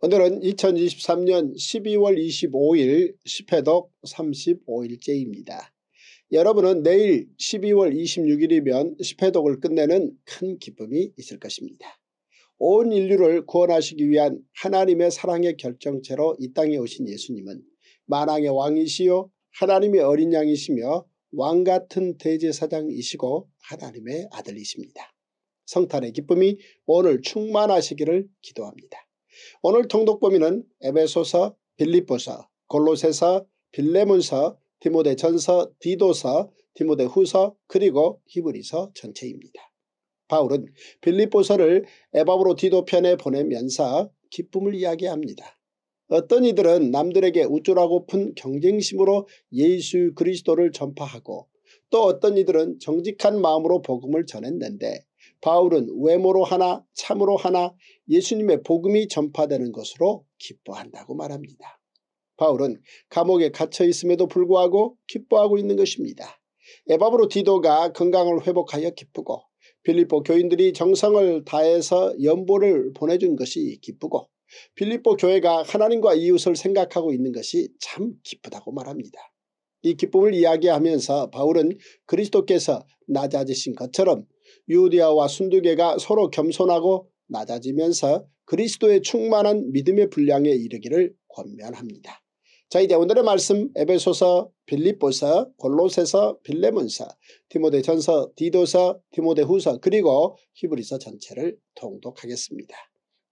오늘은 2023년 12월 25일 10회독 35일째입니다. 여러분은 내일 12월 26일이면 10회독을 끝내는 큰 기쁨이 있을 것입니다. 온 인류를 구원하시기 위한 하나님의 사랑의 결정체로 이 땅에 오신 예수님은 만왕의 왕이시요 하나님의 어린 양이시며 왕같은 대제사장이시고 하나님의 아들이십니다. 성탄의 기쁨이 오늘 충만하시기를 기도합니다. 오늘 통독범위는 에베소서, 빌립보서, 골로새서, 빌레문서, 디모데전서, 디도서, 디모데후서 그리고 히브리서 전체입니다. 바울은 빌립보서를 에바브로 디도편에 보내면서 기쁨을 이야기합니다. 어떤 이들은 남들에게 우쭐하고픈 경쟁심으로 예수 그리스도를 전파하고 또 어떤 이들은 정직한 마음으로 복음을 전했는데 바울은 외모로 하나 참으로 하나 예수님의 복음이 전파되는 것으로 기뻐한다고 말합니다. 바울은 감옥에 갇혀 있음에도 불구하고 기뻐하고 있는 것입니다. 에바브로 디도가 건강을 회복하여 기쁘고 빌립보 교인들이 정성을 다해서 연보를 보내준 것이 기쁘고 빌립보 교회가 하나님과 이웃을 생각하고 있는 것이 참 기쁘다고 말합니다. 이 기쁨을 이야기하면서 바울은 그리스도께서 낮아지신 것처럼 유디아와 순두개가 서로 겸손하고 낮아지면서 그리스도의 충만한 믿음의 분량에 이르기를 권면합니다. 자 이제 오늘의 말씀 에베소서 빌립보서 골로새서 빌레몬서 디모데전서 디도서 디모데후서 그리고 히브리서 전체를 통독하겠습니다.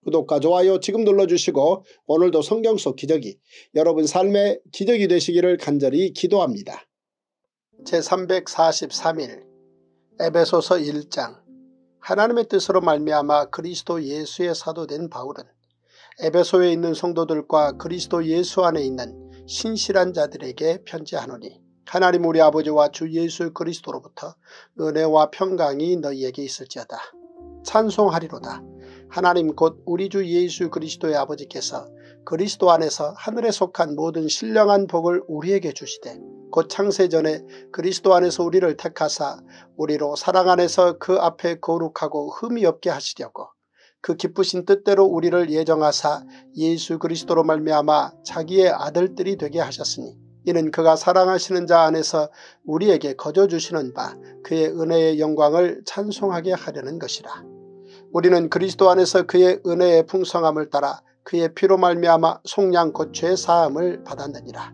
구독과 좋아요 지금 눌러주시고 오늘도 성경 속 기적이 여러분 삶의 기적이 되시기를 간절히 기도합니다. 제343일 에베소서 1장 하나님의 뜻으로 말미암아 그리스도 예수의 사도된 바울은 에베소에 있는 성도들과 그리스도 예수 안에 있는 신실한 자들에게 편지하노니 하나님 우리 아버지와 주 예수 그리스도로부터 은혜와 평강이 너희에게 있을지어다. 찬송하리로다. 하나님 곧 우리 주 예수 그리스도의 아버지께서 그리스도 안에서 하늘에 속한 모든 신령한 복을 우리에게 주시되 곧 창세전에 그리스도 안에서 우리를 택하사 우리로 사랑 안에서 그 앞에 거룩하고 흠이 없게 하시려고 그 기쁘신 뜻대로 우리를 예정하사 예수 그리스도로 말미암아 자기의 아들들이 되게 하셨으니 이는 그가 사랑하시는 자 안에서 우리에게 거저 주시는 바 그의 은혜의 영광을 찬송하게 하려는 것이라. 우리는 그리스도 안에서 그의 은혜의 풍성함을 따라 그의 피로 말미암아 속량 고초의 사함을 받았느니라.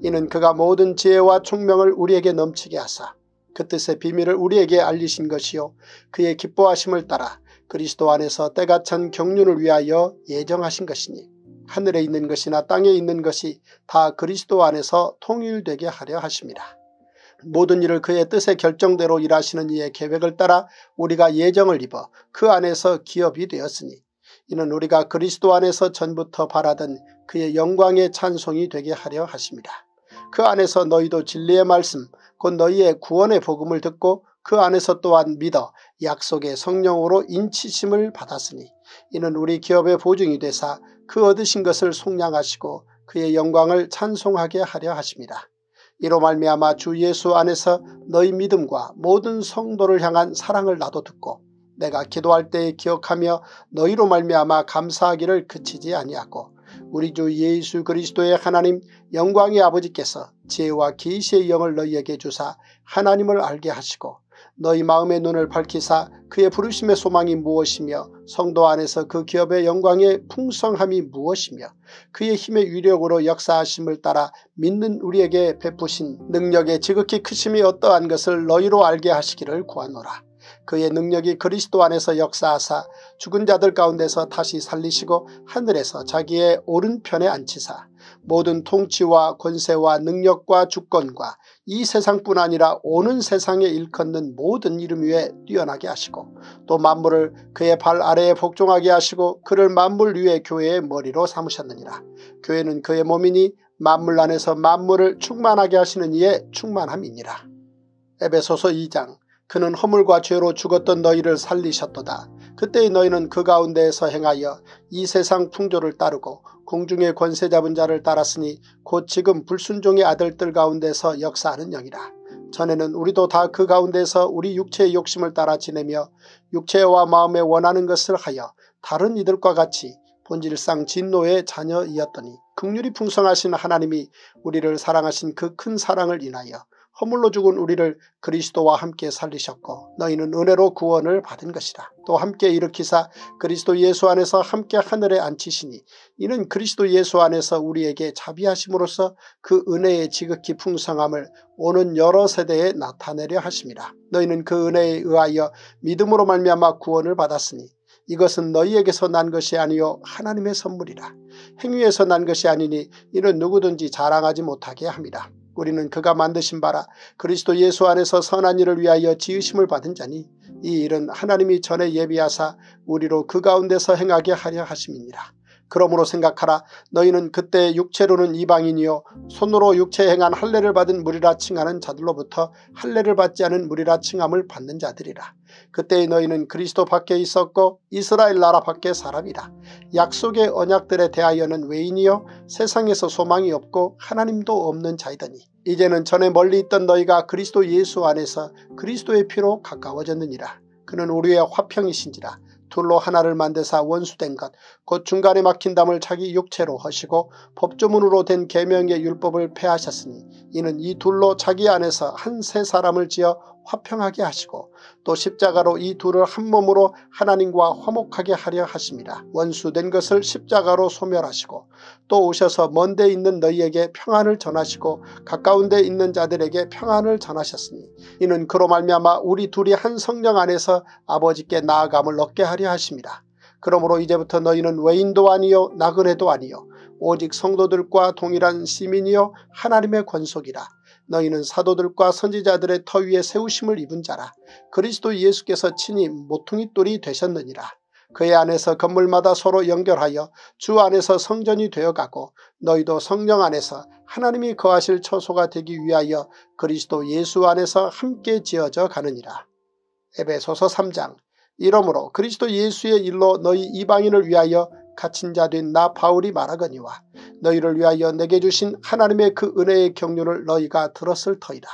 이는 그가 모든 지혜와 총명을 우리에게 넘치게 하사 그 뜻의 비밀을 우리에게 알리신 것이요 그의 기뻐하심을 따라 그리스도 안에서 때가 찬 경륜을 위하여 예정하신 것이니 하늘에 있는 것이나 땅에 있는 것이 다 그리스도 안에서 통일되게 하려 하심이라. 모든 일을 그의 뜻의 결정대로 일하시는 이의 계획을 따라 우리가 예정을 입어 그 안에서 기업이 되었으니 이는 우리가 그리스도 안에서 전부터 바라던 그의 영광의 찬송이 되게 하려 하십니다. 그 안에서 너희도 진리의 말씀 곧 너희의 구원의 복음을 듣고 그 안에서 또한 믿어 약속의 성령으로 인치심을 받았으니 이는 우리 기업의 보증이 되사 그 얻으신 것을 속량하시고 그의 영광을 찬송하게 하려 하십니다. 이로 말미암아 주 예수 안에서 너희 믿음과 모든 성도를 향한 사랑을 나도 듣고 내가 기도할 때에 기억하며 너희로 말미암아 감사하기를 그치지 아니하고 우리 주 예수 그리스도의 하나님 영광의 아버지께서 지혜와 계시의 영을 너희에게 주사 하나님을 알게 하시고 너희 마음의 눈을 밝히사 그의 부르심의 소망이 무엇이며 성도 안에서 그 기업의 영광의 풍성함이 무엇이며 그의 힘의 위력으로 역사하심을 따라 믿는 우리에게 베푸신 능력의 지극히 크심이 어떠한 것을 너희로 알게 하시기를 구하노라. 그의 능력이 그리스도 안에서 역사하사 죽은 자들 가운데서 다시 살리시고 하늘에서 자기의 오른편에 앉히사 모든 통치와 권세와 능력과 주권과 이 세상뿐 아니라 오는 세상에 일컫는 모든 이름 위에 뛰어나게 하시고 또 만물을 그의 발 아래에 복종하게 하시고 그를 만물 위에 교회의 머리로 삼으셨느니라. 교회는 그의 몸이니 만물 안에서 만물을 충만하게 하시는 이의 충만함이니라. 에베소서 2장 그는 허물과 죄로 죽었던 너희를 살리셨도다. 그때의 너희는 그 가운데에서 행하여 이 세상 풍조를 따르고 공중의 권세 잡은 자를 따랐으니 곧 지금 불순종의 아들들 가운데서 역사하는 영이라. 전에는 우리도 다 그 가운데서 우리 육체의 욕심을 따라 지내며 육체와 마음에 원하는 것을 하여 다른 이들과 같이 본질상 진노의 자녀이었더니 극률이 풍성하신 하나님이 우리를 사랑하신 그 큰 사랑을 인하여 허물로 죽은 우리를 그리스도와 함께 살리셨고 너희는 은혜로 구원을 받은 것이라. 또 함께 일으키사 그리스도 예수 안에서 함께 하늘에 앉히시니 이는 그리스도 예수 안에서 우리에게 자비하심으로써 그 은혜의 지극히 풍성함을 오는 여러 세대에 나타내려 하심이라. 너희는 그 은혜에 의하여 믿음으로 말미암아 구원을 받았으니 이것은 너희에게서 난 것이 아니요 하나님의 선물이라. 행위에서 난 것이 아니니 이는 누구든지 자랑하지 못하게 합니다. 우리는 그가 만드신 바라 그리스도 예수 안에서 선한 일을 위하여 지으심을 받은 자니 이 일은 하나님이 전에 예비하사 우리로 그 가운데서 행하게 하려 하심이니라. 그러므로 생각하라 너희는 그때 육체로는 이방인이요 손으로 육체 행한 할례를 받은 무리라 칭하는 자들로부터 할례를 받지 않은 무리라 칭함을 받는 자들이라. 그때의 너희는 그리스도 밖에 있었고 이스라엘 나라 밖에 사람이라. 약속의 언약들에 대하여는 외인이요 세상에서 소망이 없고 하나님도 없는 자이더니 이제는 전에 멀리 있던 너희가 그리스도 예수 안에서 그리스도의 피로 가까워졌느니라. 그는 우리의 화평이신지라. 둘로 하나를 만드사 원수된 것 곧 중간에 막힌 담을 자기 육체로 하시고 법조문으로 된 계명의 율법을 폐하셨으니 이는 이 둘로 자기 안에서 한 세 사람을 지어 화평하게 하시고 또 십자가로 이 둘을 한 몸으로 하나님과 화목하게 하려 하십니다. 원수된 것을 십자가로 소멸하시고 또 오셔서 먼데 있는 너희에게 평안을 전하시고 가까운 데 있는 자들에게 평안을 전하셨으니 이는 그로 말미암아 우리 둘이 한 성령 안에서 아버지께 나아감을 얻게 하려 하십니다. 그러므로 이제부터 너희는 외인도 아니요 나그네도 아니요 오직 성도들과 동일한 시민이요 하나님의 권속이라 너희는 사도들과 선지자들의 터 위에 세우심을 입은 자라. 그리스도 예수께서 친히 모퉁이 돌이 되셨느니라. 그의 안에서 건물마다 서로 연결하여 주 안에서 성전이 되어가고 너희도 성령 안에서 하나님이 거하실 처소가 되기 위하여 그리스도 예수 안에서 함께 지어져 가느니라. 에베소서 3장 이러므로 그리스도 예수의 일로 너희 이방인을 위하여 갇힌 자 된 나 바울이 말하거니와 너희를 위하여 내게 주신 하나님의 그 은혜의 경륜을 너희가 들었을 터이다.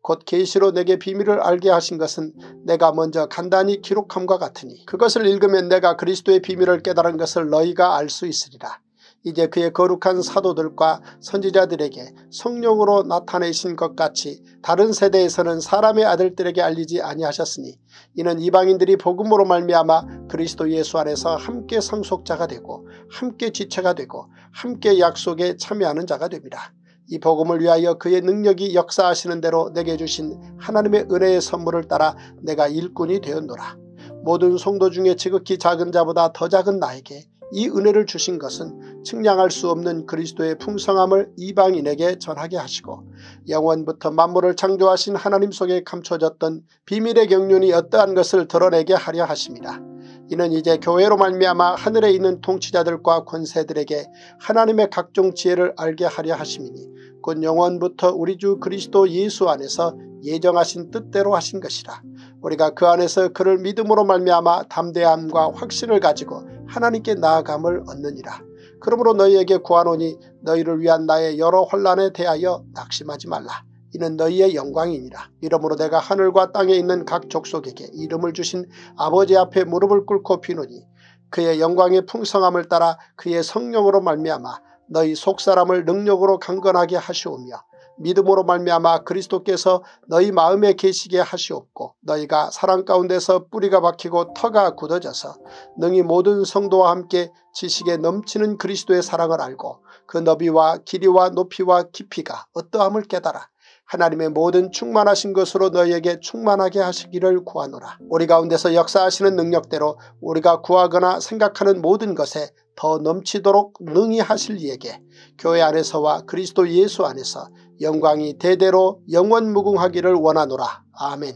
곧 계시로 내게 비밀을 알게 하신 것은 내가 먼저 간단히 기록함과 같으니 그것을 읽으면 내가 그리스도의 비밀을 깨달은 것을 너희가 알 수 있으리라. 이제 그의 거룩한 사도들과 선지자들에게 성령으로 나타내신 것 같이 다른 세대에서는 사람의 아들들에게 알리지 아니하셨으니 이는 이방인들이 복음으로 말미암아 그리스도 예수 안에서 함께 상속자가 되고 함께 지체가 되고 함께 약속에 참여하는 자가 됩니다. 이 복음을 위하여 그의 능력이 역사하시는 대로 내게 주신 하나님의 은혜의 선물을 따라 내가 일꾼이 되었노라. 모든 성도 중에 지극히 작은 자보다 더 작은 나에게 이 은혜를 주신 것은 측량할 수 없는 그리스도의 풍성함을 이방인에게 전하게 하시고 영원부터 만물을 창조하신 하나님 속에 감춰졌던 비밀의 경륜이 어떠한 것을 드러내게 하려 하십니다. 이는 이제 교회로 말미암아 하늘에 있는 통치자들과 권세들에게 하나님의 각종 지혜를 알게 하려 하심이니 곧 영원부터 우리 주 그리스도 예수 안에서 예정하신 뜻대로 하신 것이라. 우리가 그 안에서 그를 믿음으로 말미암아 담대함과 확신을 가지고 하나님께 나아감을 얻느니라. 그러므로 너희에게 구하노니 너희를 위한 나의 여러 혼란에 대하여 낙심하지 말라. 이는 너희의 영광이니라. 이러므로 내가 하늘과 땅에 있는 각 족속에게 이름을 주신 아버지 앞에 무릎을 꿇고 비노니 그의 영광의 풍성함을 따라 그의 성령으로 말미암아 너희 속사람을 능력으로 강건하게 하시오며 믿음으로 말미암아 그리스도께서 너희 마음에 계시게 하시옵고 너희가 사랑 가운데서 뿌리가 박히고 터가 굳어져서 능히 모든 성도와 함께 지식에 넘치는 그리스도의 사랑을 알고 그 너비와 길이와 높이와 깊이가 어떠함을 깨달아 하나님의 모든 충만하신 것으로 너희에게 충만하게 하시기를 구하노라. 우리 가운데서 역사하시는 능력대로 우리가 구하거나 생각하는 모든 것에 더 넘치도록 능히 하실 이에게 교회 안에서와 그리스도 예수 안에서 영광이 대대로 영원 무궁하기를 원하노라. 아멘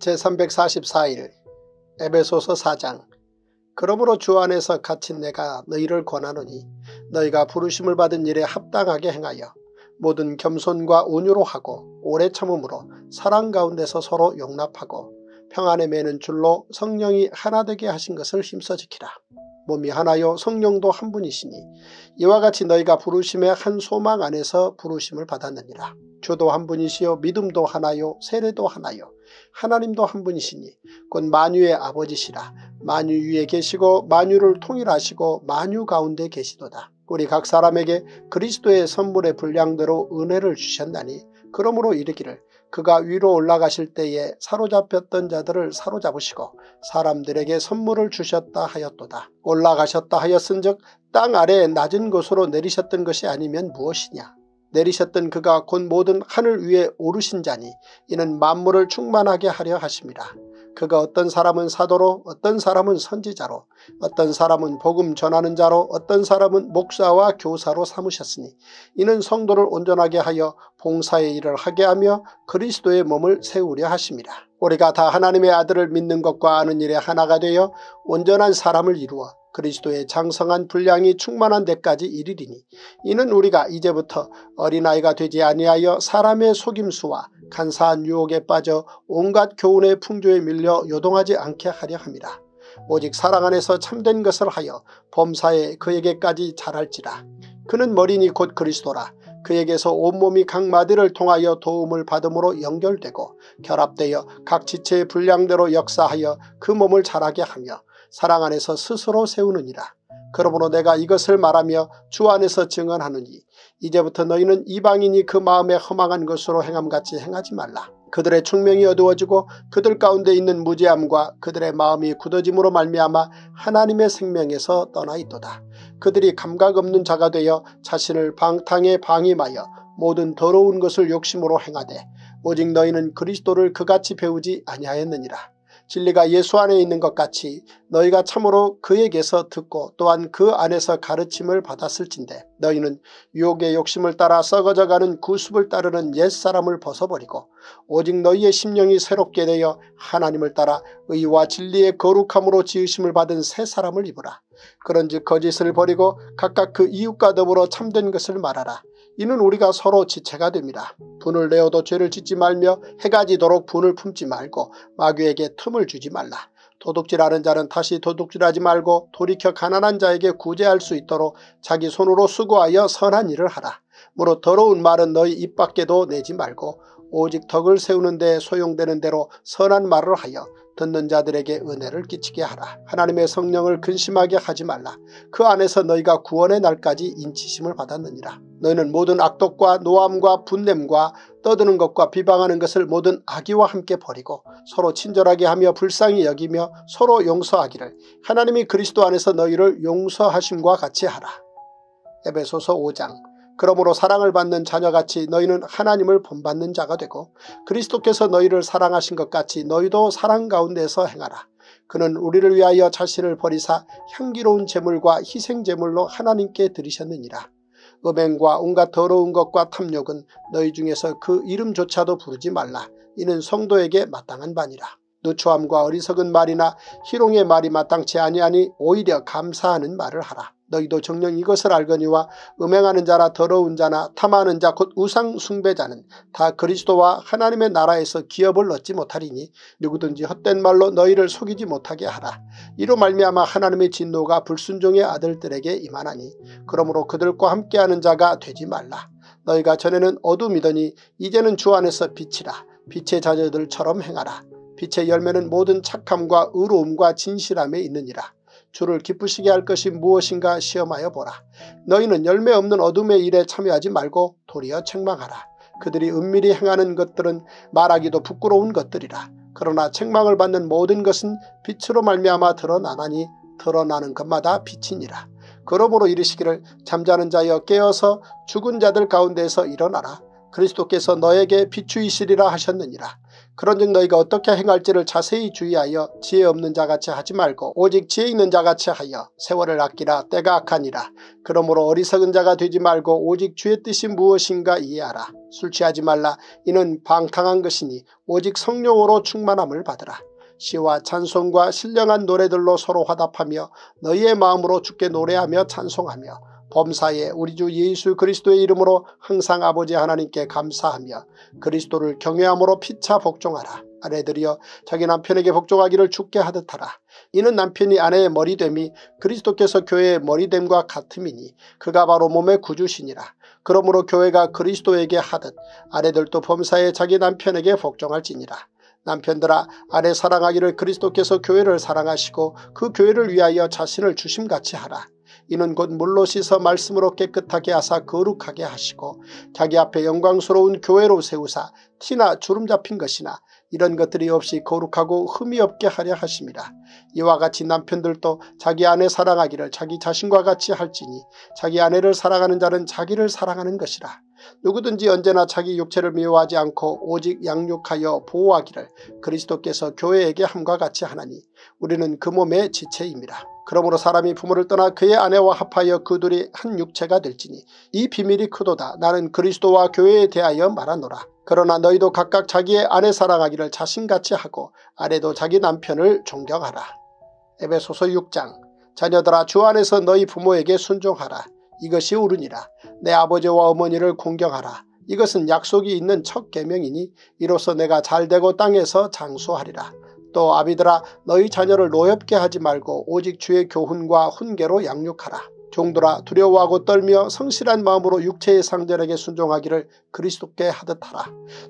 제344일 에베소서 4장 그러므로 주 안에서 갇힌 내가 너희를 권하노니 너희가 부르심을 받은 일에 합당하게 행하여 모든 겸손과 온유로 하고 오래 참음으로 사랑 가운데서 서로 용납하고 평안에 매는 줄로 성령이 하나 되게 하신 것을 힘써 지키라. 몸이 하나요 성령도 한 분이시니 이와 같이 너희가 부르심의 한 소망 안에서 부르심을 받았느니라. 주도 한 분이시요 믿음도 하나요 세례도 하나요 하나님도 한 분이시니 곧 만유의 아버지시라 만유 위에 계시고 만유를 통일하시고 만유 가운데 계시도다. 우리 각 사람에게 그리스도의 선물의 분량대로 은혜를 주셨나니 그러므로 이르기를 그가 위로 올라가실 때에 사로잡혔던 자들을 사로잡으시고 사람들에게 선물을 주셨다 하였도다. 올라가셨다 하였은 즉 땅 아래에 낮은 곳으로 내리셨던 것이 아니면 무엇이냐. 내리셨던 그가 곧 모든 하늘 위에 오르신 자니 이는 만물을 충만하게 하려 하십니다. 그가 어떤 사람은 사도로 어떤 사람은 선지자로 어떤 사람은 복음 전하는 자로 어떤 사람은 목사와 교사로 삼으셨으니 이는 성도를 온전하게 하여 봉사의 일을 하게 하며 그리스도의 몸을 세우려 하십니다. 우리가 다 하나님의 아들을 믿는 것과 아는 일에 하나가 되어 온전한 사람을 이루어 그리스도의 장성한 분량이 충만한 데까지 이르리니 이는 우리가 이제부터 어린아이가 되지 아니하여 사람의 속임수와 간사한 유혹에 빠져 온갖 교훈의 풍조에 밀려 요동하지 않게 하려 합니다. 오직 사랑 안에서 참된 것을 하여 범사에 그에게까지 자랄지라. 그는 머리니 곧 그리스도라. 그에게서 온몸이 각 마디를 통하여 도움을 받음으로 연결되고 결합되어 각 지체의 분량대로 역사하여 그 몸을 자라게 하며 사랑 안에서 스스로 세우느니라. 그러므로 내가 이것을 말하며 주 안에서 증언하느니 이제부터 너희는 이방인이 그 마음에 허망한 것으로 행함같이 행하지 말라. 그들의 충명이 어두워지고 그들 가운데 있는 무지함과 그들의 마음이 굳어짐으로 말미암아 하나님의 생명에서 떠나 있도다. 그들이 감각 없는 자가 되어 자신을 방탕에 방임하여 모든 더러운 것을 욕심으로 행하되 오직 너희는 그리스도를 그같이 배우지 아니하였느니라. 진리가 예수 안에 있는 것 같이 너희가 참으로 그에게서 듣고 또한 그 안에서 가르침을 받았을진데 너희는 유혹의 욕심을 따라 썩어져가는 구습을 따르는 옛사람을 벗어버리고 오직 너희의 심령이 새롭게 되어 하나님을 따라 의와 진리의 거룩함으로 지으심을 받은 새 사람을 입으라. 그런즉 거짓을 버리고 각각 그 이웃과 더불어 참된 것을 말하라. 이는 우리가 서로 지체가 됩니다. 분을 내어도 죄를 짓지 말며 해가 지도록 분을 품지 말고 마귀에게 틈을 주지 말라. 도둑질하는 자는 다시 도둑질하지 말고 돌이켜 가난한 자에게 구제할 수 있도록 자기 손으로 수고하여 선한 일을 하라. 무릇 더러운 말은 너희 입 밖에도 내지 말고 오직 덕을 세우는 데 소용되는 대로 선한 말을 하여 듣는 자들에게 은혜를 끼치게 하라. 하나님의 성령을 근심하게 하지 말라. 그 안에서 너희가 구원의 날까지 인치심을 받았느니라. 너희는 모든 악독과 노함과 분냄과 떠드는 것과 비방하는 것을 모든 악의와 함께 버리고 서로 친절하게 하며 불쌍히 여기며 서로 용서하기를 하나님이 그리스도 안에서 너희를 용서하심과 같이 하라. 에베소서 5장 그러므로 사랑을 받는 자녀같이 너희는 하나님을 본받는 자가 되고 그리스도께서 너희를 사랑하신 것 같이 너희도 사랑 가운데서 행하라. 그는 우리를 위하여 자신을 버리사 향기로운 제물과 희생제물로 하나님께 드리셨느니라. 음행과 온갖 더러운 것과 탐욕은 너희 중에서 그 이름조차도 부르지 말라. 이는 성도에게 마땅한 바니라. 누추함과 어리석은 말이나 희롱의 말이 마땅치 아니하니 오히려 감사하는 말을 하라. 너희도 정녕 이것을 알거니와 음행하는 자나 더러운 자나 탐하는 자 곧 우상 숭배자는 다 그리스도와 하나님의 나라에서 기업을 얻지 못하리니 누구든지 헛된 말로 너희를 속이지 못하게 하라. 이로 말미암아 하나님의 진노가 불순종의 아들들에게 임하나니 그러므로 그들과 함께하는 자가 되지 말라. 너희가 전에는 어둠이더니 이제는 주 안에서 빛이라. 빛의 자녀들처럼 행하라. 빛의 열매는 모든 착함과 의로움과 진실함에 있느니라. 주를 기쁘시게 할 것이 무엇인가 시험하여 보라. 너희는 열매 없는 어둠의 일에 참여하지 말고 도리어 책망하라. 그들이 은밀히 행하는 것들은 말하기도 부끄러운 것들이라. 그러나 책망을 받는 모든 것은 빛으로 말미암아 드러나나니 드러나는 것마다 빛이니라. 그러므로 이르시기를 잠자는 자여 깨어서 죽은 자들 가운데서 일어나라. 그리스도께서 너에게 비추이시리라 하셨느니라. 그런즉 너희가 어떻게 행할지를 자세히 주의하여 지혜 없는 자같이 하지 말고 오직 지혜 있는 자같이 하여 세월을 아끼라 때가 악하니라. 그러므로 어리석은 자가 되지 말고 오직 주의 뜻이 무엇인가 이해하라. 술 취하지 말라. 이는 방탕한 것이니 오직 성령으로 충만함을 받으라. 시와 찬송과 신령한 노래들로 서로 화답하며 너희의 마음으로 주께 노래하며 찬송하며 범사에 우리 주 예수 그리스도의 이름으로 항상 아버지 하나님께 감사하며 그리스도를 경외함으로 피차 복종하라. 아내들이여 자기 남편에게 복종하기를 죽게 하듯 하라. 이는 남편이 아내의 머리됨이 그리스도께서 교회의 머리됨과 같음이니 그가 바로 몸의 구주시니라. 그러므로 교회가 그리스도에게 하듯 아내들도 범사에 자기 남편에게 복종할지니라. 남편들아 아내 사랑하기를 그리스도께서 교회를 사랑하시고 그 교회를 위하여 자신을 주심같이 하라. 이는 곧 물로 씻어 말씀으로 깨끗하게 하사 거룩하게 하시고 자기 앞에 영광스러운 교회로 세우사 티나 주름 잡힌 것이나 이런 것들이 없이 거룩하고 흠이 없게 하려 하십니다. 이와 같이 남편들도 자기 아내 사랑하기를 자기 자신과 같이 할지니 자기 아내를 사랑하는 자는 자기를 사랑하는 것이라. 누구든지 언제나 자기 육체를 미워하지 않고 오직 양육하여 보호하기를 그리스도께서 교회에게 함과 같이 하나니 우리는 그 몸의 지체입니다. 그러므로 사람이 부모를 떠나 그의 아내와 합하여 그 둘이 한 육체가 될지니 이 비밀이 크도다. 나는 그리스도와 교회에 대하여 말하노라. 그러나 너희도 각각 자기의 아내 사랑하기를 자신같이 하고 아내도 자기 남편을 존경하라. 에베소서 6장 자녀들아 주 안에서 너희 부모에게 순종하라. 이것이 옳으니라. 내 아버지와 어머니를 공경하라. 이것은 약속이 있는 첫 계명이니 이로써 내가 잘되고 땅에서 장수하리라. 또 아비들아 너희 자녀를 노엽게 하지 말고 오직 주의 교훈과 훈계로 양육하라. 종들아 두려워하고 떨며 성실한 마음으로 육체의 상전에게 순종하기를 그리스도께 하듯 하라.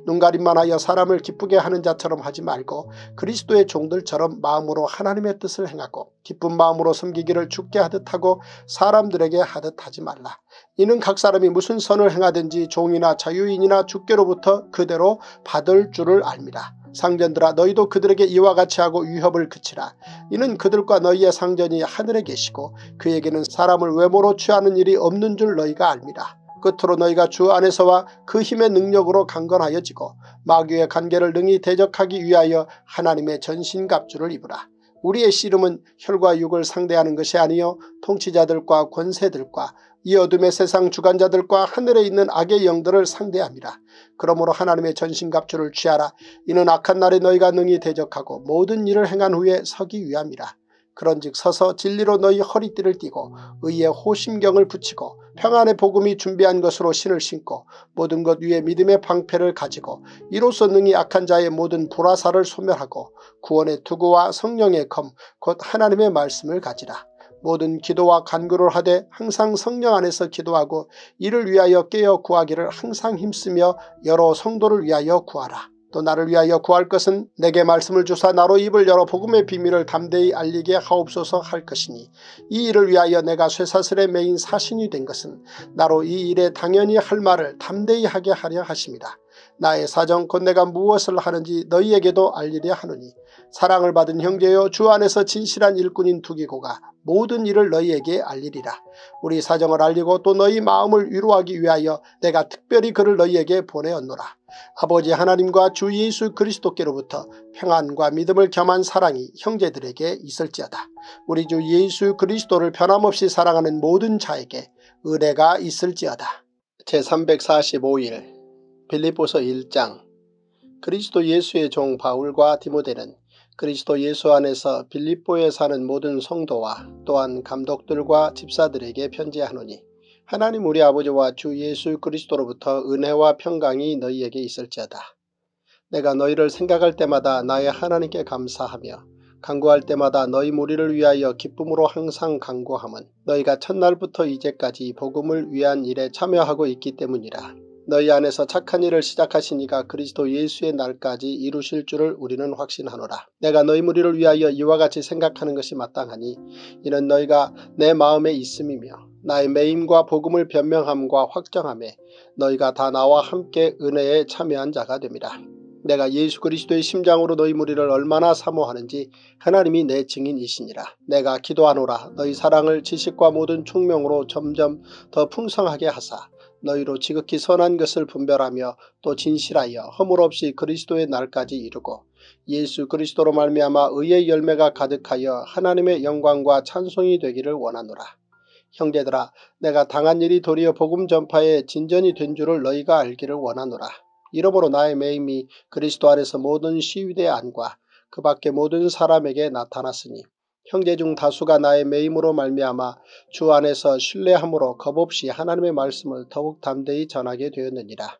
눈가림만 하여 사람을 기쁘게 하는 자처럼 하지 말고 그리스도의 종들처럼 마음으로 하나님의 뜻을 행하고 기쁜 마음으로 섬기기를 죽게 하듯 하고 사람들에게 하듯 하지 말라. 이는 각 사람이 무슨 선을 행하든지 종이나 자유인이나 주께로부터 그대로 받을 줄을 압니다. 상전들아 너희도 그들에게 이와 같이 하고 위협을 그치라. 이는 그들과 너희의 상전이 하늘에 계시고 그에게는 사람을 외모로 취하는 일이 없는 줄 너희가 압니다. 끝으로 너희가 주 안에서와 그 힘의 능력으로 강건하여지고 마귀의 관계를 능히 대적하기 위하여 하나님의 전신갑주를 입으라. 우리의 씨름은 혈과 육을 상대하는 것이 아니요 통치자들과 권세들과 이 어둠의 세상 주관자들과 하늘에 있는 악의 영들을 상대합니다. 그러므로 하나님의 전신갑주를 취하라. 이는 악한 날에 너희가 능히 대적하고 모든 일을 행한 후에 서기 위함이라. 그런즉 서서 진리로 너희 허리띠를 띠고 의의 호심경을 붙이고 평안의 복음이 준비한 것으로 신을 신고 모든 것 위에 믿음의 방패를 가지고 이로써 능히 악한 자의 모든 불화사를 소멸하고 구원의 투구와 성령의 검 곧 하나님의 말씀을 가지라. 모든 기도와 간구를 하되 항상 성령 안에서 기도하고 이를 위하여 깨어 구하기를 항상 힘쓰며 여러 성도를 위하여 구하라. 또 나를 위하여 구할 것은 내게 말씀을 주사 나로 입을 열어 복음의 비밀을 담대히 알리게 하옵소서 할 것이니 이 일을 위하여 내가 쇠사슬에 매인 사신이 된 것은 나로 이 일에 당연히 할 말을 담대히 하게 하려 하십니다. 나의 사정 곧 내가 무엇을 하는지 너희에게도 알리려 하노니 사랑을 받은 형제여 주 안에서 진실한 일꾼인 두기고가 모든 일을 너희에게 알리리라. 우리 사정을 알리고 또 너희 마음을 위로하기 위하여 내가 특별히 그를 너희에게 보내었노라. 아버지 하나님과 주 예수 그리스도께로부터 평안과 믿음을 겸한 사랑이 형제들에게 있을지어다. 우리 주 예수 그리스도를 변함없이 사랑하는 모든 자에게 은혜가 있을지어다. 제345일 빌립보서 1장 그리스도 예수의 종 바울과 디모데는 그리스도 예수 안에서 빌립보에 사는 모든 성도와 또한 감독들과 집사들에게 편지하노니 하나님 우리 아버지와 주 예수 그리스도로부터 은혜와 평강이 너희에게 있을지어다. 내가 너희를 생각할 때마다 나의 하나님께 감사하며 간구할 때마다 너희 무리를 위하여 기쁨으로 항상 간구함은 너희가 첫날부터 이제까지 복음을 위한 일에 참여하고 있기 때문이라. 너희 안에서 착한 일을 시작하시니가 그리스도 예수의 날까지 이루실 줄을 우리는 확신하노라. 내가 너희 무리를 위하여 이와 같이 생각하는 것이 마땅하니 이는 너희가 내 마음에 있음이며 나의 매임과 복음을 변명함과 확정함에 너희가 다 나와 함께 은혜에 참여한 자가 됩니다. 내가 예수 그리스도의 심장으로 너희 무리를 얼마나 사모하는지 하나님이 내 증인이시니라. 내가 기도하노라 너희 사랑을 지식과 모든 총명으로 점점 더 풍성하게 하사 너희로 지극히 선한 것을 분별하며 또 진실하여 허물 없이 그리스도의 날까지 이루고 예수 그리스도로 말미암아 의의 열매가 가득하여 하나님의 영광과 찬송이 되기를 원하노라. 형제들아 내가 당한 일이 도리어 복음 전파에 진전이 된 줄을 너희가 알기를 원하노라. 이러므로 나의 매임이 그리스도 안에서 모든 시위대 안과 그 밖에 모든 사람에게 나타났으니 형제 중 다수가 나의 매임으로 말미암아 주 안에서 신뢰함으로 겁없이 하나님의 말씀을 더욱 담대히 전하게 되었느니라.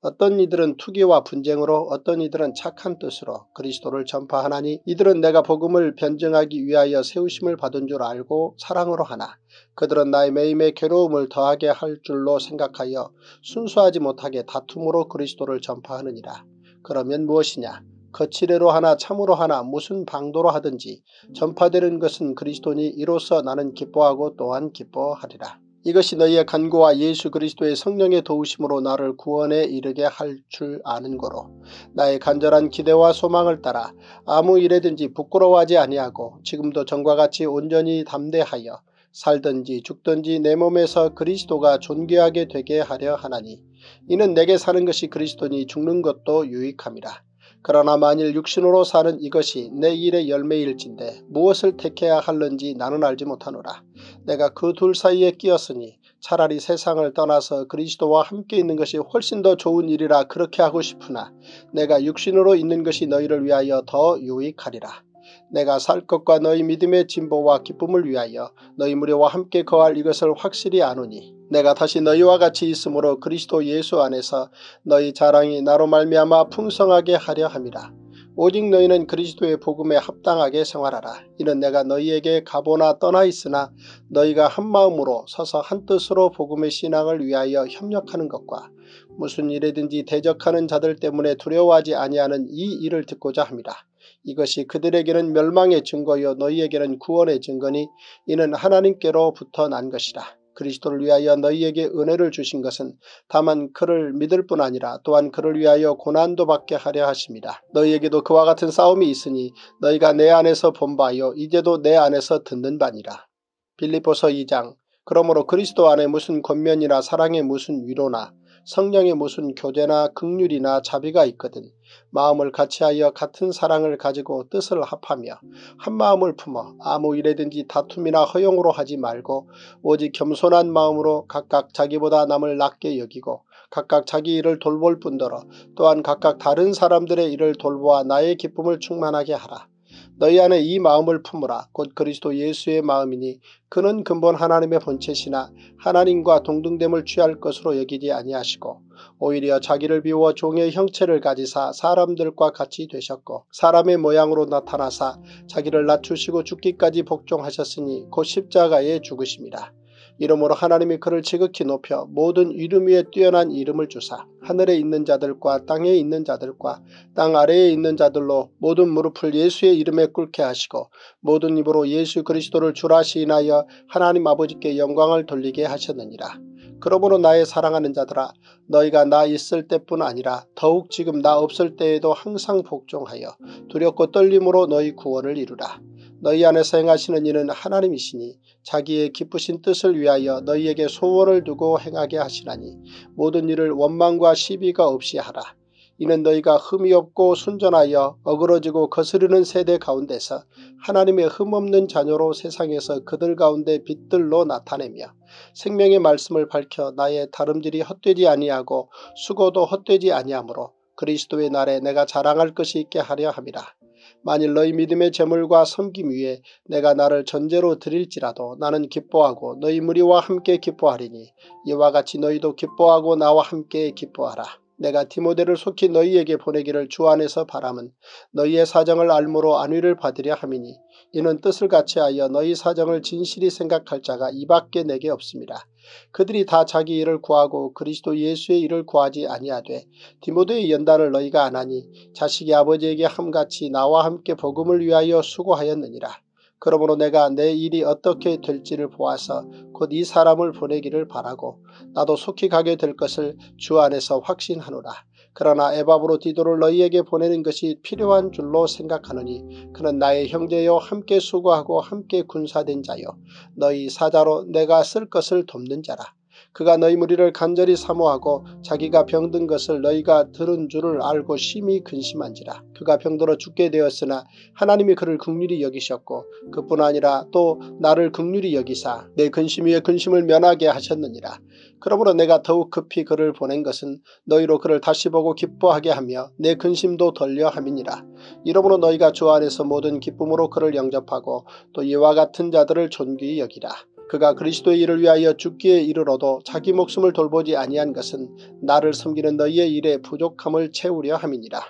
어떤 이들은 투기와 분쟁으로 어떤 이들은 착한 뜻으로 그리스도를 전파하나니 이들은 내가 복음을 변증하기 위하여 세우심을 받은 줄 알고 사랑으로 하나 그들은 나의 매임의 괴로움을 더하게 할 줄로 생각하여 순수하지 못하게 다툼으로 그리스도를 전파하느니라. 그러면 무엇이냐 거칠애로 하나 참으로 하나 무슨 방도로 하든지 전파되는 것은 그리스도니 이로써 나는 기뻐하고 또한 기뻐하리라. 이것이 너희의 간구와 예수 그리스도의 성령의 도우심으로 나를 구원에 이르게 할 줄 아는 거로 나의 간절한 기대와 소망을 따라 아무 일에든지 부끄러워하지 아니하고 지금도 전과 같이 온전히 담대하여 살든지 죽든지 내 몸에서 그리스도가 존귀하게 되게 하려 하나니 이는 내게 사는 것이 그리스도니 죽는 것도 유익함이라. 그러나 만일 육신으로 사는 이것이 내 일의 열매일진데 무엇을 택해야 할는지 나는 알지 못하노라. 내가 그 둘 사이에 끼었으니 차라리 세상을 떠나서 그리스도와 함께 있는 것이 훨씬 더 좋은 일이라 그렇게 하고 싶으나 내가 육신으로 있는 것이 너희를 위하여 더 유익하리라. 내가 살 것과 너희 믿음의 진보와 기쁨을 위하여 너희 무료와 함께 거할 이것을 확실히 아노니 내가 다시 너희와 같이 있으므로 그리스도 예수 안에서 너희 자랑이 나로 말미암아 풍성하게 하려 함이라. 오직 너희는 그리스도의 복음에 합당하게 생활하라. 이는 내가 너희에게 가보나 떠나 있으나 너희가 한마음으로 서서 한뜻으로 복음의 신앙을 위하여 협력하는 것과 무슨 일에든지 대적하는 자들 때문에 두려워하지 아니하는 이 일을 듣고자 합니다. 이것이 그들에게는 멸망의 증거요 너희에게는 구원의 증거니 이는 하나님께로부터 난 것이라. 그리스도를 위하여 너희에게 은혜를 주신 것은 다만 그를 믿을 뿐 아니라 또한 그를 위하여 고난도 받게 하려 하십니다. 너희에게도 그와 같은 싸움이 있으니 너희가 내 안에서 본 바요 이제도 내 안에서 듣는 바니라. 빌리포서 2장 그러므로 그리스도 안에 무슨 권면이나 사랑의 무슨 위로나 성령의 무슨 교제나 극률이나 자비가 있거든 마음을 같이하여 같은 사랑을 가지고 뜻을 합하며 한 마음을 품어 아무 일에든지 다툼이나 허용으로 하지 말고 오직 겸손한 마음으로 각각 자기보다 남을 낮게 여기고 각각 자기 일을 돌볼 뿐더러 또한 각각 다른 사람들의 일을 돌보아 나의 기쁨을 충만하게 하라. 너희 안에 이 마음을 품으라 곧 그리스도 예수의 마음이니 그는 근본 하나님의 본체시나 하나님과 동등됨을 취할 것으로 여기지 아니하시고 오히려 자기를 비워 종의 형체를 가지사 사람들과 같이 되셨고 사람의 모양으로 나타나사 자기를 낮추시고 죽기까지 복종하셨으니 곧 십자가에 죽으십니다. 이러므로 하나님이 그를 지극히 높여 모든 이름 위에 뛰어난 이름을 주사 하늘에 있는 자들과 땅에 있는 자들과 땅 아래에 있는 자들로 모든 무릎을 예수의 이름에 꿇게 하시고 모든 입으로 예수 그리스도를 주라 시인하여 하나님 아버지께 영광을 돌리게 하셨느니라. 그러므로 나의 사랑하는 자들아 너희가 나 있을 때뿐 아니라 더욱 지금 나 없을 때에도 항상 복종하여 두렵고 떨림으로 너희 구원을 이루라. 너희 안에서 행하시는 이는 하나님이시니 자기의 기쁘신 뜻을 위하여 너희에게 소원을 두고 행하게 하시나니 모든 일을 원망과 시비가 없이 하라. 이는 너희가 흠이 없고 순전하여 어그러지고 거스르는 세대 가운데서 하나님의 흠없는 자녀로 세상에서 그들 가운데 빛들로 나타내며 생명의 말씀을 밝혀 나의 다름질이 헛되지 아니하고 수고도 헛되지 아니하므로 그리스도의 날에 내가 자랑할 것이 있게 하려 함이라. 만일 너희 믿음의 재물과 섬김 위에 내가 나를 전제로 드릴지라도 나는 기뻐하고 너희 무리와 함께 기뻐하리니 이와 같이 너희도 기뻐하고 나와 함께 기뻐하라. 내가 디모데를 속히 너희에게 보내기를 주 안에서 바람은 너희의 사정을 알므로 안위를 받으려 함이니 이는 뜻을 같이 하여 너희 사정을 진실히 생각할 자가 이밖에 내게 없습니다. 그들이 다 자기 일을 구하고 그리스도 예수의 일을 구하지 아니하되 디모데의 연단을 너희가 안하니 자식이 아버지에게 함같이 나와 함께 복음을 위하여 수고하였느니라. 그러므로 내가 내 일이 어떻게 될지를 보아서 곧 이 사람을 보내기를 바라고 나도 속히 가게 될 것을 주 안에서 확신하노라. 그러나 에바브로 디도를 너희에게 보내는 것이 필요한 줄로 생각하느니 그는 나의 형제요 함께 수고하고 함께 군사된 자요 너희 사자로 내가 쓸 것을 돕는 자라. 그가 너희 무리를 간절히 사모하고 자기가 병든 것을 너희가 들은 줄을 알고 심히 근심한지라. 그가 병들어 죽게 되었으나 하나님이 그를 극률히 여기셨고 그뿐 아니라 또 나를 극률히 여기사 내 근심 위에 근심을 면하게 하셨느니라. 그러므로 내가 더욱 급히 그를 보낸 것은 너희로 그를 다시 보고 기뻐하게 하며 내 근심도 덜려 함이니라. 이러므로 너희가 주 안에서 모든 기쁨으로 그를 영접하고 또 이와 같은 자들을 존귀히 여기라. 그가 그리스도의 일을 위하여 죽기에 이르러도 자기 목숨을 돌보지 아니한 것은 나를 섬기는 너희의 일에 부족함을 채우려 함이니라.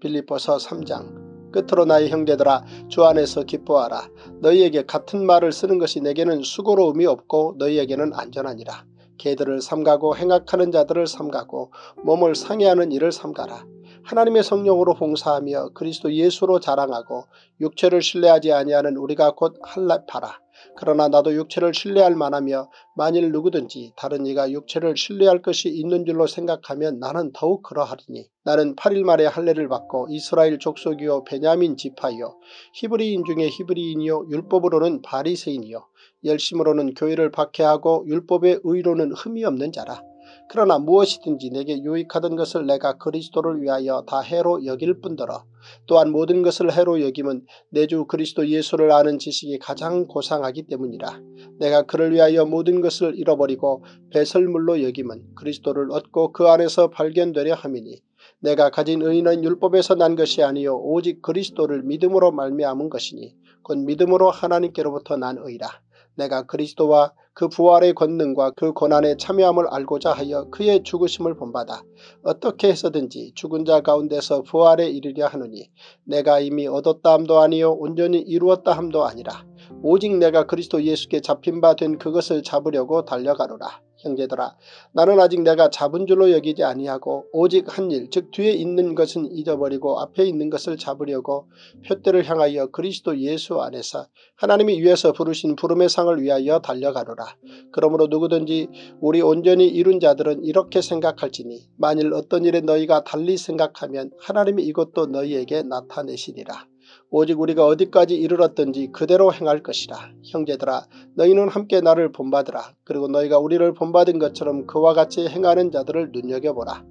빌립보서 3장 끝으로 나의 형제들아 주 안에서 기뻐하라. 너희에게 같은 말을 쓰는 것이 내게는 수고로움이 없고 너희에게는 안전하니라. 개들을 삼가고 행악하는 자들을 삼가고 몸을 상해하는 일을 삼가라. 하나님의 성령으로 봉사하며 그리스도 예수로 자랑하고 육체를 신뢰하지 아니하는 우리가 곧 할라파라. 그러나 나도 육체를 신뢰할 만하며 만일 누구든지 다른 이가 육체를 신뢰할 것이 있는 줄로 생각하면 나는 더욱 그러하리니 나는 8일 말에 할례를 받고 이스라엘 족속이요 베냐민 지파이요 히브리인 중에 히브리인이요 율법으로는 바리새인이요 열심으로는 교회를 박해하고 율법의 의로는 흠이 없는 자라. 그러나 무엇이든지 내게 유익하던 것을 내가 그리스도를 위하여 다 해로 여길 뿐더러 또한 모든 것을 해로 여김은 내 주 그리스도 예수를 아는 지식이 가장 고상하기 때문이라. 내가 그를 위하여 모든 것을 잃어버리고 배설물로 여김은 그리스도를 얻고 그 안에서 발견되려 함이니 내가 가진 의는 율법에서 난 것이 아니요 오직 그리스도를 믿음으로 말미암은 것이니 곧 믿음으로 하나님께로부터 난 의라. 내가 그리스도와 그 부활의 권능과 그 고난의 참여함을 알고자 하여 그의 죽으심을 본받아 어떻게 해서든지 죽은 자 가운데서 부활에 이르려 하느니 내가 이미 얻었다 함도 아니요 온전히 이루었다 함도 아니라 오직 내가 그리스도 예수께 잡힌 바 된 그것을 잡으려고 달려가노라. 형제들아 나는 아직 내가 잡은 줄로 여기지 아니하고 오직 한 일 즉 뒤에 있는 것은 잊어버리고 앞에 있는 것을 잡으려고 표대를 향하여 그리스도 예수 안에서 하나님이 위에서 부르신 부름의 상을 위하여 달려가노라. 그러므로 누구든지 우리 온전히 이룬 자들은 이렇게 생각할지니 만일 어떤 일에 너희가 달리 생각하면 하나님이 이것도 너희에게 나타내시리라. 오직 우리가 어디까지 이르렀든지 그대로 행할 것이라. 형제들아 너희는 함께 나를 본받으라. 그리고 너희가 우리를 본받은 것처럼 그와 같이 행하는 자들을 눈여겨보라.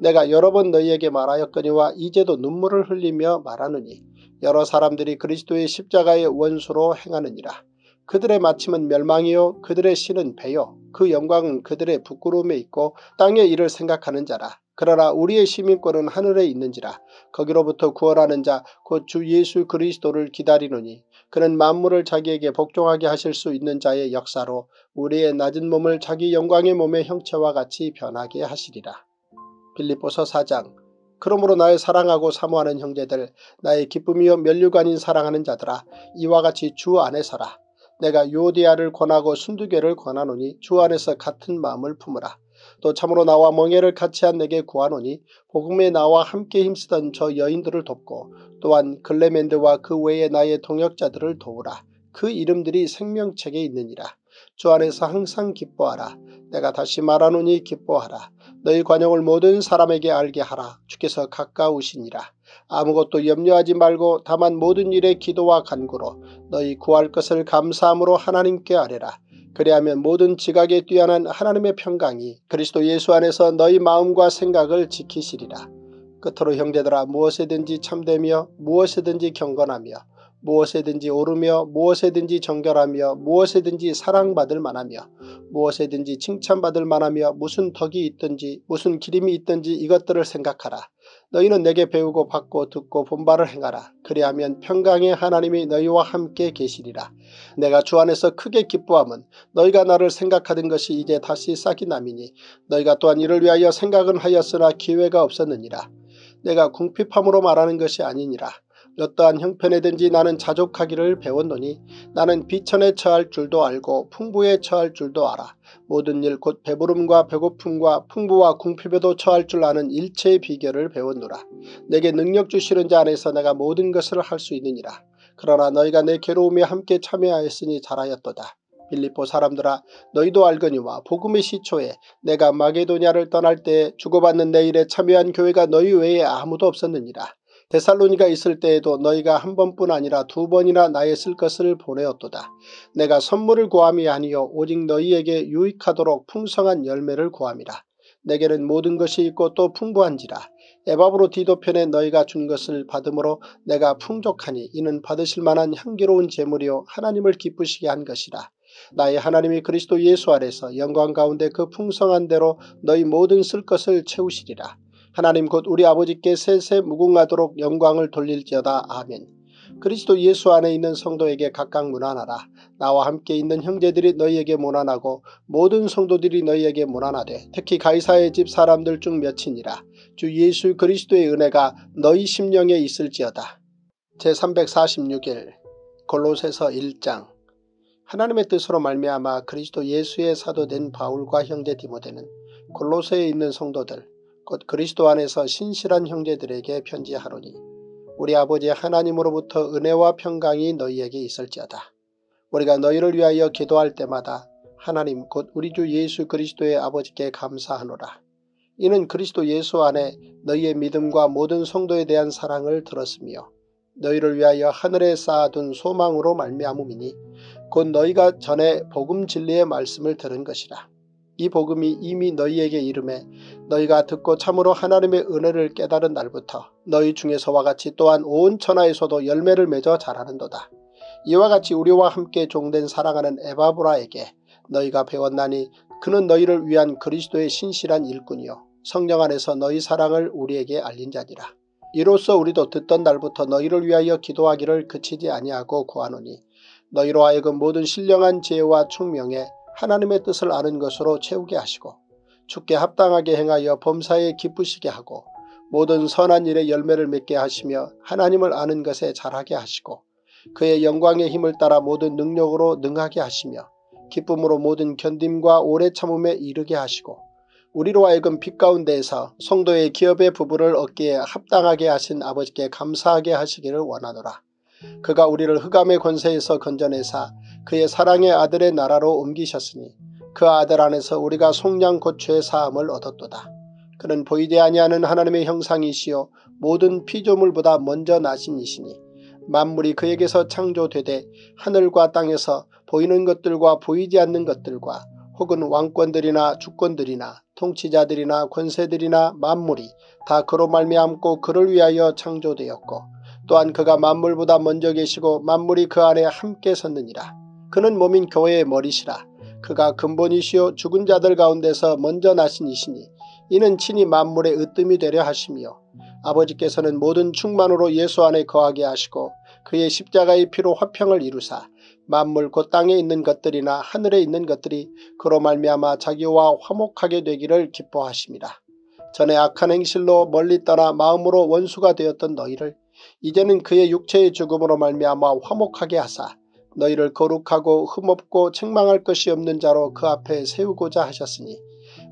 내가 여러 번 너희에게 말하였거니와 이제도 눈물을 흘리며 말하느니 여러 사람들이 그리스도의 십자가의 원수로 행하느니라. 그들의 마침은 멸망이요 그들의 신은 배요 그 영광은 그들의 부끄러움에 있고 땅의 일을 생각하는 자라. 그러나 우리의 시민권은 하늘에 있는지라 거기로부터 구원하는 자 곧 주 예수 그리스도를 기다리노니 그는 만물을 자기에게 복종하게 하실 수 있는 자의 역사로 우리의 낮은 몸을 자기 영광의 몸의 형체와 같이 변하게 하시리라. 빌립보서 4장 그러므로 나의 사랑하고 사모하는 형제들 나의 기쁨이요 멸류관인 사랑하는 자들아 이와 같이 주 안에 서라. 내가 요디아를 권하고 순두개를 권하노니 주 안에서 같은 마음을 품으라. 또 참으로 나와 멍해를 같이 한 내게 구하노니 복음에 나와 함께 힘쓰던 저 여인들을 돕고 또한 글레멘드와 그 외의 나의 동역자들을 도우라. 그 이름들이 생명책에 있느니라. 주 안에서 항상 기뻐하라. 내가 다시 말하노니 기뻐하라. 너희 관용을 모든 사람에게 알게 하라. 주께서 가까우시니라. 아무것도 염려하지 말고 다만 모든 일에 기도와 간구로 너희 구할 것을 감사함으로 하나님께 아뢰라. 그리하면 모든 지각에 뛰어난 하나님의 평강이 그리스도 예수 안에서 너희 마음과 생각을 지키시리라. 끝으로 형제들아 무엇에든지 참되며 무엇에든지 경건하며 무엇에든지 오르며 무엇에든지 정결하며 무엇에든지 사랑받을 만하며 무엇에든지 칭찬받을 만하며 무슨 덕이 있든지 무슨 기림이 있든지 이것들을 생각하라. 너희는 내게 배우고 받고 듣고 본바를 행하라. 그리하면 평강의 하나님이 너희와 함께 계시리라. 내가 주 안에서 크게 기뻐함은 너희가 나를 생각하던 것이 이제 다시 싹이 남이니 너희가 또한 이를 위하여 생각은 하였으나 기회가 없었느니라. 내가 궁핍함으로 말하는 것이 아니니라. 어떠한 형편에든지 나는 자족하기를 배웠노니 나는 비천에 처할 줄도 알고 풍부에 처할 줄도 알아. 모든 일 곧 배부름과 배고픔과 풍부와 궁핍에도 처할 줄 아는 일체의 비결을 배웠노라. 내게 능력 주시는 자 안에서 내가 모든 것을 할 수 있느니라. 그러나 너희가 내 괴로움에 함께 참여하였으니 잘하였도다. 빌립보 사람들아 너희도 알거니와 복음의 시초에 내가 마게도냐를 떠날 때 주고받는 내 일에 참여한 교회가 너희 외에 아무도 없었느니라. 데살로니가 있을 때에도 너희가 한 번뿐 아니라 두 번이나 나의 쓸 것을 보내었도다. 내가 선물을 구함이 아니요 오직 너희에게 유익하도록 풍성한 열매를 구함이라. 내게는 모든 것이 있고 또 풍부한지라. 에바브로 디도 편에 너희가 준 것을 받음으로 내가 풍족하니 이는 받으실 만한 향기로운 재물이요 하나님을 기쁘시게 한 것이라. 나의 하나님이 그리스도 예수 아래서 영광 가운데 그 풍성한 대로 너희 모든 쓸 것을 채우시리라. 하나님 곧 우리 아버지께 세세 무궁하도록 영광을 돌릴지어다. 아멘. 그리스도 예수 안에 있는 성도에게 각각 문안하라. 나와 함께 있는 형제들이 너희에게 문안하고 모든 성도들이 너희에게 문안하되 특히 가이사의 집 사람들 중 몇이니라. 주 예수 그리스도의 은혜가 너희 심령에 있을지어다. 제346일 골로새서 1장 하나님의 뜻으로 말미암아 그리스도 예수의 사도된 바울과 형제 디모데는 골로새에 있는 성도들 곧 그리스도 안에서 신실한 형제들에게 편지하노니 우리 아버지 하나님으로부터 은혜와 평강이 너희에게 있을지어다. 우리가 너희를 위하여 기도할 때마다 하나님 곧 우리 주 예수 그리스도의 아버지께 감사하노라. 이는 그리스도 예수 안에 너희의 믿음과 모든 성도에 대한 사랑을 들었으며 너희를 위하여 하늘에 쌓아둔 소망으로 말미암음이니 곧 너희가 전에 복음 진리의 말씀을 들은 것이라. 이 복음이 이미 너희에게 이름에 너희가 듣고 참으로 하나님의 은혜를 깨달은 날부터 너희 중에서와 같이 또한 온 천하에서도 열매를 맺어 자라는도다. 이와 같이 우리와 함께 종된 사랑하는 에바브라에게 너희가 배웠나니 그는 너희를 위한 그리스도의 신실한 일꾼이요 성령 안에서 너희 사랑을 우리에게 알린 자니라. 이로써 우리도 듣던 날부터 너희를 위하여 기도하기를 그치지 아니하고 구하노니 너희로 하여금 모든 신령한 지혜와 총명에 하나님의 뜻을 아는 것으로 채우게 하시고 죽게 합당하게 행하여 범사에 기쁘시게 하고 모든 선한 일에 열매를 맺게 하시며 하나님을 아는 것에 잘하게 하시고 그의 영광의 힘을 따라 모든 능력으로 능하게 하시며 기쁨으로 모든 견딤과 오래 참음에 이르게 하시고 우리로 하여금 빛 가운데에서 성도의 기업의 부부를 얻기에 합당하게 하신 아버지께 감사하게 하시기를 원하노라. 그가 우리를 흑암의 권세에서 건져내사 그의 사랑의 아들의 나라로 옮기셨으니 그 아들 안에서 우리가 속량 고초의 사함을 얻었도다. 그는 보이지 아니하는 하나님의 형상이시요 모든 피조물보다 먼저 나신 이시니 만물이 그에게서 창조되되 하늘과 땅에서 보이는 것들과 보이지 않는 것들과 혹은 왕권들이나 주권들이나 통치자들이나 권세들이나 만물이 다 그로 말미암고 그를 위하여 창조되었고 또한 그가 만물보다 먼저 계시고 만물이 그 안에 함께 섰느니라. 그는 몸인 교회의 머리시라. 그가 근본이시요 죽은 자들 가운데서 먼저 나신 이시니 이는 친히 만물의 으뜸이 되려 하시며 아버지께서는 모든 충만으로 예수 안에 거하게 하시고 그의 십자가의 피로 화평을 이루사 만물 곧 땅에 있는 것들이나 하늘에 있는 것들이 그로 말미암아 자기와 화목하게 되기를 기뻐하십니다. 전에 악한 행실로 멀리 떠나 마음으로 원수가 되었던 너희를 이제는 그의 육체의 죽음으로 말미암아 화목하게 하사 너희를 거룩하고 흠없고 책망할 것이 없는 자로 그 앞에 세우고자 하셨으니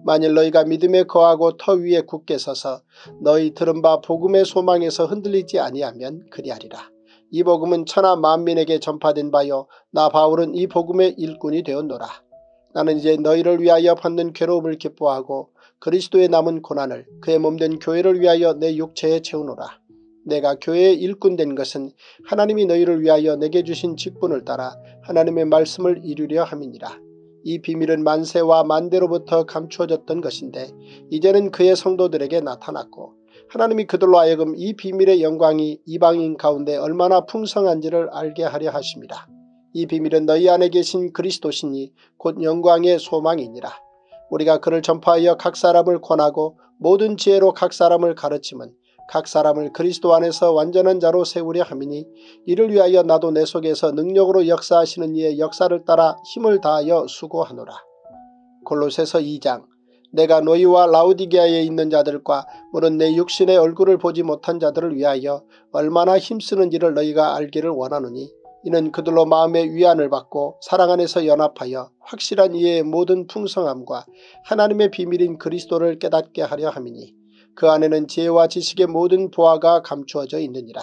만일 너희가 믿음에 거하고 터 위에 굳게 서서 너희 들은 바 복음의 소망에서 흔들리지 아니하면 그리하리라. 이 복음은 천하 만민에게 전파된 바요 나 바울은 이 복음의 일꾼이 되었노라. 나는 이제 너희를 위하여 받는 괴로움을 기뻐하고 그리스도의 남은 고난을 그의 몸된 교회를 위하여 내 육체에 채우노라. 내가 교회의 일꾼 된 것은 하나님이 너희를 위하여 내게 주신 직분을 따라 하나님의 말씀을 이루려 함이니라. 이 비밀은 만세와 만대로부터 감추어졌던 것인데 이제는 그의 성도들에게 나타났고 하나님이 그들로 하여금 이 비밀의 영광이 이방인 가운데 얼마나 풍성한지를 알게 하려 하십니다. 이 비밀은 너희 안에 계신 그리스도시니 곧 영광의 소망이니라. 우리가 그를 전파하여 각 사람을 권하고 모든 지혜로 각 사람을 가르침은 각 사람을 그리스도 안에서 완전한 자로 세우려 함이니 이를 위하여 나도 내 속에서 능력으로 역사하시는 이의 역사를 따라 힘을 다하여 수고하노라. 골로새서 2장 내가 너희와 라우디게아에 있는 자들과 물은 내 육신의 얼굴을 보지 못한 자들을 위하여 얼마나 힘쓰는지를 너희가 알기를 원하노니 이는 그들로 마음의 위안을 받고 사랑 안에서 연합하여 확실한 이해의 모든 풍성함과 하나님의 비밀인 그리스도를 깨닫게 하려 함이니 그 안에는 지혜와 지식의 모든 보화가 감추어져 있느니라.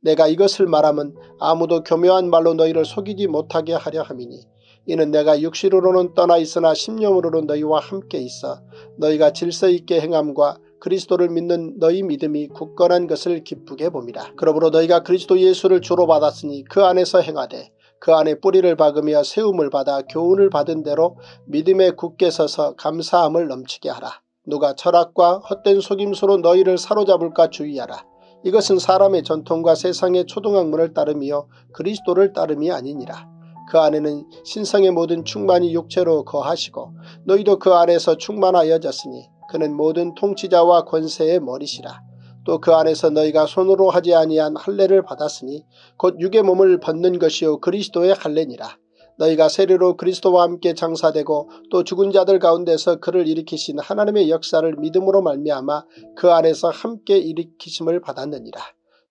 내가 이것을 말하면 아무도 교묘한 말로 너희를 속이지 못하게 하려 함이니 이는 내가 육시로는 떠나 있으나 심령으로는 너희와 함께 있어 너희가 질서 있게 행함과 그리스도를 믿는 너희 믿음이 굳건한 것을 기쁘게 봅니다. 그러므로 너희가 그리스도 예수를 주로 받았으니 그 안에서 행하되 그 안에 뿌리를 박으며 세움을 받아 교훈을 받은 대로 믿음에 굳게 서서 감사함을 넘치게 하라. 누가 철학과 헛된 속임수로 너희를 사로잡을까 주의하라. 이것은 사람의 전통과 세상의 초등학문을 따름이요 그리스도를 따름이 아니니라. 그 안에는 신성의 모든 충만이 육체로 거하시고 너희도 그 안에서 충만하여졌으니 그는 모든 통치자와 권세의 머리시라. 또 그 안에서 너희가 손으로 하지 아니한 할례를 받았으니 곧 육의 몸을 벗는 것이요 그리스도의 할례니라. 너희가 세례로 그리스도와 함께 장사되고 또 죽은 자들 가운데서 그를 일으키신 하나님의 역사를 믿음으로 말미암아 그 안에서 함께 일으키심을 받았느니라.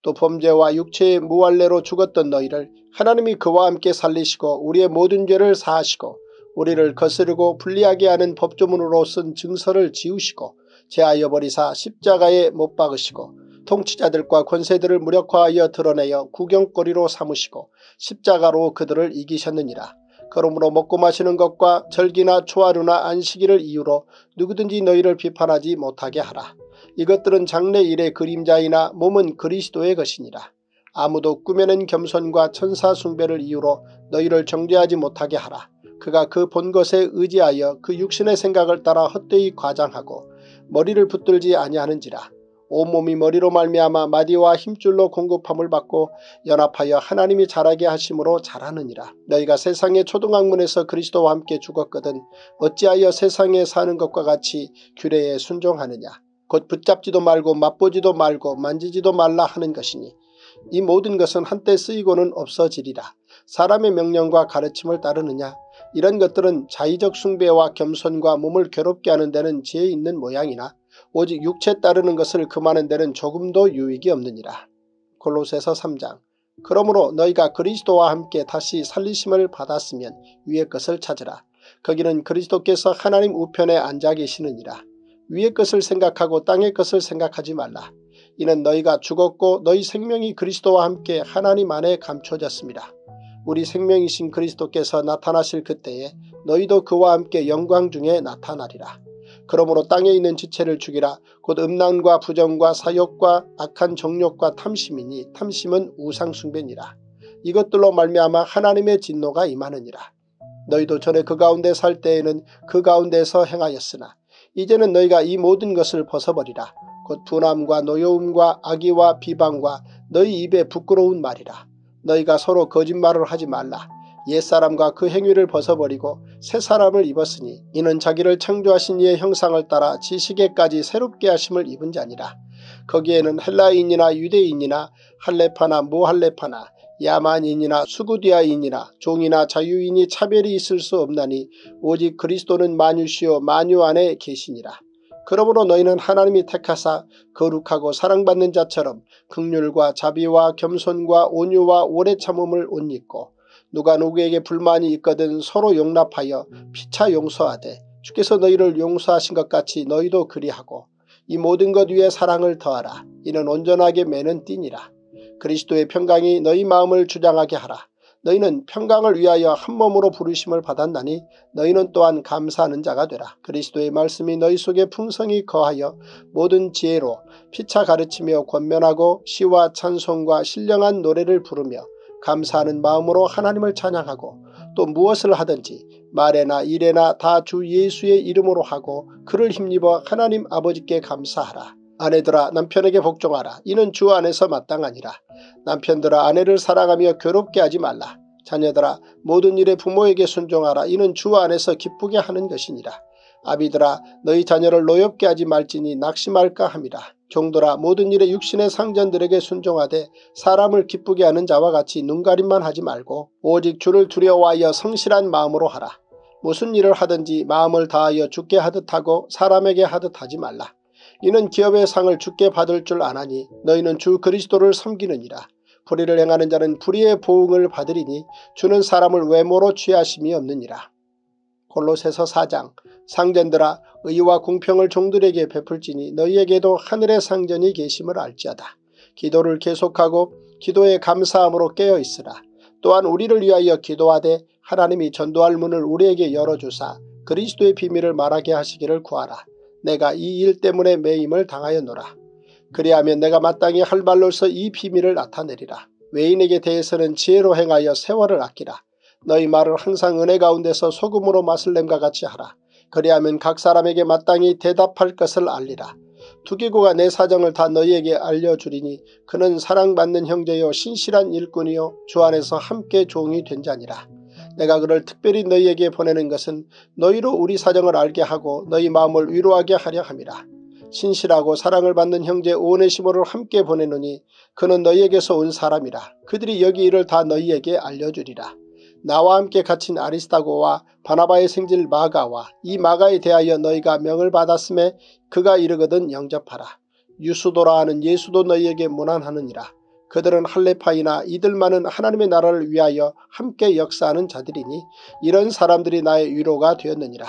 또 범죄와 육체의 무할례로 죽었던 너희를 하나님이 그와 함께 살리시고 우리의 모든 죄를 사하시고 우리를 거스르고 불리하게 하는 법조문으로 쓴 증서를 지우시고 제하여 버리사 십자가에 못 박으시고 통치자들과 권세들을 무력화하여 드러내어 구경거리로 삼으시고 십자가로 그들을 이기셨느니라. 그러므로 먹고 마시는 것과 절기나 초하루나 안식일을 이유로 누구든지 너희를 비판하지 못하게 하라. 이것들은 장래 일의 그림자이나 몸은 그리스도의 것이니라. 아무도 꾸며낸 겸손과 천사 숭배를 이유로 너희를 정죄하지 못하게 하라. 그가 그 본 것에 의지하여 그 육신의 생각을 따라 헛되이 과장하고 머리를 붙들지 아니하는지라. 온몸이 머리로 말미암아 마디와 힘줄로 공급함을 받고 연합하여 하나님이 자라게 하심으로 자라느니라. 너희가 세상의 초등학문에서 그리스도와 함께 죽었거든 어찌하여 세상에 사는 것과 같이 규례에 순종하느냐. 곧 붙잡지도 말고 맛보지도 말고 만지지도 말라 하는 것이니 이 모든 것은 한때 쓰이고는 없어지리라. 사람의 명령과 가르침을 따르느냐 이런 것들은 자의적 숭배와 겸손과 몸을 괴롭게 하는 데는 지혜 있는 모양이나 오직 육체 따르는 것을 금하는 데는 조금도 유익이 없느니라. 골로새서 3장 그러므로 너희가 그리스도와 함께 다시 살리심을 받았으면 위의 것을 찾으라. 거기는 그리스도께서 하나님 우편에 앉아 계시느니라. 위의 것을 생각하고 땅의 것을 생각하지 말라. 이는 너희가 죽었고 너희 생명이 그리스도와 함께 하나님 안에 감춰졌습니다. 우리 생명이신 그리스도께서 나타나실 그때에 너희도 그와 함께 영광 중에 나타나리라. 그러므로 땅에 있는 지체를 죽이라. 곧 음란과 부정과 사욕과 악한 정욕과 탐심이니 탐심은 우상숭배니라. 이것들로 말미암아 하나님의 진노가 임하느니라. 너희도 전에 그 가운데 살 때에는 그 가운데서 행하였으나 이제는 너희가 이 모든 것을 벗어버리라. 곧 분함과 노여움과 악의와 비방과 너희 입에 부끄러운 말이라. 너희가 서로 거짓말을 하지 말라. 옛사람과 그 행위를 벗어버리고 새 사람을 입었으니 이는 자기를 창조하신 이의 형상을 따라 지식에까지 새롭게 하심을 입은 자니라. 거기에는 헬라인이나 유대인이나 할레파나 무할레파나 야만인이나 수구디아인이나 종이나 자유인이 차별이 있을 수 없나니 오직 그리스도는 만유시요 만유 안에 계시니라. 그러므로 너희는 하나님이 택하사 거룩하고 사랑받는 자처럼 극률과 자비와 겸손과 온유와 오래 참음을 옷 입고 누가 누구에게 불만이 있거든 서로 용납하여 피차 용서하되 주께서 너희를 용서하신 것 같이 너희도 그리하고 이 모든 것 위에 사랑을 더하라. 이는 온전하게 매는 띠니라. 그리스도의 평강이 너희 마음을 주장하게 하라. 너희는 평강을 위하여 한 몸으로 부르심을 받았나니 너희는 또한 감사하는 자가 되라. 그리스도의 말씀이 너희 속에 풍성히 거하여 모든 지혜로 피차 가르치며 권면하고 시와 찬송과 신령한 노래를 부르며 감사하는 마음으로 하나님을 찬양하고 또 무엇을 하든지 말에나 일에나 다 주 예수의 이름으로 하고 그를 힘입어 하나님 아버지께 감사하라. 아내들아 남편에게 복종하라. 이는 주 안에서 마땅하니라. 남편들아 아내를 사랑하며 괴롭게 하지 말라. 자녀들아 모든 일에 부모에게 순종하라. 이는 주 안에서 기쁘게 하는 것이니라. 아비들아 너희 자녀를 노엽게 하지 말지니 낙심할까 함이라. 종들아 모든 일에 육신의 상전들에게 순종하되 사람을 기쁘게 하는 자와 같이 눈가림만 하지 말고 오직 주를 두려워하여 성실한 마음으로 하라. 무슨 일을 하든지 마음을 다하여 죽게 하듯 하고 사람에게 하듯 하지 말라. 이는 기업의 상을 죽게 받을 줄 아나니 너희는 주 그리스도를 섬기느니라. 불의를 행하는 자는 불의의 보응을 받으리니 주는 사람을 외모로 취하심이 없느니라. 골로새서 4장 상전들아 의와 공평을 종들에게 베풀지니 너희에게도 하늘의 상전이 계심을 알지어다. 기도를 계속하고 기도에 감사함으로 깨어 있으라. 또한 우리를 위하여 기도하되 하나님이 전도할 문을 우리에게 열어주사 그리스도의 비밀을 말하게 하시기를 구하라. 내가 이 일 때문에 매임을 당하였노라. 그리하면 내가 마땅히 할 말로서 이 비밀을 나타내리라. 외인에게 대해서는 지혜로 행하여 세월을 아끼라. 너희 말을 항상 은혜 가운데서 소금으로 맛을 냄과 같이 하라. 그리하면 각 사람에게 마땅히 대답할 것을 알리라. 투기고가 내 사정을 다 너희에게 알려주리니 그는 사랑받는 형제요 신실한 일꾼이요 주 안에서 함께 종이 된 자니라. 내가 그를 특별히 너희에게 보내는 것은 너희로 우리 사정을 알게 하고 너희 마음을 위로하게 하려 함이라. 신실하고 사랑을 받는 형제 오네시모를 함께 보내노니 그는 너희에게서 온 사람이라. 그들이 여기 일을 다 너희에게 알려주리라. 나와 함께 갇힌 아리스타고와 바나바의 생질 마가와 이 마가에 대하여 너희가 명을 받았음에 그가 이르거든 영접하라. 유수도라 하는 예수도 너희에게 무난하느니라. 그들은 할레파이나 이들만은 하나님의 나라를 위하여 함께 역사하는 자들이니 이런 사람들이 나의 위로가 되었느니라.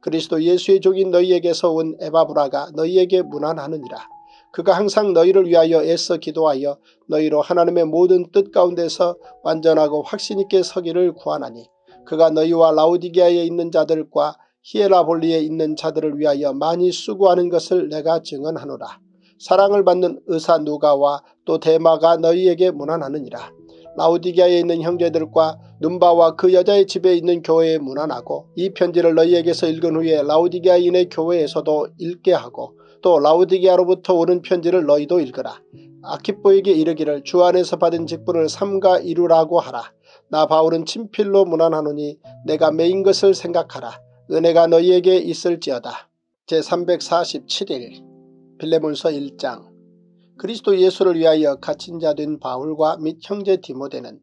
그리스도 예수의 종인 너희에게서 온 에바브라가 너희에게 무난하느니라. 그가 항상 너희를 위하여 애써 기도하여 너희로 하나님의 모든 뜻 가운데서 완전하고 확신 있게 서기를 구하나니 그가 너희와 라우디게아에 있는 자들과 히에라볼리에 있는 자들을 위하여 많이 수고하는 것을 내가 증언하노라. 사랑을 받는 의사 누가와 또 대마가 너희에게 무난하느니라. 라우디게아에 있는 형제들과 눈바와 그 여자의 집에 있는 교회에 무난하고 이 편지를 너희에게서 읽은 후에 라우디게아인의 교회에서도 읽게 하고 또 라우디게아로부터 오는 편지를 너희도 읽으라. 아키뽀에게 이르기를 주 안에서 받은 직분을 삼가 이루라고 하라. 나 바울은 친필로 무난하노니 내가 메인 것을 생각하라. 은혜가 너희에게 있을지어다. 제347일 빌레몬서 1장 그리스도 예수를 위하여 갇힌 자 된 바울과 및 형제 디모데는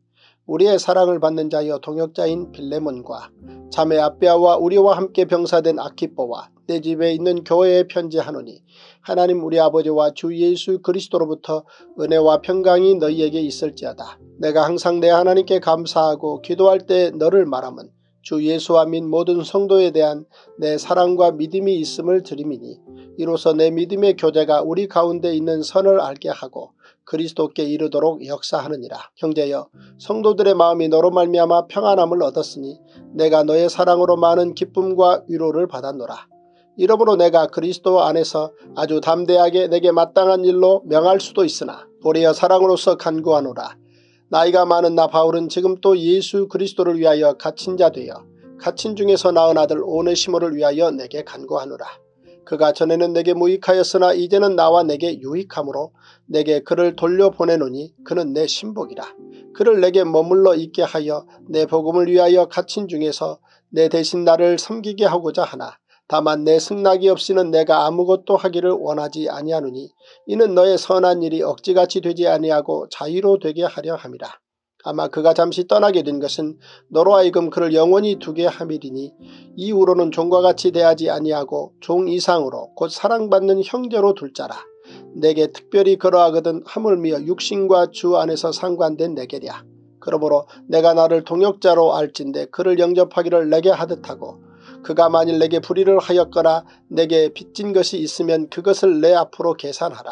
우리의 사랑을 받는 자여 동역자인 빌레몬과 자매 아비아와 우리와 함께 병사된 아키뽀와 내 집에 있는 교회에 편지하노니 하나님 우리 아버지와 주 예수 그리스도로부터 은혜와 평강이 너희에게 있을지어다. 내가 항상 내 하나님께 감사하고 기도할 때 너를 말함은 주 예수와 민 모든 성도에 대한 내 사랑과 믿음이 있음을 드림이니 이로써 내 믿음의 교제가 우리 가운데 있는 선을 알게 하고 그리스도께 이르도록 역사하느니라. 형제여 성도들의 마음이 너로 말미암아 평안함을 얻었으니 내가 너의 사랑으로 많은 기쁨과 위로를 받았노라. 이러므로 내가 그리스도 안에서 아주 담대하게 내게 마땅한 일로 명할 수도 있으나 도리어 사랑으로서 간구하노라. 나이가 많은 나 바울은 지금 또 예수 그리스도를 위하여 갇힌 자 되어 갇힌 중에서 낳은 아들 오네시모를 위하여 내게 간구하노라. 그가 전에는 내게 무익하였으나 이제는 나와 내게 유익하므로 내게 그를 돌려보내노니 그는 내 신복이라. 그를 내게 머물러 있게 하여 내 복음을 위하여 갇힌 중에서 내 대신 나를 섬기게 하고자 하나 다만 내 승낙이 없이는 내가 아무것도 하기를 원하지 아니하노니 이는 너의 선한 일이 억지같이 되지 아니하고 자유로 되게 하려 함이라. 아마 그가 잠시 떠나게 된 것은 너로 하여금 그를 영원히 두게 함이리니 이후로는 종과 같이 대하지 아니하고 종 이상으로 곧 사랑받는 형제로 둘 자라. 내게 특별히 그러하거든 하물며 육신과 주 안에서 상관된 내게랴. 그러므로 내가 나를 동역자로 알진대 그를 영접하기를 내게 하듯하고 그가 만일 내게 불의를 하였거나 내게 빚진 것이 있으면 그것을 내 앞으로 계산하라.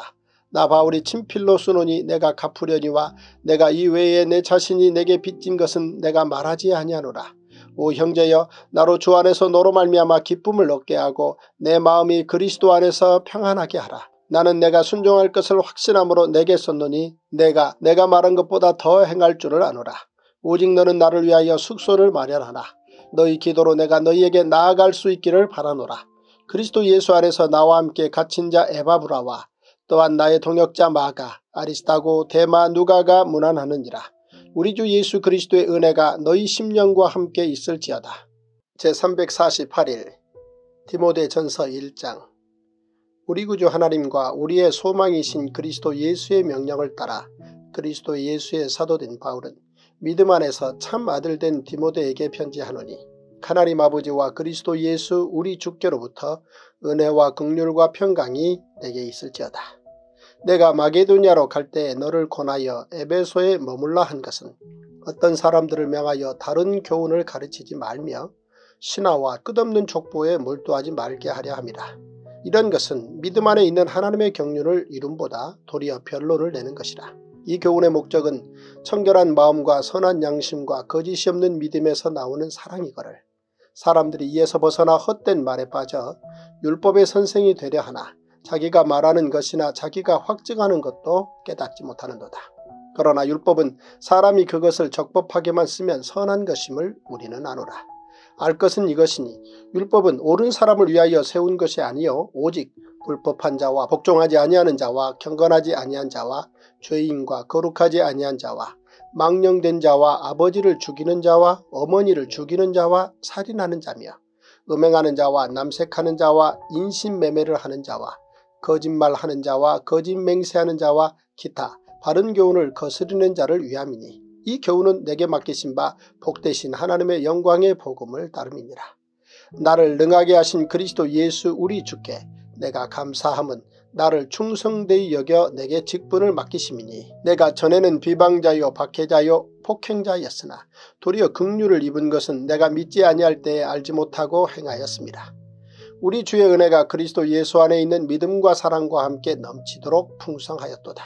나 바울이 친필로 쓰노니 내가 갚으려니와 내가 이외에 내 자신이 내게 빚진 것은 내가 말하지 아니하노라. 오 형제여 나로 주 안에서 너로 말미암아 기쁨을 얻게 하고 내 마음이 그리스도 안에서 평안하게 하라. 나는 내가 순종할 것을 확신함으로 내게 썼노니 내가 내가 말한 것보다 더 행할 줄을 아노라. 오직 너는 나를 위하여 숙소를 마련하라. 너희 기도로 내가 너희에게 나아갈 수 있기를 바라노라. 그리스도 예수 안에서 나와 함께 갇힌 자 에바브라와 또한 나의 동역자 마가 아리스타고 대마 누가가 무난하느니라. 우리 주 예수 그리스도의 은혜가 너희 심령과 함께 있을지어다. 제348일 디모데 전서 1장 우리 구주 하나님과 우리의 소망이신 그리스도 예수의 명령을 따라 그리스도 예수의 사도된 바울은 믿음 안에서 참 아들 된 디모데에게 편지하노니 하나님 아버지와 그리스도 예수 우리 주께로부터 은혜와 극률과 평강이 내게 있을지어다. 내가 마게도냐로 갈때 너를 권하여 에베소에 머물라 한 것은 어떤 사람들을 명하여 다른 교훈을 가르치지 말며 신화와 끝없는 족보에 몰두하지 말게 하려 함이라. 이런 것은 믿음 안에 있는 하나님의 경륜을 이룸보다 도리어 변론을 내는 것이라. 이 교훈의 목적은 청결한 마음과 선한 양심과 거짓이 없는 믿음에서 나오는 사랑이거를 사람들이 이에서 벗어나 헛된 말에 빠져 율법의 선생이 되려 하나 자기가 말하는 것이나 자기가 확증하는 것도 깨닫지 못하는도다. 그러나 율법은 사람이 그것을 적법하게만 쓰면 선한 것임을 우리는 아노라. 알 것은 이것이니 율법은 옳은 사람을 위하여 세운 것이 아니요 오직 불법한 자와 복종하지 아니하는 자와 경건하지 아니한 자와 죄인과 거룩하지 아니한 자와 망령된 자와 아버지를 죽이는 자와 어머니를 죽이는 자와 살인하는 자며 음행하는 자와 남색하는 자와 인신매매를 하는 자와 거짓말하는 자와 거짓 맹세하는 자와 기타 바른 교훈을 거스르는 자를 위함이니 이 교훈은 내게 맡기신 바 복되신 하나님의 영광의 복음을 따름이니라. 나를 능하게 하신 그리스도 예수 우리 주께 내가 감사함은 나를 충성되이 여겨 내게 직분을 맡기심이니 내가 전에는 비방자요 박해자요 폭행자였으나 도리어 극류를 입은 것은 내가 믿지 아니할 때에 알지 못하고 행하였습니다. 우리 주의 은혜가 그리스도 예수 안에 있는 믿음과 사랑과 함께 넘치도록 풍성하였도다.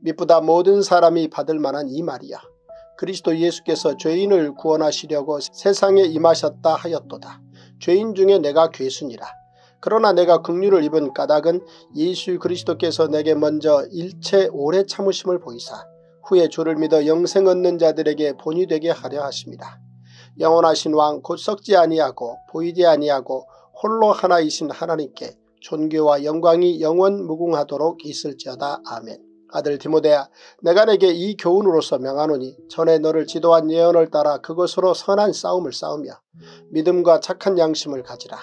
미쁘다 모든 사람이 받을 만한 이 말이야. 그리스도 예수께서 죄인을 구원하시려고 세상에 임하셨다 하였도다. 죄인 중에 내가 괴순이라. 그러나 내가 극류를 입은 까닭은 예수 그리스도께서 내게 먼저 일체 오래 참으심을 보이사 후에 주를 믿어 영생 얻는 자들에게 본이 되게 하려 하십니다. 영원하신 왕 곧 썩지 아니하고 보이지 아니하고 홀로 하나이신 하나님께 존귀와 영광이 영원 무궁하도록 있을지어다. 아멘. 아들 디모데야 내가 내게 이 교훈으로서 명하노니 전에 너를 지도한 예언을 따라 그것으로 선한 싸움을 싸우며 믿음과 착한 양심을 가지라.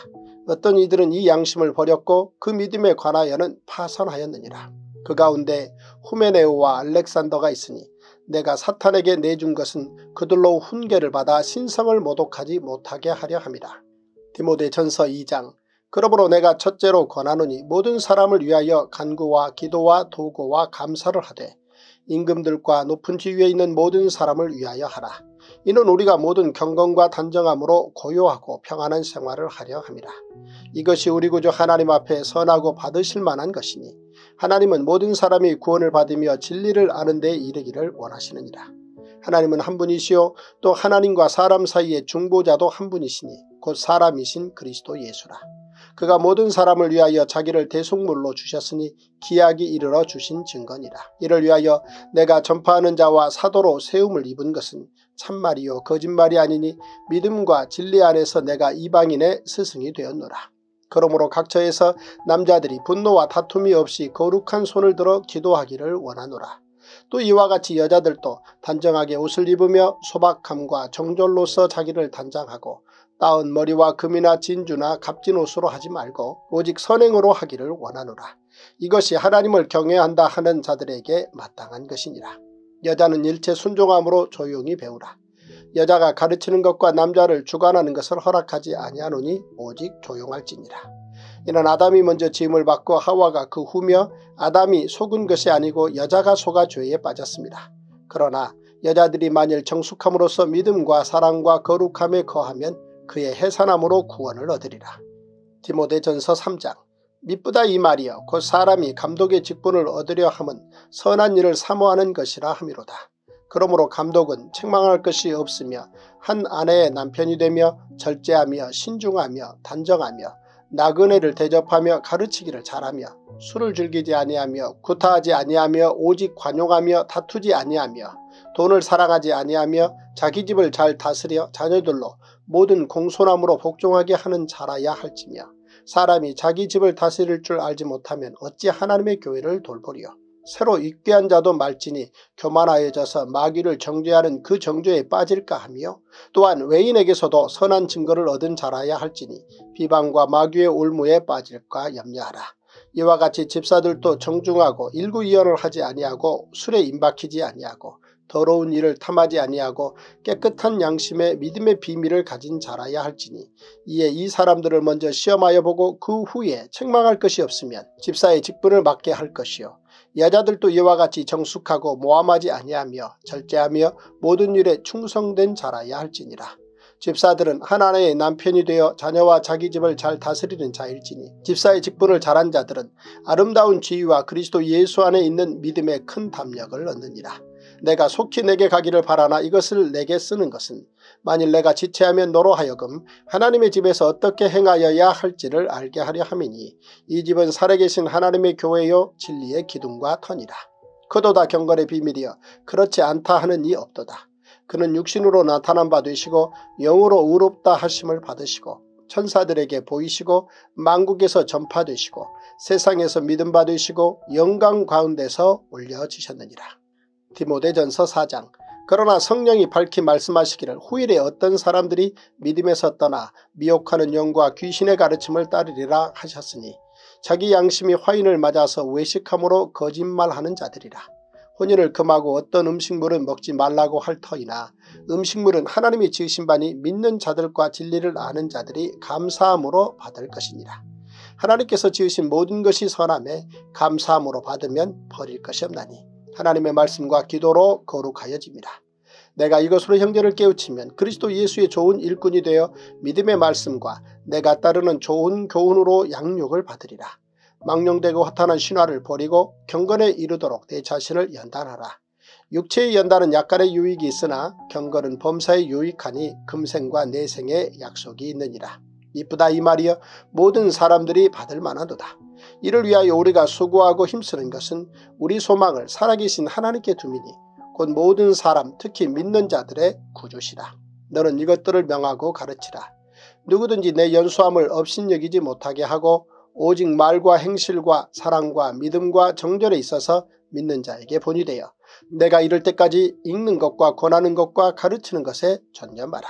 어떤 이들은 이 양심을 버렸고 그 믿음에 관하여는 파선하였느니라. 그 가운데 후메네오와 알렉산더가 있으니 내가 사탄에게 내준 것은 그들로 훈계를 받아 신성을 모독하지 못하게 하려 함이라. 디모데 전서 2장 그러므로 내가 첫째로 권하노니 모든 사람을 위하여 간구와 기도와 도고와 감사를 하되 임금들과 높은 지위에 있는 모든 사람을 위하여 하라. 이는 우리가 모든 경건과 단정함으로 고요하고 평안한 생활을 하려 함이라. 이것이 우리 구주 하나님 앞에 선하고 받으실 만한 것이니 하나님은 모든 사람이 구원을 받으며 진리를 아는 데 이르기를 원하시느니라. 하나님은 한 분이시요 또 하나님과 사람 사이의 중보자도 한 분이시니 곧 사람이신 그리스도 예수라. 그가 모든 사람을 위하여 자기를 대속물로 주셨으니 기약이 이르러 주신 증거니라. 이를 위하여 내가 전파하는 자와 사도로 세움을 입은 것은 참말이요 거짓말이 아니니 믿음과 진리 안에서 내가 이방인의 스승이 되었노라. 그러므로 각처에서 남자들이 분노와 다툼이 없이 거룩한 손을 들어 기도하기를 원하노라. 또 이와 같이 여자들도 단정하게 옷을 입으며 소박함과 정절로서 자기를 단장하고 따은 머리와 금이나 진주나 값진 옷으로 하지 말고 오직 선행으로 하기를 원하노라. 이것이 하나님을 경외한다 하는 자들에게 마땅한 것이니라. 여자는 일체 순종함으로 조용히 배우라. 여자가 가르치는 것과 남자를 주관하는 것을 허락하지 아니하노니 오직 조용할지니라. 이는 아담이 먼저 짐을 받고 하와가 그 후며 아담이 속은 것이 아니고 여자가 속아 죄에 빠졌습니다. 그러나 여자들이 만일 정숙함으로써 믿음과 사랑과 거룩함에 거하면 그의 해산함으로 구원을 얻으리라. 디모데전서 3장 미쁘다 이 말이여 곧 사람이 감독의 직분을 얻으려 함은 선한 일을 사모하는 것이라 함이로다. 그러므로 감독은 책망할 것이 없으며 한 아내의 남편이 되며 절제하며 신중하며 단정하며 나그네를 대접하며 가르치기를 잘하며 술을 즐기지 아니하며 구타하지 아니하며 오직 관용하며 다투지 아니하며 돈을 사랑하지 아니하며 자기 집을 잘 다스려 자녀들로 모든 공손함으로 복종하게 하는 자라야 할지며 사람이 자기 집을 다스릴 줄 알지 못하면 어찌 하나님의 교회를 돌보리요. 새로 입괴한 자도 말지니 교만하여져서 마귀를 정죄하는 그 정죄에 빠질까 하며 또한 외인에게서도 선한 증거를 얻은 자라야 할지니 비방과 마귀의 올무에 빠질까 염려하라. 이와 같이 집사들도 정중하고 일구이연을 하지 아니하고 술에 임박히지 아니하고 더러운 일을 탐하지 아니하고 깨끗한 양심의 믿음의 비밀을 가진 자라야 할지니 이에 이 사람들을 먼저 시험하여 보고 그 후에 책망할 것이 없으면 집사의 직분을 맡게 할 것이요 여자들도 이와 같이 정숙하고 모함하지 아니하며 절제하며 모든 일에 충성된 자라야 할지니라. 집사들은 하나님의 남편이 되어 자녀와 자기 집을 잘 다스리는 자일지니 집사의 직분을 잘한 자들은 아름다운 지위와 그리스도 예수 안에 있는 믿음의 큰 담력을 얻느니라. 내가 속히 내게 가기를 바라나 이것을 내게 쓰는 것은 만일 내가 지체하면 너로 하여금 하나님의 집에서 어떻게 행하여야 할지를 알게 하려 함이니 이 집은 살아계신 하나님의 교회요 진리의 기둥과 터니라. 그도다 경건의 비밀이여 그렇지 않다 하는 이 없도다. 그는 육신으로 나타난 바 되시고 영으로 의롭다 하심을 받으시고 천사들에게 보이시고 만국에서 전파되시고 세상에서 믿음 받으시고 영광 가운데서 올려지셨느니라. 디모데전서 4장 그러나 성령이 밝히 말씀하시기를 후일에 어떤 사람들이 믿음에서 떠나 미혹하는 영과 귀신의 가르침을 따르리라 하셨으니 자기 양심이 화인을 맞아서 외식함으로 거짓말하는 자들이라. 혼인을 금하고 어떤 음식물은 먹지 말라고 할 터이나 음식물은 하나님이 지으신 바니 믿는 자들과 진리를 아는 자들이 감사함으로 받을 것이니라. 하나님께서 지으신 모든 것이 선함에 감사함으로 받으면 버릴 것이 없나니 하나님의 말씀과 기도로 거룩하여집니다. 내가 이것으로 형제를 깨우치면 그리스도 예수의 좋은 일꾼이 되어 믿음의 말씀과 내가 따르는 좋은 교훈으로 양육을 받으리라. 망령되고 허탄한 신화를 버리고 경건에 이르도록 내 자신을 연단하라. 육체의 연단은 약간의 유익이 있으나 경건은 범사에 유익하니 금생과 내생의 약속이 있느니라. 이쁘다 이 말이여 모든 사람들이 받을 만하도다. 이를 위하여 우리가 수고하고 힘쓰는 것은 우리 소망을 살아계신 하나님께 두미니 곧 모든 사람 특히 믿는 자들의 구주시라. 너는 이것들을 명하고 가르치라. 누구든지 내 연수함을 업신여기지 못하게 하고 오직 말과 행실과 사랑과 믿음과 정절에 있어서 믿는 자에게 본이 되어 내가 이럴 때까지 읽는 것과 권하는 것과 가르치는 것에 전념하라.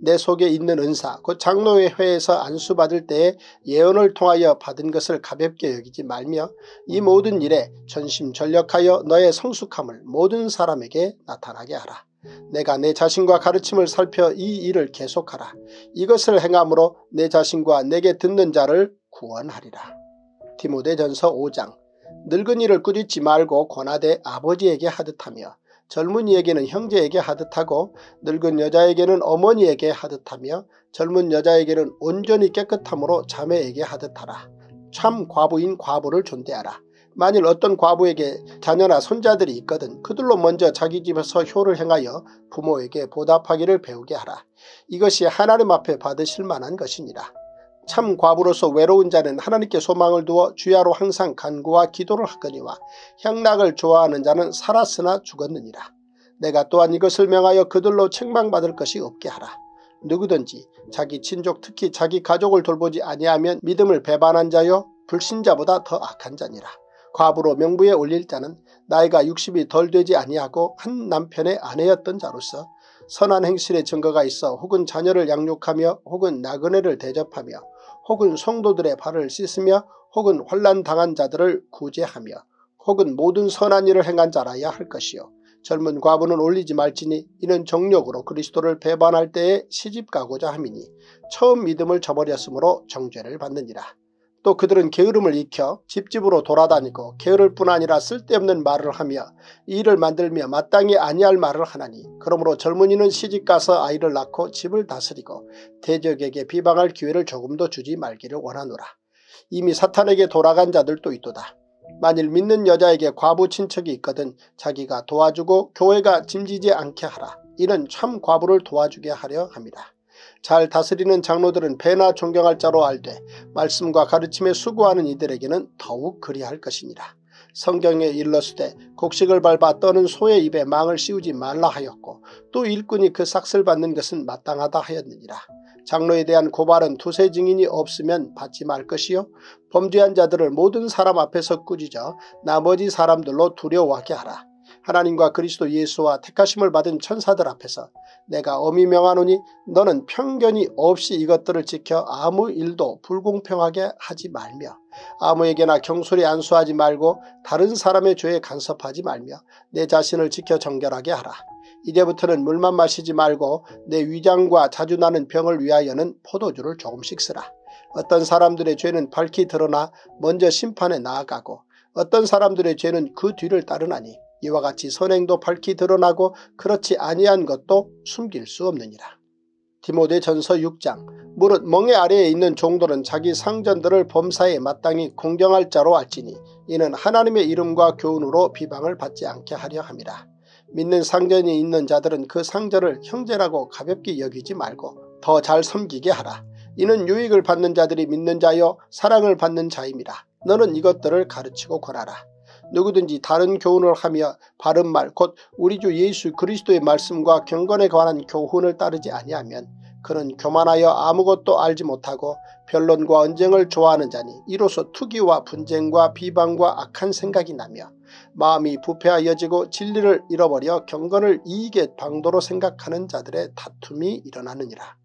내 속에 있는 은사 곧 장로의 회에서 안수받을 때에 예언을 통하여 받은 것을 가볍게 여기지 말며 이 모든 일에 전심전력하여 너의 성숙함을 모든 사람에게 나타나게 하라. 내가 내 자신과 가르침을 살펴 이 일을 계속하라. 이것을 행함으로 내 자신과 내게 듣는 자를 구원하리라. 디모데전서 5장 늙은이를 꾸짖지 말고 권하되 아버지에게 하듯하며 젊은이에게는 형제에게 하듯 하고 늙은 여자에게는 어머니에게 하듯 하며 젊은 여자에게는 온전히 깨끗함으로 자매에게 하듯 하라. 참 과부인 과부를 존대하라. 만일 어떤 과부에게 자녀나 손자들이 있거든 그들로 먼저 자기 집에서 효를 행하여 부모에게 보답하기를 배우게 하라. 이것이 하나님 앞에 받으실 만한 것이니라. 참 과부로서 외로운 자는 하나님께 소망을 두어 주야로 항상 간구와 기도를 하거니와 향락을 좋아하는 자는 살았으나 죽었느니라. 내가 또한 이것을 명하여 그들로 책망받을 것이 없게 하라. 누구든지 자기 친족 특히 자기 가족을 돌보지 아니하면 믿음을 배반한 자요 불신자보다 더 악한 자니라. 과부로 명부에 올릴 자는 나이가 60이 덜 되지 아니하고 한 남편의 아내였던 자로서 선한 행실의 증거가 있어 혹은 자녀를 양육하며 혹은 나그네를 대접하며 혹은 성도들의 발을 씻으며 혹은 환란 당한 자들을 구제하며 혹은 모든 선한 일을 행한 자라야 할 것이요. 젊은 과부는 올리지 말지니 이는 정력으로 그리스도를 배반할 때에 시집가고자 함이니 처음 믿음을 저버렸으므로 정죄를 받느니라. 또 그들은 게으름을 익혀 집집으로 돌아다니고 게으를 뿐 아니라 쓸데없는 말을 하며 일을 만들며 마땅히 아니할 말을 하나니 그러므로 젊은이는 시집가서 아이를 낳고 집을 다스리고 대적에게 비방할 기회를 조금도 주지 말기를 원하노라. 이미 사탄에게 돌아간 자들도 있도다. 만일 믿는 여자에게 과부 친척이 있거든 자기가 도와주고 교회가 짐지지 않게 하라. 이는 참 과부를 도와주게 하려 합니다. 잘 다스리는 장로들은 배나 존경할 자로 알되 말씀과 가르침에 수고하는 이들에게는 더욱 그리할 것이니라. 성경에 일러스되 곡식을 밟아 떠는 소의 입에 망을 씌우지 말라 하였고 또 일꾼이 그 삭슬 받는 것은 마땅하다 하였느니라. 장로에 대한 고발은 두세 증인이 없으면 받지 말 것이요 범죄한 자들을 모든 사람 앞에서 꾸짖어 나머지 사람들로 두려워하게 하라. 하나님과 그리스도 예수와 택하심을 받은 천사들 앞에서 내가 엄히 명하노니 너는 편견이 없이 이것들을 지켜 아무 일도 불공평하게 하지 말며 아무에게나 경솔히 안수하지 말고 다른 사람의 죄에 간섭하지 말며 내 자신을 지켜 정결하게 하라. 이제부터는 물만 마시지 말고 내 위장과 자주 나는 병을 위하여는 포도주를 조금씩 쓰라. 어떤 사람들의 죄는 밝히 드러나 먼저 심판에 나아가고 어떤 사람들의 죄는 그 뒤를 따르나니 이와 같이 선행도 밝히 드러나고 그렇지 아니한 것도 숨길 수 없느니라. 디모데 전서 6장 무릇 멍에 아래에 있는 종들은 자기 상전들을 범사에 마땅히 공경할 자로 알지니 이는 하나님의 이름과 교훈으로 비방을 받지 않게 하려 함이라. 믿는 상전이 있는 자들은 그 상전을 형제라고 가볍게 여기지 말고 더 잘 섬기게 하라. 이는 유익을 받는 자들이 믿는 자여 사랑을 받는 자임이라. 너는 이것들을 가르치고 권하라. 누구든지 다른 교훈을 하며 바른 말 곧 우리 주 예수 그리스도의 말씀과 경건에 관한 교훈을 따르지 아니하면 그는 교만하여 아무것도 알지 못하고 변론과 언쟁을 좋아하는 자니 이로써 투기와 분쟁과 비방과 악한 생각이 나며 마음이 부패하여지고 진리를 잃어버려 경건을 이익의 방도로 생각하는 자들의 다툼이 일어나느니라.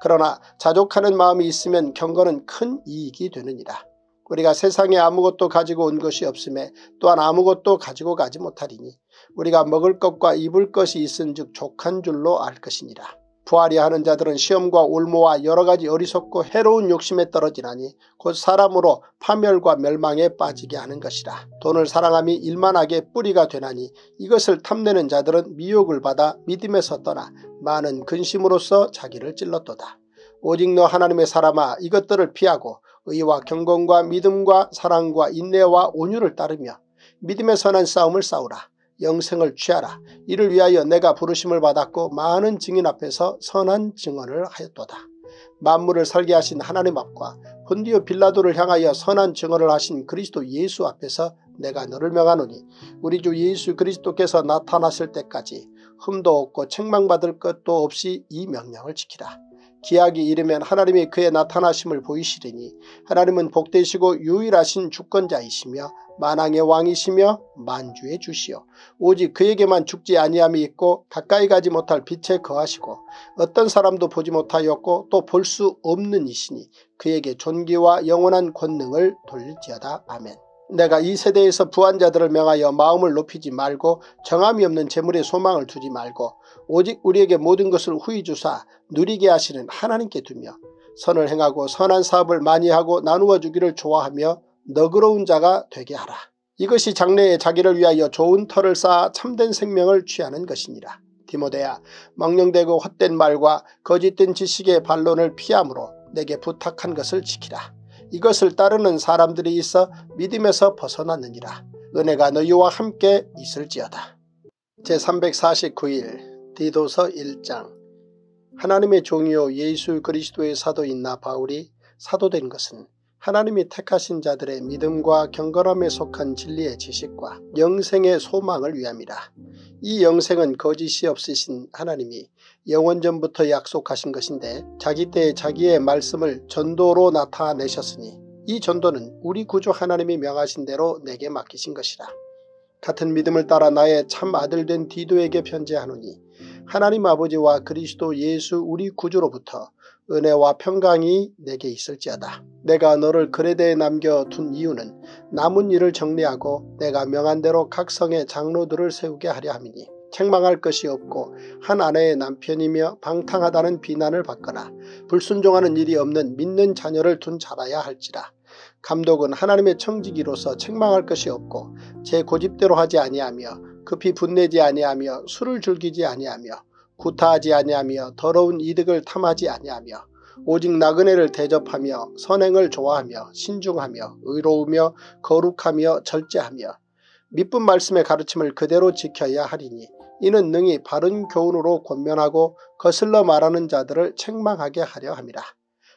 그러나 자족하는 마음이 있으면 경건은 큰 이익이 되느니라. 우리가 세상에 아무것도 가지고 온 것이 없음에 또한 아무것도 가지고 가지 못하리니 우리가 먹을 것과 입을 것이 있은즉 족한 줄로 알 것이니라. 부활이 하는 자들은 시험과 올모와 여러가지 어리석고 해로운 욕심에 떨어지나니 곧 사람으로 파멸과 멸망에 빠지게 하는 것이라. 돈을 사랑함이 일만하게 뿌리가 되나니 이것을 탐내는 자들은 미혹을 받아 믿음에서 떠나 많은 근심으로써 자기를 찔렀도다. 오직 너 하나님의 사람아 이것들을 피하고 의와 경건과 믿음과 사랑과 인내와 온유를 따르며 믿음의 선한 싸움을 싸우라. 영생을 취하라. 이를 위하여 내가 부르심을 받았고 많은 증인 앞에서 선한 증언을 하였도다. 만물을 설계하신 하나님 앞과 본디오 빌라도를 향하여 선한 증언을 하신 그리스도 예수 앞에서 내가 너를 명하노니 우리 주 예수 그리스도께서 나타나실 때까지 흠도 없고 책망받을 것도 없이 이 명령을 지키라. 기약이 이르면 하나님이 그의 나타나심을 보이시리니 하나님은 복되시고 유일하신 주권자이시며 만왕의 왕이시며 만주의 주시오. 오직 그에게만 죽지 아니함이 있고 가까이 가지 못할 빛에 거하시고 어떤 사람도 보지 못하였고 또 볼 수 없는 이시니 그에게 존귀와 영원한 권능을 돌릴지어다. 아멘. 내가 이 세대에서 부한 자들을 명하여 마음을 높이지 말고 정함이 없는 재물에 소망을 두지 말고 오직 우리에게 모든 것을 후히 주사 누리게 하시는 하나님께 두며 선을 행하고 선한 사업을 많이 하고 나누어 주기를 좋아하며 너그러운 자가 되게 하라. 이것이 장래에 자기를 위하여 좋은 터를 쌓아 참된 생명을 취하는 것이니라. 디모데야 망령되고 헛된 말과 거짓된 지식의 반론을 피함으로 내게 부탁한 것을 지키라. 이것을 따르는 사람들이 있어 믿음에서 벗어났느니라. 은혜가 너희와 함께 있을지어다. 제349일 디도서 1장 하나님의 종이요 예수 그리스도의 사도인 나 바울이 사도된 것은 하나님이 택하신 자들의 믿음과 경건함에 속한 진리의 지식과 영생의 소망을 위함이라. 이 영생은 거짓이 없으신 하나님이 영원전부터 약속하신 것인데 자기 때에 자기의 말씀을 전도로 나타내셨으니 이 전도는 우리 구주 하나님이 명하신 대로 내게 맡기신 것이라. 같은 믿음을 따라 나의 참 아들 된 디도에게 편지하노니 하나님 아버지와 그리스도 예수 우리 구주로부터 은혜와 평강이 내게 있을지어다. 내가 너를 그레대에 남겨둔 이유는 남은 일을 정리하고 내가 명한 대로 각 성의 장로들을 세우게 하려 함이니 책망할 것이 없고 한 아내의 남편이며 방탕하다는 비난을 받거나 불순종하는 일이 없는 믿는 자녀를 둔 자라야 할지라. 감독은 하나님의 청지기로서 책망할 것이 없고 제 고집대로 하지 아니하며 급히 분내지 아니하며 술을 즐기지 아니하며 구타하지 아니하며 더러운 이득을 탐하지 아니하며 오직 나그네를 대접하며 선행을 좋아하며 신중하며 의로우며 거룩하며 절제하며 미쁜 말씀의 가르침을 그대로 지켜야 하리니 이는 능히 바른 교훈으로 권면하고 거슬러 말하는 자들을 책망하게 하려 함이라.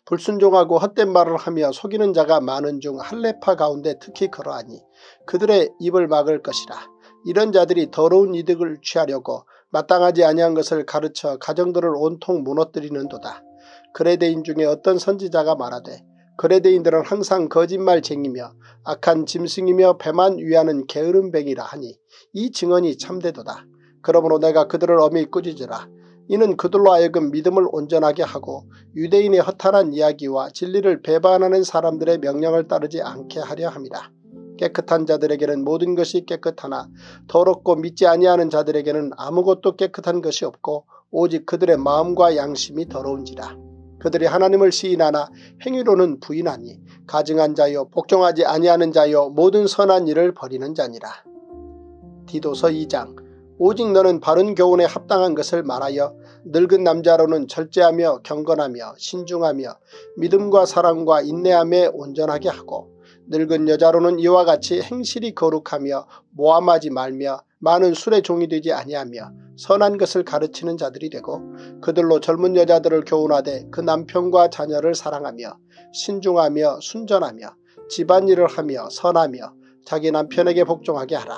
불순종하고 헛된 말을 하며 속이는 자가 많은 중 할례파 가운데 특히 그러하니 그들의 입을 막을 것이라. 이런 자들이 더러운 이득을 취하려고 마땅하지 아니한 것을 가르쳐 가정들을 온통 무너뜨리는도다. 그레데인 중에 어떤 선지자가 말하되 그레데인들은 항상 거짓말쟁이며 악한 짐승이며 배만 위하는 게으름뱅이라 하니 이 증언이 참되도다. 그러므로 내가 그들을 엄히 꾸짖으라. 이는 그들로 하여금 믿음을 온전하게 하고 유대인의 허탄한 이야기와 진리를 배반하는 사람들의 명령을 따르지 않게 하려 함이다. 깨끗한 자들에게는 모든 것이 깨끗하나 더럽고 믿지 아니하는 자들에게는 아무것도 깨끗한 것이 없고 오직 그들의 마음과 양심이 더러운지라. 그들이 하나님을 시인하나 행위로는 부인하니 가증한 자여 복종하지 아니하는 자여 모든 선한 일을 버리는 자니라. 디도서 2장 오직 너는 바른 교훈에 합당한 것을 말하여 늙은 남자로는 절제하며 경건하며 신중하며 믿음과 사랑과 인내함에 온전하게 하고 늙은 여자로는 이와 같이 행실이 거룩하며 모함하지 말며 많은 술의 종이 되지 아니하며 선한 것을 가르치는 자들이 되고 그들로 젊은 여자들을 교훈하되 그 남편과 자녀를 사랑하며 신중하며 순전하며 집안일을 하며 선하며 자기 남편에게 복종하게 하라.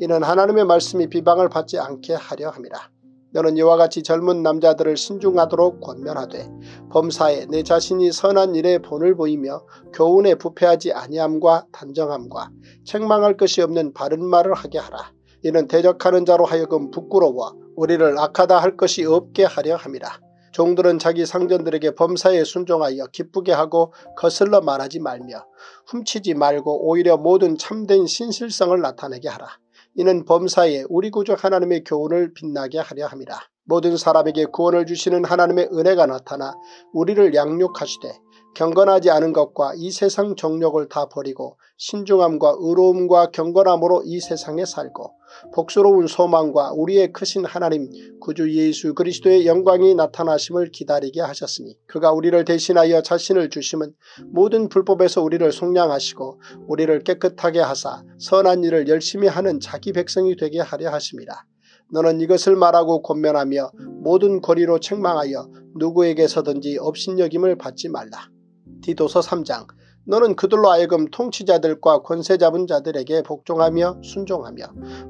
이는 하나님의 말씀이 비방을 받지 않게 하려 함이라. 너는 이와 같이 젊은 남자들을 신중하도록 권면하되 범사에 내 자신이 선한 일에 본을 보이며 교훈에 부패하지 아니함과 단정함과 책망할 것이 없는 바른 말을 하게 하라. 이는 대적하는 자로 하여금 부끄러워 우리를 악하다 할 것이 없게 하려 함이라. 종들은 자기 상전들에게 범사에 순종하여 기쁘게 하고 거슬러 말하지 말며 훔치지 말고 오히려 모든 참된 신실성을 나타내게 하라. 이는 범사에 우리 구주 하나님의 교훈을 빛나게 하려 함이라. 모든 사람에게 구원을 주시는 하나님의 은혜가 나타나 우리를 양육하시되 경건하지 않은 것과 이 세상 정욕을 다 버리고 신중함과 의로움과 경건함으로 이 세상에 살고 복스러운 소망과 우리의 크신 하나님 구주 예수 그리스도의 영광이 나타나심을 기다리게 하셨으니 그가 우리를 대신하여 자신을 주심은 모든 불법에서 우리를 속량하시고 우리를 깨끗하게 하사 선한 일을 열심히 하는 자기 백성이 되게 하려 하십니다. 너는 이것을 말하고 권면하며 모든 거리로 책망하여 누구에게서든지 업신여김을 받지 말라. 디도서 3장 너는 그들로 하여금 통치자들과 권세 잡은 자들에게 복종하며 순종하며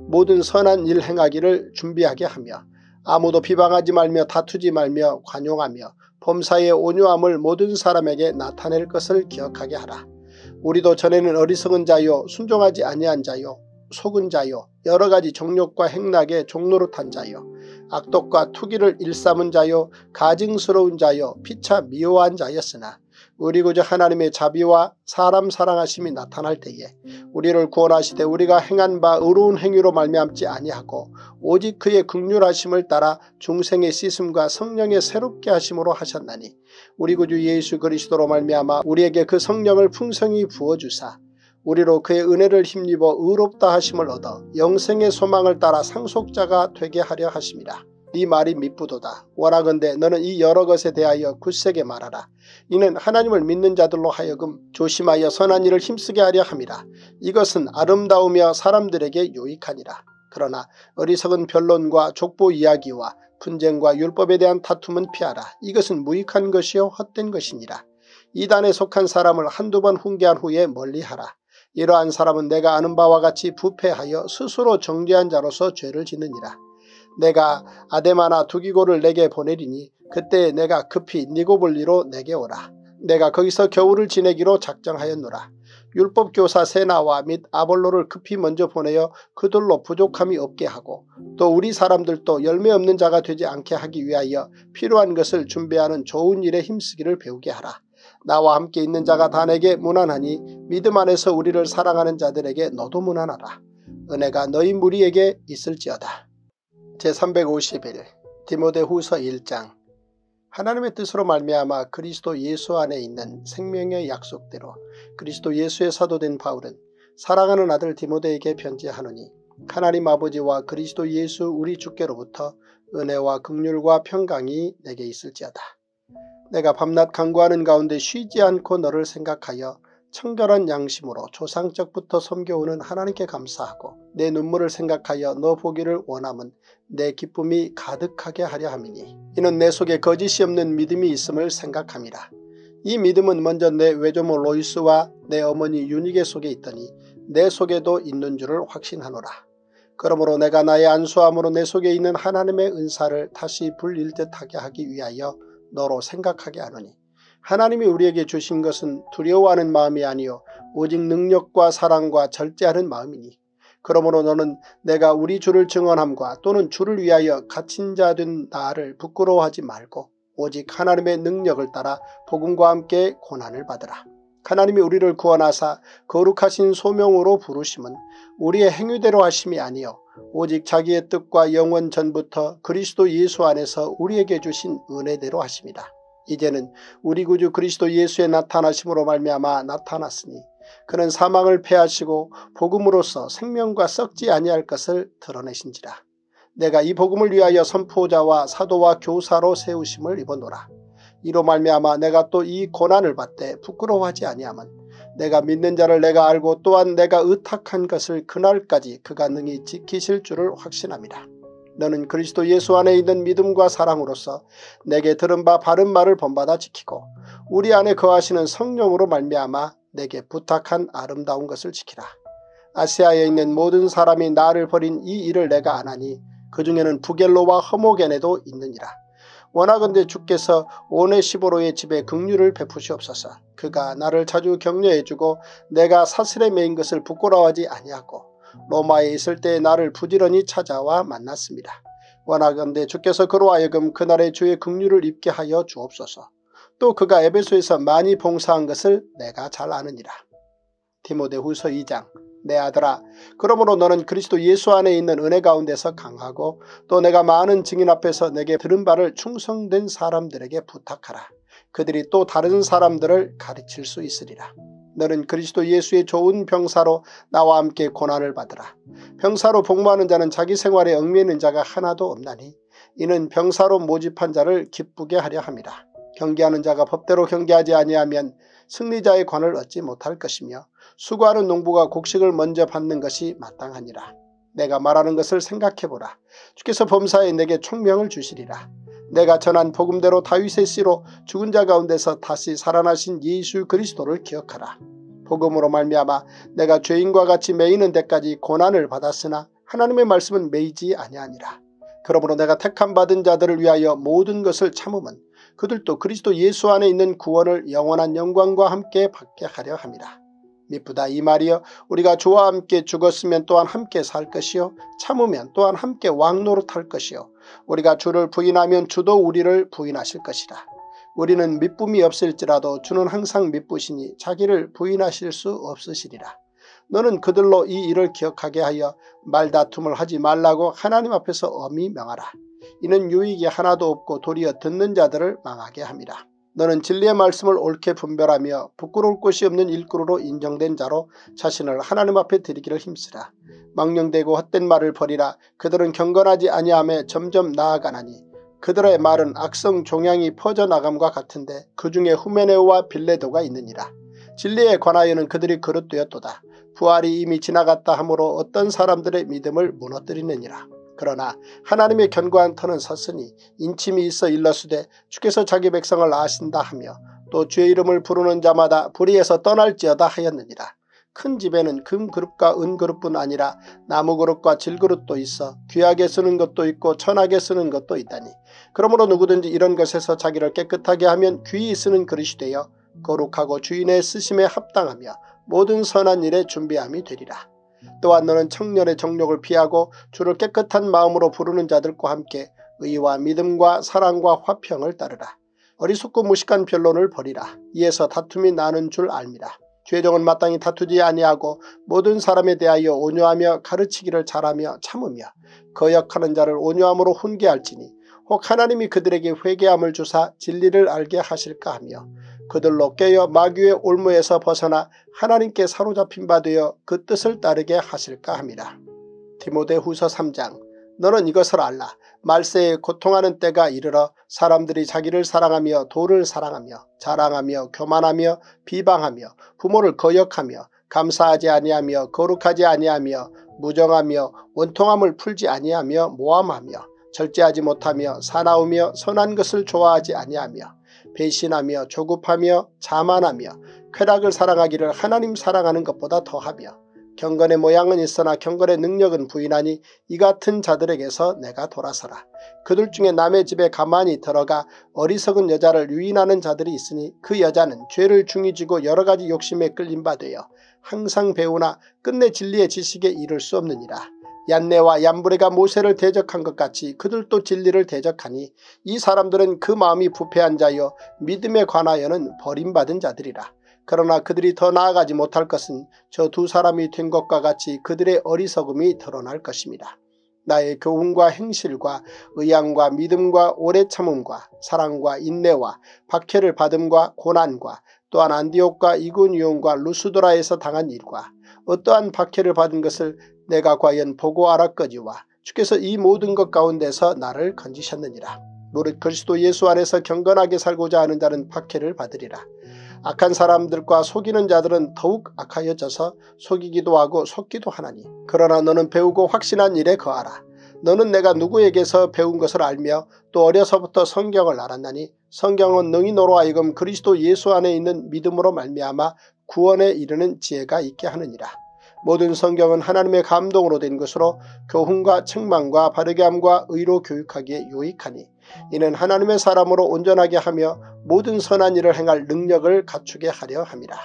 모든 선한 일 행하기를 준비하게 하며 아무도 비방하지 말며 다투지 말며 관용하며 범사의 온유함을 모든 사람에게 나타낼 것을 기억하게 하라. 우리도 전에는 어리석은 자요 순종하지 아니한 자요 속은 자요 여러가지 정욕과 행락에 종노릇한 자요 악독과 투기를 일삼은 자요 가증스러운 자요 피차 미워한 자였으나 우리 구주 하나님의 자비와 사람 사랑하심이 나타날 때에 우리를 구원하시되 우리가 행한 바 의로운 행위로 말미암지 아니하고 오직 그의 극률하심을 따라 중생의 씻음과 성령의 새롭게 하심으로 하셨나니 우리 구주 예수 그리스도로 말미암아 우리에게 그 성령을 풍성히 부어주사 우리로 그의 은혜를 힘입어 의롭다 하심을 얻어 영생의 소망을 따라 상속자가 되게 하려 하심이라. 네 말이 미쁘도다. 원하건대 너는 이 여러 것에 대하여 굳세게 말하라. 이는 하나님을 믿는 자들로 하여금 조심하여 선한 일을 힘쓰게 하려 함이라. 이것은 아름다우며 사람들에게 유익하니라. 그러나 어리석은 변론과 족보 이야기와 분쟁과 율법에 대한 다툼은 피하라. 이것은 무익한 것이요 헛된 것이니라. 이단에 속한 사람을 한두 번 훈계한 후에 멀리하라. 이러한 사람은 내가 아는 바와 같이 부패하여 스스로 정죄한 자로서 죄를 짓느니라. 내가 아데마나 두기고를 내게 보내리니 그때 내가 급히 니고블리로 내게 오라. 내가 거기서 겨울을 지내기로 작정하였노라. 율법교사 세나와 및 아볼로를 급히 먼저 보내어 그들로 부족함이 없게 하고 또 우리 사람들도 열매 없는 자가 되지 않게 하기 위하여 필요한 것을 준비하는 좋은 일에 힘쓰기를 배우게 하라. 나와 함께 있는 자가 다 내게 무난하니 믿음 안에서 우리를 사랑하는 자들에게 너도 무난하라. 은혜가 너희 무리에게 있을지어다. 제351 디모데 후서 1장 하나님의 뜻으로 말미암아 그리스도 예수 안에 있는 생명의 약속대로 그리스도 예수의 사도된 바울은 사랑하는 아들 디모데에게 편지하노니 하나님 아버지와 그리스도 예수 우리 주께로부터 은혜와 극률과 평강이 내게 있을지어다. 내가 밤낮 강구하는 가운데 쉬지 않고 너를 생각하여 청결한 양심으로 조상적부터 섬겨오는 하나님께 감사하고 내 눈물을 생각하여 너 보기를 원함은 내 기쁨이 가득하게 하려 함이니 이는 내 속에 거짓이 없는 믿음이 있음을 생각함이라. 이 믿음은 먼저 내 외조모 로이스와 내 어머니 유니게 속에 있더니 내 속에도 있는 줄을 확신하노라. 그러므로 내가 나의 안수함으로 내 속에 있는 하나님의 은사를 다시 불릴 듯하게 하기 위하여 너로 생각하게 하노니 하나님이 우리에게 주신 것은 두려워하는 마음이 아니요 오직 능력과 사랑과 절제하는 마음이니 그러므로 너는 내가 우리 주를 증언함과 또는 주를 위하여 갇힌 자 된 나를 부끄러워하지 말고 오직 하나님의 능력을 따라 복음과 함께 고난을 받으라. 하나님이 우리를 구원하사 거룩하신 소명으로 부르심은 우리의 행위대로 하심이 아니요 오직 자기의 뜻과 영원 전부터 그리스도 예수 안에서 우리에게 주신 은혜대로 하십니다. 이제는 우리 구주 그리스도 예수의 나타나심으로 말미암아 나타났으니 그는 사망을 패하시고 복음으로써 생명과 썩지 아니할 것을 드러내신지라. 내가 이 복음을 위하여 선포자와 사도와 교사로 세우심을 입어노라. 이로 말미암아 내가 또 이 고난을 받되 부끄러워하지 아니함은 내가 믿는 자를 내가 알고 또한 내가 의탁한 것을 그날까지 그가 능히 지키실 줄을 확신합니다. 너는 그리스도 예수 안에 있는 믿음과 사랑으로서 내게 들은 바 바른 말을 본받아 지키고 우리 안에 거하시는 성령으로 말미암아 내게 부탁한 아름다운 것을 지키라. 아시아에 있는 모든 사람이 나를 버린 이 일을 내가 안하니 그 중에는 부겔로와 허모겐에도 있느니라. 원하건대 주께서 오네시보로의 집에 긍휼을 베푸시옵소서. 그가 나를 자주 격려해주고 내가 사슬에 매인 것을 부끄러워하지 아니하고 로마에 있을 때 나를 부지런히 찾아와 만났습니다. 원하건대 주께서 그로 하여금 그날의 주의 긍휼을 입게 하여 주옵소서. 또 그가 에베소에서 많이 봉사한 것을 내가 잘 아느니라. 디모데후서 2장 내 아들아 그러므로 너는 그리스도 예수 안에 있는 은혜 가운데서 강하고 또 내가 많은 증인 앞에서 내게 들은 바를 충성된 사람들에게 부탁하라. 그들이 또 다른 사람들을 가르칠 수 있으리라. 너는 그리스도 예수의 좋은 병사로 나와 함께 고난을 받으라. 병사로 복무하는 자는 자기 생활에 얽매이는 자가 하나도 없나니 이는 병사로 모집한 자를 기쁘게 하려 함이라. 경계하는 자가 법대로 경계하지 아니하면 승리자의 관을 얻지 못할 것이며 수고하는 농부가 곡식을 먼저 받는 것이 마땅하니라. 내가 말하는 것을 생각해보라. 주께서 범사에 내게 총명을 주시리라. 내가 전한 복음대로 다윗의 씨로 죽은 자 가운데서 다시 살아나신 예수 그리스도를 기억하라. 복음으로 말미암아 내가 죄인과 같이 매이는 데까지 고난을 받았으나 하나님의 말씀은 매이지 아니하니라. 그러므로 내가 택함 받은 자들을 위하여 모든 것을 참음은 그들도 그리스도 예수 안에 있는 구원을 영원한 영광과 함께 받게 하려 함이라. 미쁘다 이 말이여 우리가 주와 함께 죽었으면 또한 함께 살 것이요 참으면 또한 함께 왕노릇할 것이요 우리가 주를 부인하면 주도 우리를 부인하실 것이라. 우리는 미쁨이 없을지라도 주는 항상 미쁘시니 자기를 부인하실 수 없으시리라. 너는 그들로 이 일을 기억하게 하여 말다툼을 하지 말라고 하나님 앞에서 엄히 명하라. 이는 유익이 하나도 없고 도리어 듣는 자들을 망하게 함이라. 너는 진리의 말씀을 옳게 분별하며 부끄러울 곳이 없는 일꾼으로 인정된 자로 자신을 하나님 앞에 드리기를 힘쓰라. 망령되고 헛된 말을 버리라. 그들은 경건하지 아니함에 점점 나아가나니 그들의 말은 악성 종양이 퍼져나감과 같은데 그 중에 후메네오와 빌레도가 있느니라. 진리에 관하여는 그들이 그릇되었도다. 부활이 이미 지나갔다 하므로 어떤 사람들의 믿음을 무너뜨리느니라. 그러나 하나님의 견고한 터는 섰으니 인침이 있어 일러수되 주께서 자기 백성을 아신다 하며 또 주의 이름을 부르는 자마다 불의에서 떠날지어다 하였느니라. 큰 집에는 금그릇과 은그릇뿐 아니라 나무그릇과 질그릇도 있어 귀하게 쓰는 것도 있고 천하게 쓰는 것도 있다니 그러므로 누구든지 이런 것에서 자기를 깨끗하게 하면 귀히 쓰는 그릇이 되어 거룩하고 주인의 쓰심에 합당하며 모든 선한 일에 준비함이 되리라. 또한 너는 청년의 정욕을 피하고 주를 깨끗한 마음으로 부르는 자들과 함께 의와 믿음과 사랑과 화평을 따르라. 어리석고 무식한 변론을 버리라. 이에서 다툼이 나는 줄 알미라. 죄정은 마땅히 다투지 아니하고 모든 사람에 대하여 온유하며 가르치기를 잘하며 참으며 거역하는 자를 온유함으로 훈계할지니 혹 하나님이 그들에게 회개함을 주사 진리를 알게 하실까 하며 그들로 깨어 마귀의 올무에서 벗어나 하나님께 사로잡힌 바 되어 그 뜻을 따르게 하실까 합니다. 디모데 후서 3장 너는 이것을 알라. 말세에 고통하는 때가 이르러 사람들이 자기를 사랑하며 도를 사랑하며 자랑하며 교만하며 비방하며 부모를 거역하며 감사하지 아니하며 거룩하지 아니하며 무정하며 원통함을 풀지 아니하며 모함하며 절제하지 못하며 사나우며 선한 것을 좋아하지 아니하며 배신하며 조급하며 자만하며 쾌락을 사랑하기를 하나님 사랑하는 것보다 더하며 경건의 모양은 있으나 경건의 능력은 부인하니 이 같은 자들에게서 내가 돌아서라. 그들 중에 남의 집에 가만히 들어가 어리석은 여자를 유인하는 자들이 있으니 그 여자는 죄를 중히 쥐고 여러가지 욕심에 끌림 바 되어 항상 배우나 끝내 진리의 지식에 이를 수 없느니라. 얀네와 얀브레가 모세를 대적한 것 같이 그들도 진리를 대적하니 이 사람들은 그 마음이 부패한 자여 믿음에 관하여는 버림받은 자들이라. 그러나 그들이 더 나아가지 못할 것은 저 두 사람이 된 것과 같이 그들의 어리석음이 드러날 것입니다. 나의 교훈과 행실과 의향과 믿음과 오래 참음과 사랑과 인내와 박해를 받음과 고난과 또한 안디옥과 이군이온과 루스도라에서 당한 일과 어떠한 박해를 받은 것을 내가 과연 보고 알았거지와 주께서 이 모든 것 가운데서 나를 건지셨느니라. 무릇 그리스도 예수 안에서 경건하게 살고자 하는 자는 박해를 받으리라. 악한 사람들과 속이는 자들은 더욱 악하여져서 속이기도 하고 속기도 하나니 그러나 너는 배우고 확신한 일에 거하라. 너는 내가 누구에게서 배운 것을 알며 또 어려서부터 성경을 알았나니 성경은 능히 너로 하여금 그리스도 예수 안에 있는 믿음으로 말미암아 구원에 이르는 지혜가 있게 하느니라. 모든 성경은 하나님의 감동으로 된 것으로 교훈과 책망과 바르게 함과 의로 교육하기에 유익하니 이는 하나님의 사람으로 온전하게 하며 모든 선한 일을 행할 능력을 갖추게 하려 함이라.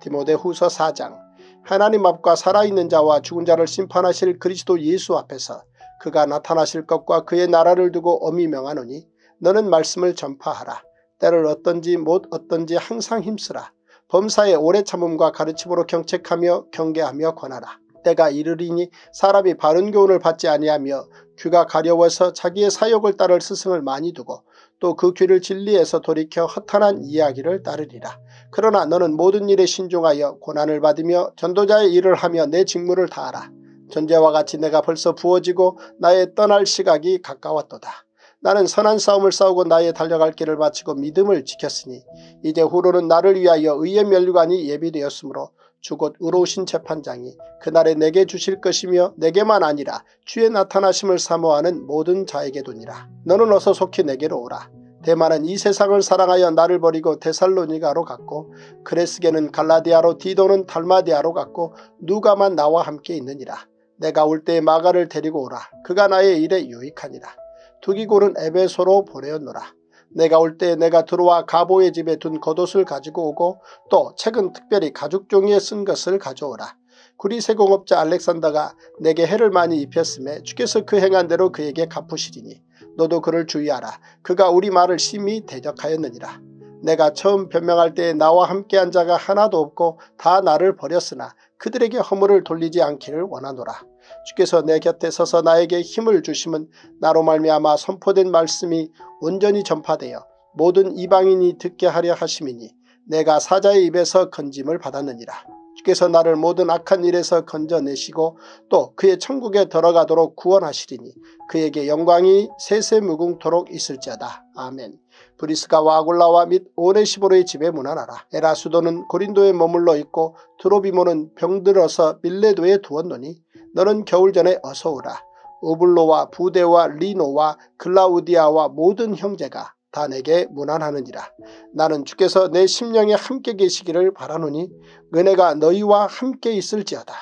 디모데 후서 4장 하나님 앞과 살아있는 자와 죽은 자를 심판하실 그리스도 예수 앞에서 그가 나타나실 것과 그의 나라를 두고 엄히 명하노니 너는 말씀을 전파하라. 때를 어떤지 못 어떤지 항상 힘쓰라. 범사의 오래 참음과 가르침으로 경책하며 경계하며 권하라. 때가 이르리니 사람이 바른 교훈을 받지 아니하며 귀가 가려워서 자기의 사욕을 따를 스승을 많이 두고 또 그 귀를 진리에서 돌이켜 허탄한 이야기를 따르리라. 그러나 너는 모든 일에 신중하여 고난을 받으며 전도자의 일을 하며 내 직무를 다하라. 전제와 같이 내가 벌써 부어지고 나의 떠날 시각이 가까웠도다. 나는 선한 싸움을 싸우고 나의 달려갈 길을 마치고 믿음을 지켰으니 이제 후로는 나를 위하여 의의 멸류관이 예비되었으므로 주곧 의로우신 재판장이 그날에 내게 주실 것이며 내게만 아니라 주의 나타나심을 사모하는 모든 자에게 도니라. 너는 어서 속히 내게로 오라. 대만은 이 세상을 사랑하여 나를 버리고 데살로니가로 갔고 그레스게는 갈라디아로 디도는 달마디아로 갔고 누가만 나와 함께 있느니라. 내가 올 때에 마가를 데리고 오라. 그가 나의 일에 유익하니라. 두기고는 에베소로 보내었노라. 내가 올 때 내가 들어와 가보의 집에 둔 겉옷을 가지고 오고 또 책은 특별히 가죽 종이에 쓴 것을 가져오라. 구리 세공업자 알렉산더가 내게 해를 많이 입혔음에 주께서 그 행한 대로 그에게 갚으시리니 너도 그를 주의하라. 그가 우리 말을 심히 대적하였느니라. 내가 처음 변명할 때에 나와 함께한 자가 하나도 없고 다 나를 버렸으나 그들에게 허물을 돌리지 않기를 원하노라. 주께서 내 곁에 서서 나에게 힘을 주심은 나로 말미암아 선포된 말씀이 온전히 전파되어 모든 이방인이 듣게 하려 하심이니 내가 사자의 입에서 건짐을 받았느니라. 주께서 나를 모든 악한 일에서 건져내시고 또 그의 천국에 들어가도록 구원하시리니 그에게 영광이 세세 무궁토록 있을지어다. 아멘. 브리스가와 아굴라와 및 오네시보로의 집에 문안하라. 에라수도는 고린도에 머물러 있고 드로비모는 병들어서 밀레도에 두었노니 너는 겨울 전에 어서 오라. 오블로와 부대와 리노와 글라우디아와 모든 형제가 다 내게 문안하느니라. 나는 주께서 내 심령에 함께 계시기를 바라노니 은혜가 너희와 함께 있을지어다.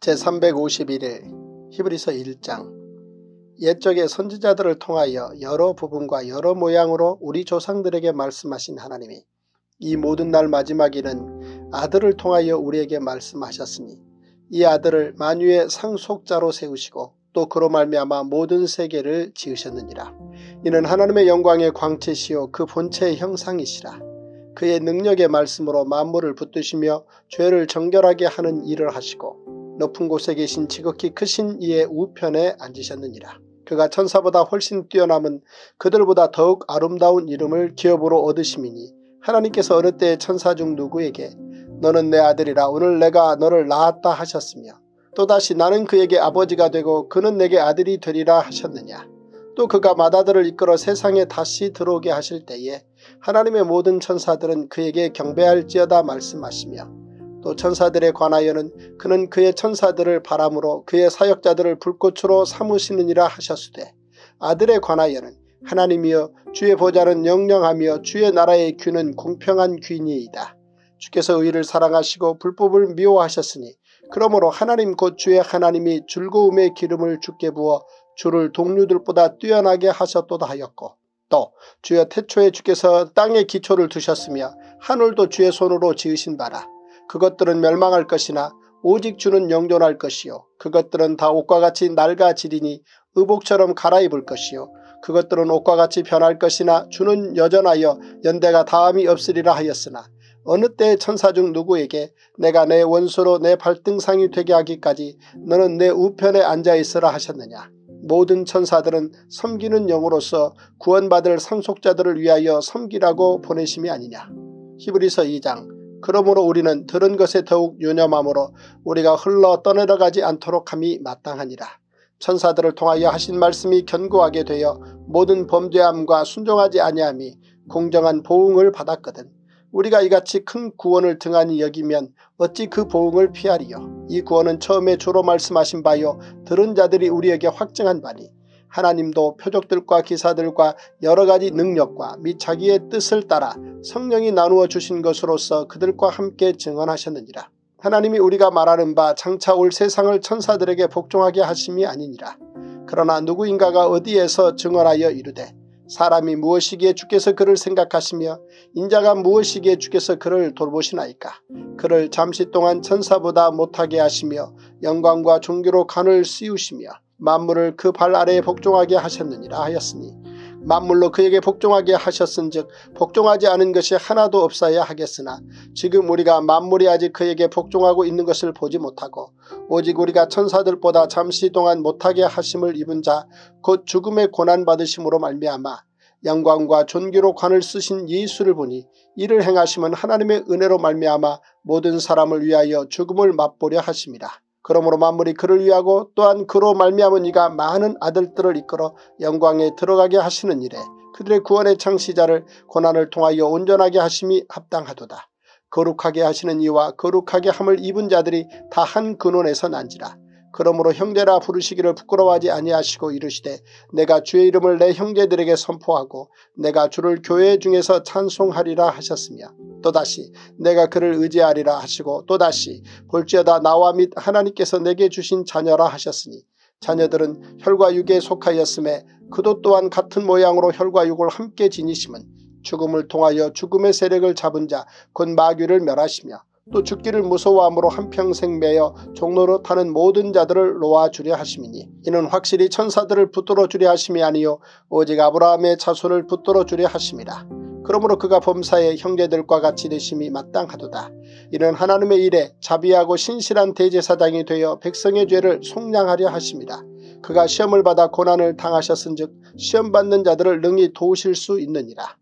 제351일 히브리서 1장 옛적의 선지자들을 통하여 여러 부분과 여러 모양으로 우리 조상들에게 말씀하신 하나님이 이 모든 날 마지막에는 아들을 통하여 우리에게 말씀하셨으니 이 아들을 만유의 상속자로 세우시고 또 그로 말미암아 모든 세계를 지으셨느니라. 이는 하나님의 영광의 광채시요 그 본체의 형상이시라. 그의 능력의 말씀으로 만물을 붙드시며 죄를 정결하게 하는 일을 하시고 높은 곳에 계신 지극히 크신 이의 우편에 앉으셨느니라. 그가 천사보다 훨씬 뛰어남은 그들보다 더욱 아름다운 이름을 기업으로 얻으심이니 하나님께서 어느 때 천사 중 누구에게 너는 내 아들이라 오늘 내가 너를 낳았다 하셨으며 또다시 나는 그에게 아버지가 되고 그는 내게 아들이 되리라 하셨느냐. 또 그가 마다들을 이끌어 세상에 다시 들어오게 하실 때에 하나님의 모든 천사들은 그에게 경배할지어다 말씀하시며 또 천사들에 관하여는 그는 그의 천사들을 바람으로 그의 사역자들을 불꽃으로 삼으시느니라 하셨으되 아들에 관하여는 하나님이여 주의 보좌는 영영하며 주의 나라의 귀는 공평한 귀니이다. 주께서 의를 사랑하시고 불법을 미워하셨으니 그러므로 하나님 곧 주의 하나님이 즐거움의 기름을 주께 부어 주를 동료들보다 뛰어나게 하셨도다 하였고 또 주여 태초에 주께서 땅에 기초를 두셨으며 하늘도 주의 손으로 지으신 바라. 그것들은 멸망할 것이나 오직 주는 영존할 것이요. 그것들은 다 옷과 같이 낡아지리니 의복처럼 갈아입을 것이요. 그것들은 옷과 같이 변할 것이나 주는 여전하여 연대가 다음이 없으리라 하였으나 어느 때 천사 중 누구에게 내가 내 원수로 내 발등상이 되게 하기까지 너는 내 우편에 앉아 있으라 하셨느냐. 모든 천사들은 섬기는 영으로서 구원받을 상속자들을 위하여 섬기라고 보내심이 아니냐. 히브리서 2장 그러므로 우리는 들은 것에 더욱 유념함으로 우리가 흘러 떠내려가지 않도록 함이 마땅하니라. 천사들을 통하여 하신 말씀이 견고하게 되어 모든 범죄함과 순종하지 아니함이 공정한 보응을 받았거든. 우리가 이같이 큰 구원을 등한히 여기면 어찌 그 보응을 피하리요. 이 구원은 처음에 주로 말씀하신 바요 들은 자들이 우리에게 확증한 바니 하나님도 표적들과 기사들과 여러가지 능력과 및 자기의 뜻을 따라 성령이 나누어 주신 것으로서 그들과 함께 증언하셨느니라. 하나님이 우리가 말하는 바 장차 올 세상을 천사들에게 복종하게 하심이 아니니라. 그러나 누구인가가 어디에서 증언하여 이르되 사람이 무엇이기에 주께서 그를 생각하시며 인자가 무엇이기에 주께서 그를 돌보시나이까. 그를 잠시 동안 천사보다 못하게 하시며 영광과 종교로 간을 씌우시며 만물을 그 발 아래에 복종하게 하셨느니라 하였으니 만물로 그에게 복종하게 하셨은즉 복종하지 않은 것이 하나도 없어야 하겠으나 지금 우리가 만물이 아직 그에게 복종하고 있는 것을 보지 못하고 오직 우리가 천사들보다 잠시 동안 못하게 하심을 입은 자 곧 죽음의 고난받으심으로 말미암아 영광과 존귀로 관을 쓰신 예수를 보니 이를 행하심은 하나님의 은혜로 말미암아 모든 사람을 위하여 죽음을 맛보려 하심이라. 그러므로 만물이 그를 위하고 또한 그로 말미암은 이가 많은 아들들을 이끌어 영광에 들어가게 하시는 일에 그들의 구원의 창시자를 고난을 통하여 온전하게 하심이 합당하도다. 거룩하게 하시는 이와 거룩하게 함을 입은 자들이 다 한 근원에서 난지라. 그러므로 형제라 부르시기를 부끄러워하지 아니하시고 이르시되 내가 주의 이름을 내 형제들에게 선포하고 내가 주를 교회 중에서 찬송하리라 하셨으며 또다시 내가 그를 의지하리라 하시고 또다시 볼지어다 나와 및 하나님께서 내게 주신 자녀라 하셨으니 자녀들은 혈과 육에 속하였음에 그도 또한 같은 모양으로 혈과 육을 함께 지니심은 죽음을 통하여 죽음의 세력을 잡은 자 곧 마귀를 멸하시며 또 죽기를 무서워함으로 한평생 매여 종로로 타는 모든 자들을 놓아주려 하심이니 이는 확실히 천사들을 붙들어 주려 하심이 아니요 오직 아브라함의 자손을 붙들어 주려 하심이라. 그러므로 그가 범사의 형제들과 같이 되심이 마땅하도다. 이는 하나님의 일에 자비하고 신실한 대제사장이 되어 백성의 죄를 속량하려 하심이라. 그가 시험을 받아 고난을 당하셨은즉 시험받는 자들을 능히 도우실 수 있느니라.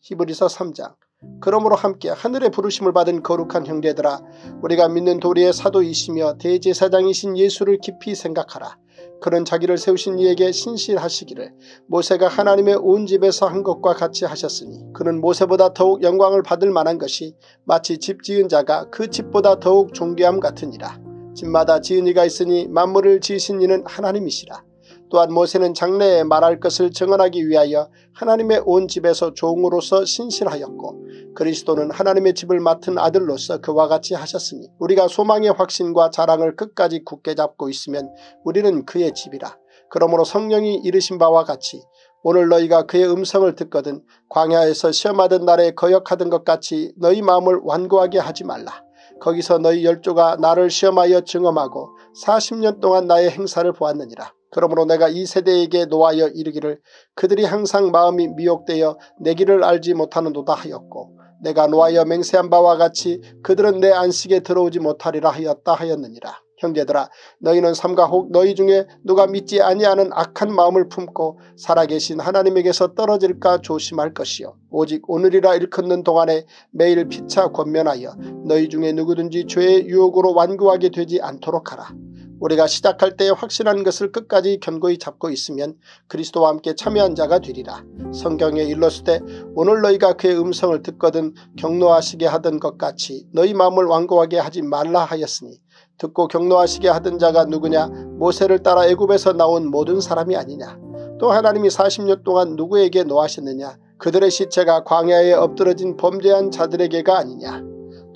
히브리서 3장 그러므로 함께 하늘의 부르심을 받은 거룩한 형제들아 우리가 믿는 도리의 사도이시며 대제사장이신 예수를 깊이 생각하라. 그는 자기를 세우신 이에게 신실하시기를 모세가 하나님의 온 집에서 한 것과 같이 하셨으니 그는 모세보다 더욱 영광을 받을 만한 것이 마치 집 지은 자가 그 집보다 더욱 존귀함 같으니라. 집마다 지은 이가 있으니 만물을 지으신 이는 하나님이시라. 또한 모세는 장래에 말할 것을 증언하기 위하여 하나님의 온 집에서 종으로서 신실하였고 그리스도는 하나님의 집을 맡은 아들로서 그와 같이 하셨으니 우리가 소망의 확신과 자랑을 끝까지 굳게 잡고 있으면 우리는 그의 집이라. 그러므로 성령이 이르신 바와 같이 오늘 너희가 그의 음성을 듣거든 광야에서 시험하던 날에 거역하던 것 같이 너희 마음을 완고하게 하지 말라. 거기서 너희 열조가 나를 시험하여 증험하고 40년 동안 나의 행사를 보았느니라. 그러므로 내가 이 세대에게 노하여 이르기를 그들이 항상 마음이 미혹되어 내 길을 알지 못하는도다 하였고 내가 노하여 맹세한 바와 같이 그들은 내 안식에 들어오지 못하리라 하였다 하였느니라. 형제들아 너희는 삼가 혹 너희 중에 누가 믿지 아니하는 악한 마음을 품고 살아계신 하나님에게서 떨어질까 조심할 것이요 오직 오늘이라 일컫는 동안에 매일 피차 권면하여 너희 중에 누구든지 죄의 유혹으로 완고하게 되지 않도록 하라. 우리가 시작할 때 확신한 것을 끝까지 견고히 잡고 있으면 그리스도와 함께 참여한 자가 되리라. 성경에 일렀을 오늘 너희가 그의 음성을 듣거든 경노하시게 하던 것 같이 너희 마음을 완고하게 하지 말라 하였으니 듣고 경노하시게 하던 자가 누구냐? 모세를 따라 애굽에서 나온 모든 사람이 아니냐? 또 하나님이 40년 동안 누구에게 노하셨느냐? 그들의 시체가 광야에 엎드러진 범죄한 자들에게가 아니냐?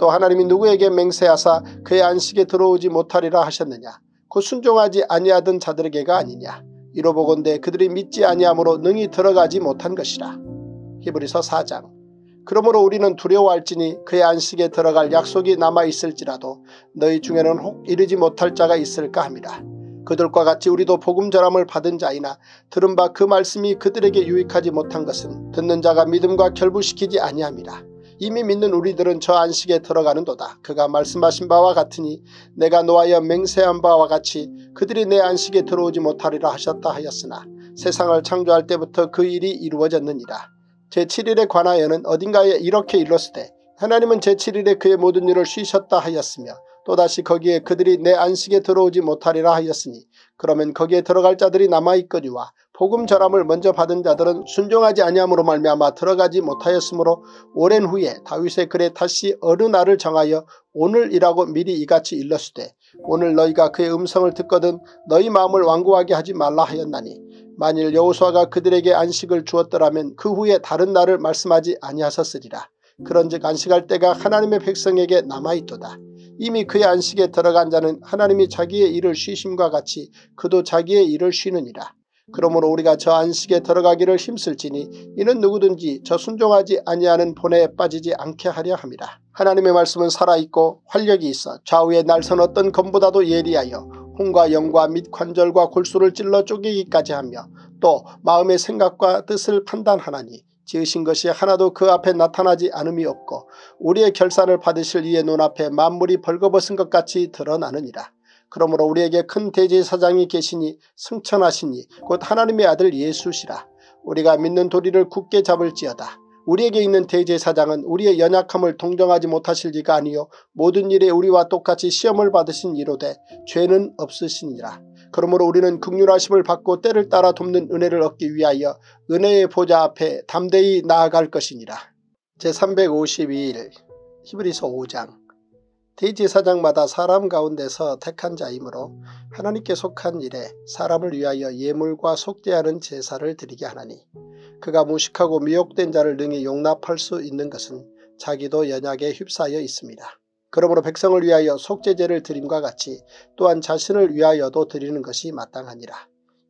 또 하나님이 누구에게 맹세하사 그의 안식에 들어오지 못하리라 하셨느냐 그 순종하지 아니하던 자들에게가 아니냐. 이로 보건대 그들이 믿지 아니하므로 능히 들어가지 못한 것이라. 히브리서 4장 그러므로 우리는 두려워할지니 그의 안식에 들어갈 약속이 남아있을지라도 너희 중에는 혹 이르지 못할 자가 있을까 합니다. 그들과 같이 우리도 복음 전함을 받은 자이나 들은 바 그 말씀이 그들에게 유익하지 못한 것은 듣는 자가 믿음과 결부시키지 아니함이라. 이미 믿는 우리들은 저 안식에 들어가는도다. 그가 말씀하신 바와 같으니 내가 노하여 맹세한 바와 같이 그들이 내 안식에 들어오지 못하리라 하셨다 하였으나 세상을 창조할 때부터 그 일이 이루어졌느니라. 제7일에 관하여는 어딘가에 이렇게 일렀으되 하나님은 제7일에 그의 모든 일을 쉬셨다 하였으며 또다시 거기에 그들이 내 안식에 들어오지 못하리라 하였으니 그러면 거기에 들어갈 자들이 남아있거니와 복음 전함을 먼저 받은 자들은 순종하지 아니함으로 말미암아 들어가지 못하였으므로 오랜 후에 다윗의 글에 다시 어느 날을 정하여 오늘이라고 미리 이같이 일렀으되 오늘 너희가 그의 음성을 듣거든 너희 마음을 완고하게 하지 말라 하였나니 만일 여호수아가 그들에게 안식을 주었더라면 그 후에 다른 날을 말씀하지 아니하셨으리라. 그런즉 안식할 때가 하나님의 백성에게 남아있도다. 이미 그의 안식에 들어간 자는 하나님이 자기의 일을 쉬심과 같이 그도 자기의 일을 쉬느니라. 그러므로 우리가 저 안식에 들어가기를 힘쓸지니 이는 누구든지 저 순종하지 아니하는 본에 빠지지 않게 하려 합니다. 하나님의 말씀은 살아있고 활력이 있어 좌우의 날선 어떤 검보다도 예리하여 혼과 영과 및 관절과 골수를 찔러 쪼개기까지 하며 또 마음의 생각과 뜻을 판단하나니 지으신 것이 하나도 그 앞에 나타나지 않음이 없고 우리의 결산을 받으실 이의 눈앞에 만물이 벌거벗은 것 같이 드러나느니라. 그러므로 우리에게 큰 대제사장이 계시니 승천하시니 곧 하나님의 아들 예수시라. 우리가 믿는 도리를 굳게 잡을지어다. 우리에게 있는 대제사장은 우리의 연약함을 동정하지 못하실 리가 아니요 모든 일에 우리와 똑같이 시험을 받으신 이로되 죄는 없으시니라. 그러므로 우리는 극률하심을 받고 때를 따라 돕는 은혜를 얻기 위하여 은혜의 보좌 앞에 담대히 나아갈 것이니라. 제352일 히브리서 5장 대제사장마다 사람 가운데서 택한 자이므로 하나님께 속한 일에 사람을 위하여 예물과 속죄하는 제사를 드리게 하나니 그가 무식하고 미혹된 자를 능히 용납할 수 있는 것은 자기도 연약에 휩싸여 있습니다. 그러므로 백성을 위하여 속죄제를 드림과 같이 또한 자신을 위하여도 드리는 것이 마땅하니라.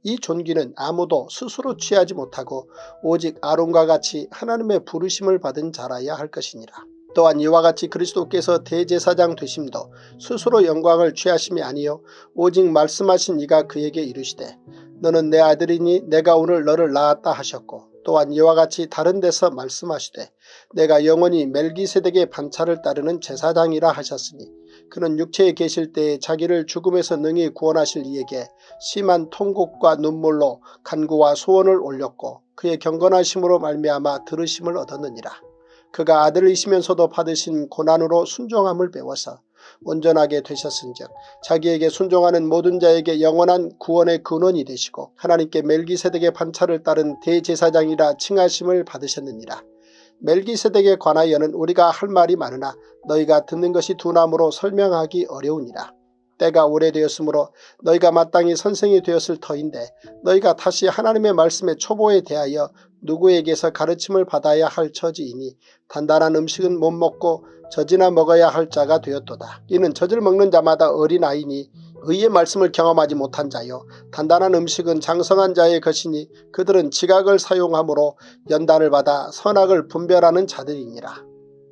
이 존귀는 아무도 스스로 취하지 못하고 오직 아론과 같이 하나님의 부르심을 받은 자라야 할 것이니라. 또한 이와 같이 그리스도께서 대제사장 되심도 스스로 영광을 취하심이 아니요 오직 말씀하신 이가 그에게 이르시되 너는 내 아들이니 내가 오늘 너를 낳았다 하셨고 또한 이와 같이 다른 데서 말씀하시되 내가 영원히 멜기세덱의 반차를 따르는 제사장이라 하셨으니 그는 육체에 계실 때에 자기를 죽음에서 능히 구원하실 이에게 심한 통곡과 눈물로 간구와 소원을 올렸고 그의 경건하심으로 말미암아 들으심을 얻었느니라. 그가 아들이시면서도 받으신 고난으로 순종함을 배워서 온전하게 되셨은즉 자기에게 순종하는 모든 자에게 영원한 구원의 근원이 되시고 하나님께 멜기세덱의 반차를 따른 대제사장이라 칭하심을 받으셨느니라. 멜기세덱에 관하여는 우리가 할 말이 많으나 너희가 듣는 것이 두나무로 설명하기 어려우니라. 때가 오래되었으므로 너희가 마땅히 선생이 되었을 터인데 너희가 다시 하나님의 말씀의 초보에 대하여 누구에게서 가르침을 받아야 할 처지이니 단단한 음식은 못 먹고 젖이나 먹어야 할 자가 되었도다. 이는 젖을 먹는 자마다 어린아이니 의의 말씀을 경험하지 못한 자요 단단한 음식은 장성한 자의 것이니 그들은 지각을 사용하므로 연단을 받아 선악을 분별하는 자들이니라.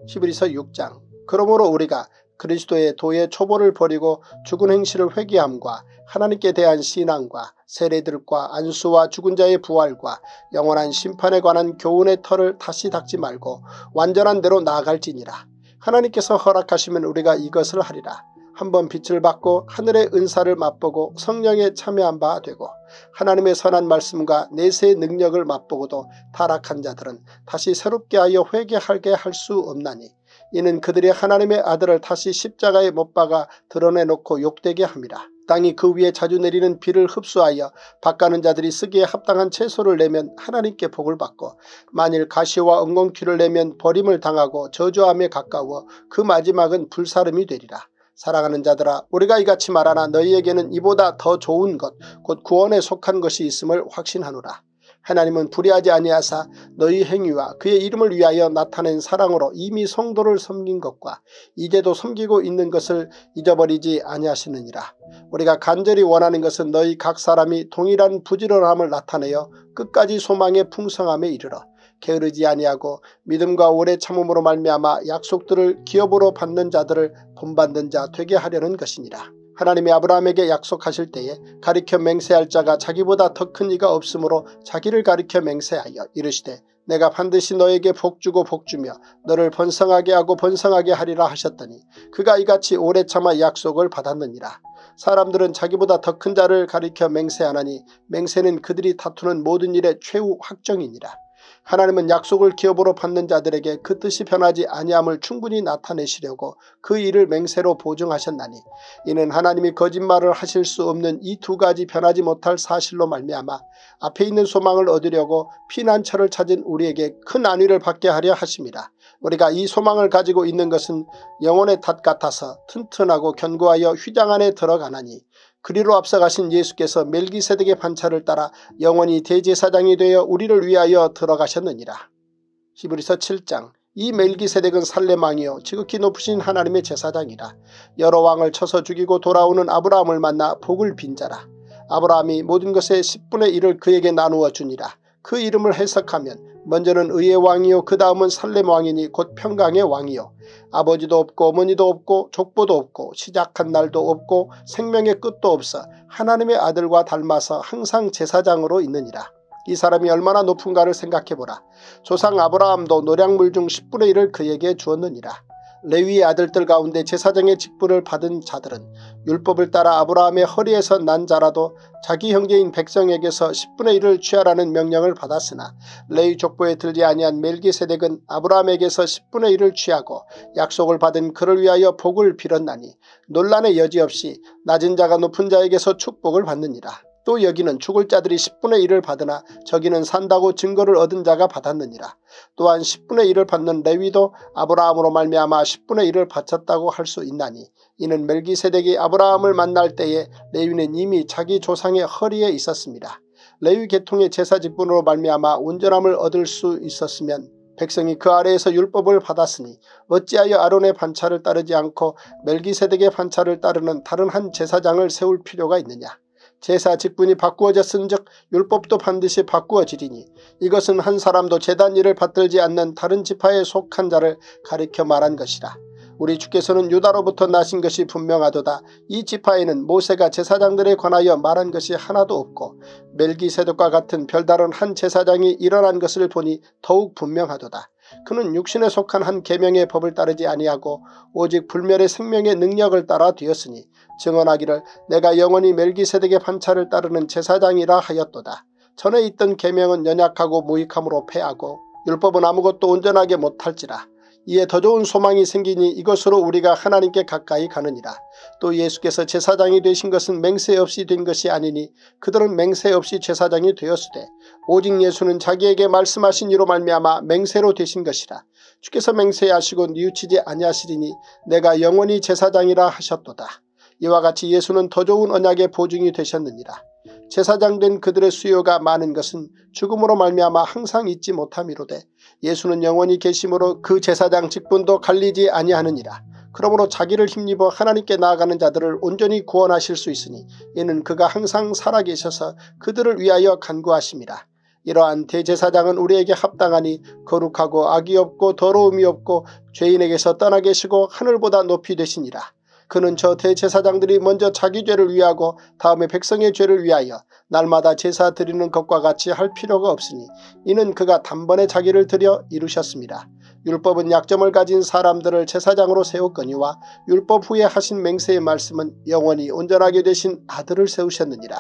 히브리서 6장 그러므로 우리가 그리스도의 도의 초보를 버리고 죽은 행실을 회개함과 하나님께 대한 신앙과 세례들과 안수와 죽은 자의 부활과 영원한 심판에 관한 교훈의 털을 다시 닦지 말고 완전한 대로 나아갈지니라. 하나님께서 허락하시면 우리가 이것을 하리라. 한번 빛을 받고 하늘의 은사를 맛보고 성령에 참여한 바 되고 하나님의 선한 말씀과 내세의 능력을 맛보고도 타락한 자들은 다시 새롭게 하여 회개하게 할 수 없나니 이는 그들이 하나님의 아들을 다시 십자가에 못 박아 드러내놓고 욕되게 합니다. 땅이 그 위에 자주 내리는 비를 흡수하여 밭가는 자들이 쓰기에 합당한 채소를 내면 하나님께 복을 받고 만일 가시와 엉겅퀴를 내면 버림을 당하고 저주함에 가까워 그 마지막은 불사름이 되리라. 사랑하는 자들아 우리가 이같이 말하나 너희에게는 이보다 더 좋은 것 곧 구원에 속한 것이 있음을 확신하노라. 하나님은 불의하지 아니하사 너희 행위와 그의 이름을 위하여 나타낸 사랑으로 이미 성도를 섬긴 것과 이제도 섬기고 있는 것을 잊어버리지 아니하시느니라. 우리가 간절히 원하는 것은 너희 각 사람이 동일한 부지런함을 나타내어 끝까지 소망의 풍성함에 이르러 게으르지 아니하고 믿음과 오래 참음으로 말미암아 약속들을 기업으로 받는 자들을 본받는 자 되게 하려는 것이니라. 하나님이 아브라함에게 약속하실 때에 가리켜 맹세할 자가 자기보다 더 큰 이가 없으므로 자기를 가리켜 맹세하여 이르시되 내가 반드시 너에게 복주고 복주며 너를 번성하게 하고 번성하게 하리라 하셨더니 그가 이같이 오래 참아 약속을 받았느니라. 사람들은 자기보다 더 큰 자를 가리켜 맹세하나니 맹세는 그들이 다투는 모든 일의 최후 확정이니라. 하나님은 약속을 기업으로 받는 자들에게 그 뜻이 변하지 아니함을 충분히 나타내시려고 그 일을 맹세로 보증하셨나니 이는 하나님이 거짓말을 하실 수 없는 이 두 가지 변하지 못할 사실로 말미암아 앞에 있는 소망을 얻으려고 피난처를 찾은 우리에게 큰 안위를 받게 하려 하십니다. 우리가 이 소망을 가지고 있는 것은 영혼의 탓 같아서 튼튼하고 견고하여 휘장 안에 들어가나니 그리로 앞서가신 예수께서 멜기세덱의 반차를 따라 영원히 대제사장이 되어 우리를 위하여 들어가셨느니라. 히브리서 7장 이 멜기세덱은 살레망이요 지극히 높으신 하나님의 제사장이라. 여러 왕을 쳐서 죽이고 돌아오는 아브라함을 만나 복을 빈자라. 아브라함이 모든 것의 10분의 1을 그에게 나누어 주니라. 그 이름을 해석하면 먼저는 의의 왕이요 그 다음은 살렘 왕이니 곧 평강의 왕이요 아버지도 없고 어머니도 없고 족보도 없고 시작한 날도 없고 생명의 끝도 없어 하나님의 아들과 닮아서 항상 제사장으로 있느니라. 이 사람이 얼마나 높은가를 생각해보라. 조상 아브라함도 노량물 중 10분의 1을 그에게 주었느니라. 레위의 아들들 가운데 제사장의 직분을 받은 자들은 율법을 따라 아브라함의 허리에서 난 자라도 자기 형제인 백성에게서 10분의 1을 취하라는 명령을 받았으나 레위 족보에 들지 아니한 멜기세덱은 아브라함에게서 10분의 1을 취하고 약속을 받은 그를 위하여 복을 빌었나니 논란의 여지 없이 낮은 자가 높은 자에게서 축복을 받느니라. 또 여기는 죽을 자들이 10분의 1을 받으나 저기는 산다고 증거를 얻은 자가 받았느니라. 또한 10분의 1을 받는 레위도 아브라함으로 말미암아 10분의 1을 바쳤다고 할 수 있나니 이는 멜기세덱이 아브라함을 만날 때에 레위는 이미 자기 조상의 허리에 있었습니다. 레위 계통의 제사 직분으로 말미암아 온전함을 얻을 수 있었으면 백성이 그 아래에서 율법을 받았으니 어찌하여 아론의 반차를 따르지 않고 멜기세덱의 반차를 따르는 다른 한 제사장을 세울 필요가 있느냐. 제사 직분이 바꾸어졌은즉 율법도 반드시 바꾸어지리니 이것은 한 사람도 재단 일을 받들지 않는 다른 지파에 속한 자를 가리켜 말한 것이라. 우리 주께서는 유다로부터 나신 것이 분명하도다. 이 지파에는 모세가 제사장들에 관하여 말한 것이 하나도 없고 멜기세독과 같은 별다른 한 제사장이 일어난 것을 보니 더욱 분명하도다. 그는 육신에 속한 한 계명의 법을 따르지 아니하고 오직 불멸의 생명의 능력을 따라 되었으니 증언하기를 내가 영원히 멜기세덱의 반차를 따르는 제사장이라 하였도다. 전에 있던 계명은 연약하고 무익함으로 패하고 율법은 아무것도 온전하게 못할지라. 이에 더 좋은 소망이 생기니 이것으로 우리가 하나님께 가까이 가느니라. 또 예수께서 제사장이 되신 것은 맹세 없이 된 것이 아니니 그들은 맹세 없이 제사장이 되었으되 오직 예수는 자기에게 말씀하신 이로 말미암아 맹세로 되신 것이라. 주께서 맹세하시고 뉘우치지 아니하시리니 내가 영원히 제사장이라 하셨도다. 이와 같이 예수는 더 좋은 언약의 보증이 되셨느니라. 제사장 된 그들의 수요가 많은 것은 죽음으로 말미암아 항상 잊지 못함이로되 예수는 영원히 계심으로 그 제사장 직분도 갈리지 아니하느니라. 그러므로 자기를 힘입어 하나님께 나아가는 자들을 온전히 구원하실 수 있으니 이는 그가 항상 살아계셔서 그들을 위하여 간구하심이라. 이러한 대제사장은 우리에게 합당하니 거룩하고 악이 없고 더러움이 없고 죄인에게서 떠나 계시고 하늘보다 높이 되시니라. 그는 저 대제사장들이 먼저 자기 죄를 위하고 다음에 백성의 죄를 위하여 날마다 제사 드리는 것과 같이 할 필요가 없으니 이는 그가 단번에 자기를 들여 이루셨습니다. 율법은 약점을 가진 사람들을 제사장으로 세웠거니와 율법 후에 하신 맹세의 말씀은 영원히 온전하게 되신 아들을 세우셨느니라.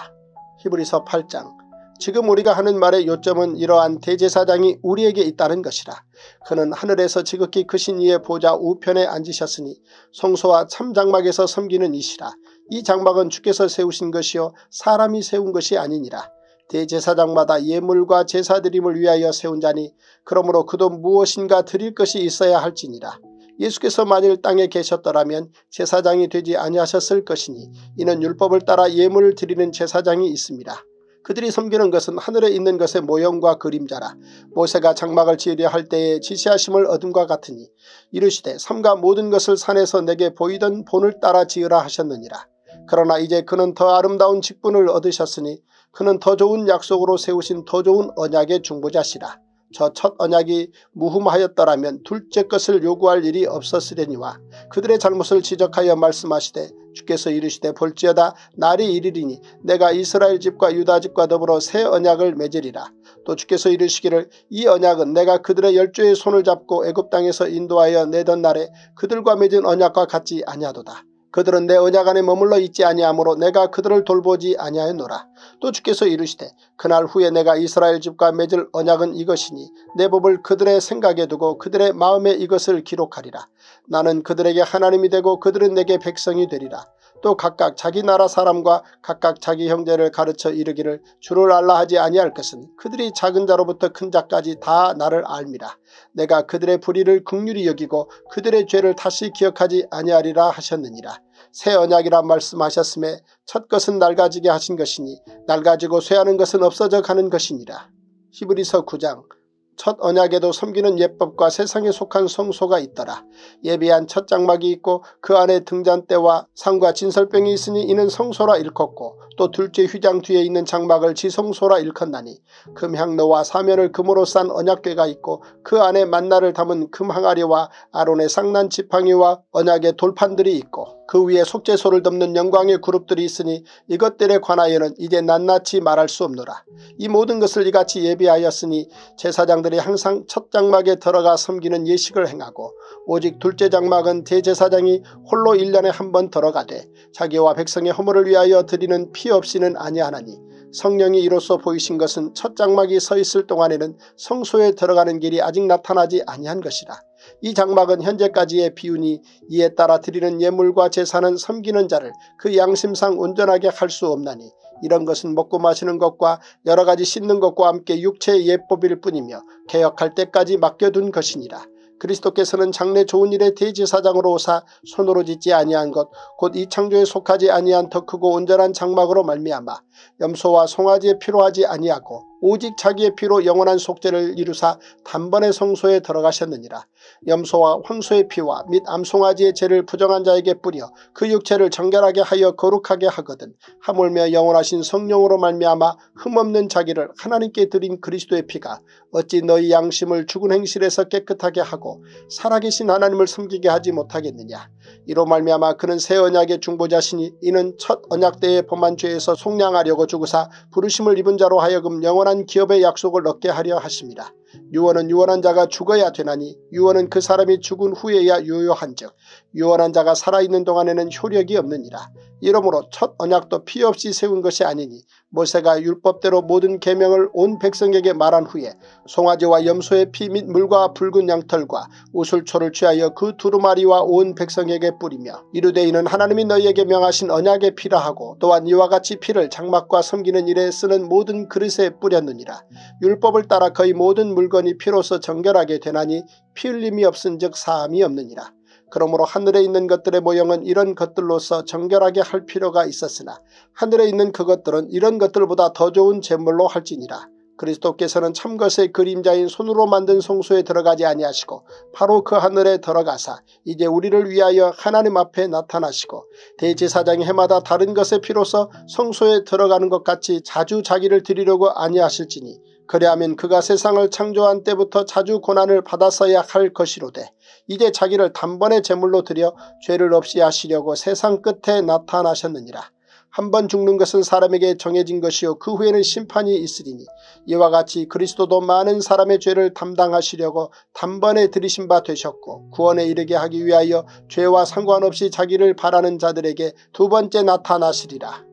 히브리서 8장 지금 우리가 하는 말의 요점은 이러한 대제사장이 우리에게 있다는 것이라. 그는 하늘에서 지극히 크신 이의 보좌 우편에 앉으셨으니 성소와 참장막에서 섬기는 이시라. 이 장막은 주께서 세우신 것이요 사람이 세운 것이 아니니라. 대제사장마다 예물과 제사드림을 위하여 세운 자니 그러므로 그도 무엇인가 드릴 것이 있어야 할지니라. 예수께서 만일 땅에 계셨더라면 제사장이 되지 아니하셨을 것이니 이는 율법을 따라 예물을 드리는 제사장이 있습니다. 그들이 섬기는 것은 하늘에 있는 것의 모형과 그림자라 모세가 장막을 지으려 할 때에 지시하심을 얻음과 같으니 이르시되 삼가 모든 것을 산에서 내게 보이던 본을 따라 지으라 하셨느니라. 그러나 이제 그는 더 아름다운 직분을 얻으셨으니 그는 더 좋은 약속으로 세우신 더 좋은 언약의 중보자시라. 저첫 언약이 무흠하였더라면 둘째 것을 요구할 일이 없었으려니와 그들의 잘못을 지적하여 말씀하시되 주께서 이르시되 볼지어다 날이 이르리니 내가 이스라엘 집과 유다 집과 더불어 새 언약을 맺으리라. 또 주께서 이르시기를 이 언약은 내가 그들의 열조의 손을 잡고 애굽 땅에서 인도하여 내던 날에 그들과 맺은 언약과 같지 아니하도다. 그들은 내 언약 안에 머물러 있지 아니하므로 내가 그들을 돌보지 아니하였노라. 또 주께서 이르시되 그날 후에 내가 이스라엘 집과 맺을 언약은 이것이니 내 법을 그들의 생각에 두고 그들의 마음에 이것을 기록하리라. 나는 그들에게 하나님이 되고 그들은 내게 백성이 되리라. 또 각각 자기 나라 사람과 각각 자기 형제를 가르쳐 이르기를 주를 알라 하지 아니할 것은 그들이 작은 자로부터 큰 자까지 다 나를 알미라. 내가 그들의 불의를 극률히 여기고 그들의 죄를 다시 기억하지 아니하리라 하셨느니라. 새 언약이라 말씀하셨음에 첫 것은 낡아지게 하신 것이니 낡아지고 쇠하는 것은 없어져 가는 것이니라. 히브리서 9장 첫 언약에도 섬기는 예법과 세상에 속한 성소가 있더라. 예비한 첫 장막이 있고 그 안에 등잔대와 상과 진설병이 있으니 이는 성소라 일컫고 또 둘째 휘장 뒤에 있는 장막을 지성소라 일컫나니 금향로와 사면을 금으로 싼 언약궤가 있고 그 안에 만나를 담은 금항아리와 아론의 상난 지팡이와 언약의 돌판들이 있고 그 위에 속죄소를 덮는 영광의 그룹들이 있으니 이것들에 관하여는 이제 낱낱이 말할 수 없노라. 이 모든 것을 이같이 예비하였으니 제사장들이 항상 첫 장막에 들어가 섬기는 예식을 행하고 오직 둘째 장막은 대제사장이 홀로 1년에 한 번 들어가되 자기와 백성의 허물을 위하여 드리는 피 없이는 아니하나니 성령이 이로써 보이신 것은 첫 장막이 서 있을 동안에는 성소에 들어가는 길이 아직 나타나지 아니한 것이라. 이 장막은 현재까지의 비운이 이에 따라 드리는 예물과 제사는 섬기는 자를 그 양심상 온전하게 할 수 없나니 이런 것은 먹고 마시는 것과 여러가지 씻는 것과 함께 육체의 예법일 뿐이며 개혁할 때까지 맡겨둔 것이니라. 그리스도께서는 장래 좋은 일의 대제사장으로 오사 손으로 짓지 아니한 것 곧 이 창조에 속하지 아니한 더 크고 온전한 장막으로 말미암아 염소와 송아지에 필요하지 아니하고 오직 자기의 피로 영원한 속죄를 이루사 단번에 성소에 들어가셨느니라. 염소와 황소의 피와 및 암송아지의 죄를 부정한 자에게 뿌려 그 육체를 정결하게 하여 거룩하게 하거든 하물며 영원하신 성령으로 말미암아 흠없는 자기를 하나님께 드린 그리스도의 피가 어찌 너희 양심을 죽은 행실에서 깨끗하게 하고 살아계신 하나님을 섬기게 하지 못하겠느냐. 이로 말미암아 그는 새 언약의 중보자시니 이는 첫 언약 때의 범한 죄에서 속량하려고 주구사 부르심을 입은 자로 하여금 영원한 기업의 약속을 얻게 하려 하십니다. 유언은 유언한 자가 죽어야 되나니 유언은 그 사람이 죽은 후에야 유효한즉 유언한 자가 살아있는 동안에는 효력이 없느니라. 이러므로 첫 언약도 피 없이 세운 것이 아니니 모세가 율법대로 모든 계명을 온 백성에게 말한 후에 송아지와 염소의 피 및 물과 붉은 양털과 우슬초를 취하여 그 두루마리와 온 백성에게 뿌리며 이르되 이는 하나님이 너희에게 명하신 언약의 피라 하고 또한 이와 같이 피를 장막과 섬기는 일에 쓰는 모든 그릇에 뿌렸느니라. 율법을 따라 거의 모든 물건이 피로서 정결하게 되나니 피 흘림이 없은 즉 사함이 없느니라. 그러므로 하늘에 있는 것들의 모형은 이런 것들로서 정결하게 할 필요가 있었으나 하늘에 있는 그것들은 이런 것들보다 더 좋은 제물로 할지니라. 그리스도께서는 참것의 그림자인 손으로 만든 성소에 들어가지 아니하시고 바로 그 하늘에 들어가사 이제 우리를 위하여 하나님 앞에 나타나시고 대제사장이 해마다 다른 것의 피로서 성소에 들어가는 것 같이 자주 자기를 드리려고 아니하실지니 그리하면 그가 세상을 창조한 때부터 자주 고난을 받았어야 할 것이로되 이제 자기를 단번에 제물로 드려 죄를 없이 하시려고 세상 끝에 나타나셨느니라. 한 번 죽는 것은 사람에게 정해진 것이요 그 후에는 심판이 있으리니 이와 같이 그리스도도 많은 사람의 죄를 담당하시려고 단번에 들이신 바 되셨고 구원에 이르게 하기 위하여 죄와 상관없이 자기를 바라는 자들에게 두 번째 나타나시리라.